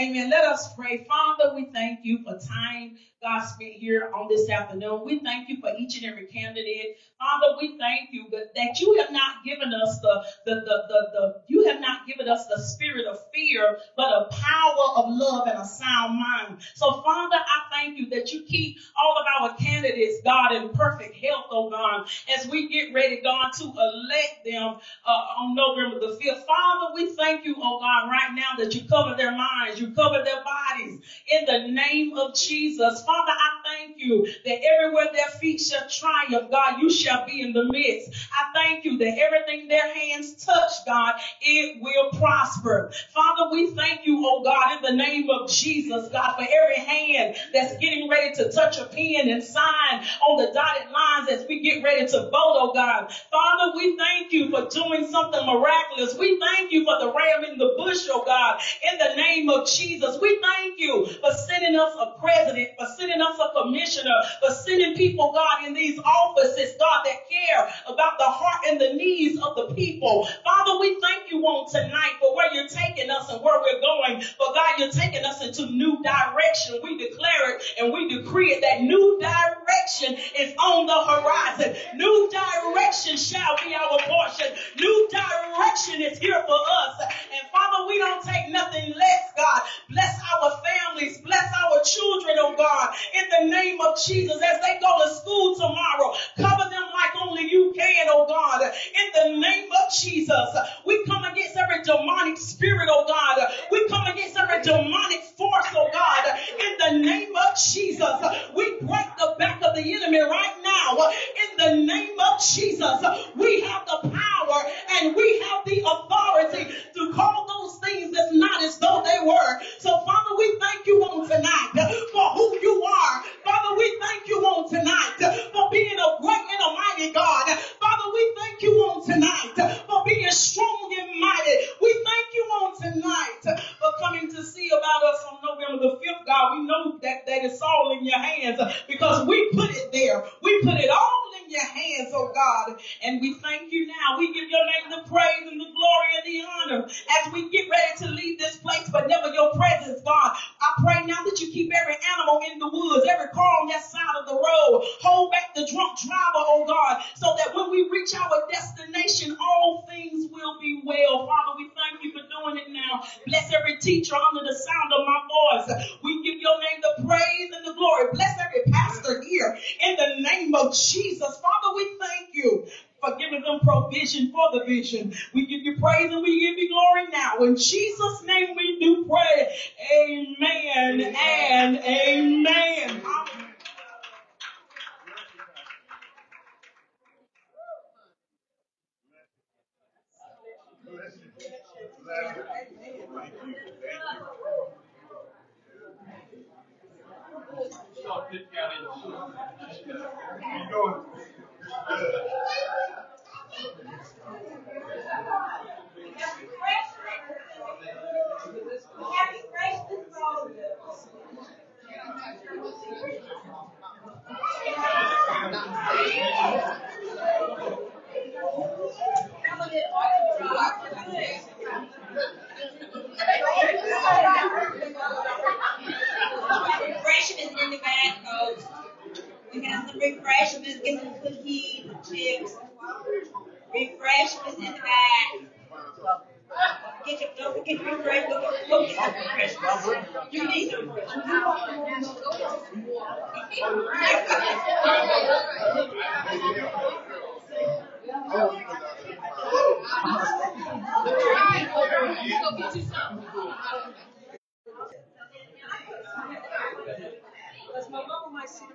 Amen. Let us pray. Father, we thank you for time God spent here on this afternoon. We thank you for each and every candidate. Father, we thank you that, you have not given us the, the, the, the, the, you have not given us the spirit of fear, but a power of love and a sound mind. So Father, I thank you that you keep all of our candidates, God, in perfect health, oh God, as we get ready, God, to elect them uh, on November the 5th. Father, we thank you, oh God, right now that you cover their minds, you cover their bodies in the name of Jesus. Father, I thank you that everywhere their feet shall triumph, God, you shall be in the midst. I thank you that everything their hands touch, God, it will prosper. Father, we thank you, oh God, in the name of Jesus, God, for every hand that's getting ready to touch a pen and sign on the dotted lines as we get ready to vote, oh God. Father, we thank you for doing something miraculous. We thank you for the ram in the bush, oh God, in the name of Jesus. We thank you for sending us a president, for sending us a commissioner, for sending people, God, in these offices, God, that care about the heart and the needs of the people. Father, we thank you on tonight for where you're taking us and where we're going. But God, you're taking us into new direction. We declare it and we decree it that new direction is on the horizon. New direction shall be our portion. New direction is here for us. And Father, we don't take nothing less, God. Bless our families. Bless our children, oh God in the name of Jesus as they go to school tomorrow. Cover them like only you can, oh God, in the name of Jesus. We come against every demonic spirit, oh God. We come against every demonic force, oh God, in the name of Jesus. We break the back of the enemy right now in the name of Jesus. We have the power and we have the authority to call those things that's not as though they were. So, Father, we thank you on tonight uh, for who you are. Father, we thank you on tonight uh, for being a great and a mighty God. Father, we thank you on tonight uh, for being strong and mighty. We thank you on tonight for coming to see about us on November the 5th, God. We know that, that it's all in your hands because we put it there. We put it all in your hands, oh God. And we thank you now. We give your name the praise and the glory and the honor as we get ready to leave this place, but never your presence, God. I pray now that you keep every animal in the woods, every car on that side of the road. Hold back the drunk driver, oh God, so that when we reach our destination, all things will be well. Father, we thank you for doing it now. Bless every teacher under the sound of my voice. We give your name the praise and the glory. Bless every pastor here in the name of Jesus. Father, we thank you for giving them provision for the vision. We give you praise and we give you glory now. In Jesus' name we do pray. Amen and amen. Happy Christmas, all of you. refreshments, get some cookies, chips, refreshments in the back. Get your, don't forget your refreshments. Go get some refreshments. You need some refreshments. Go get you some. Because my mama might see the.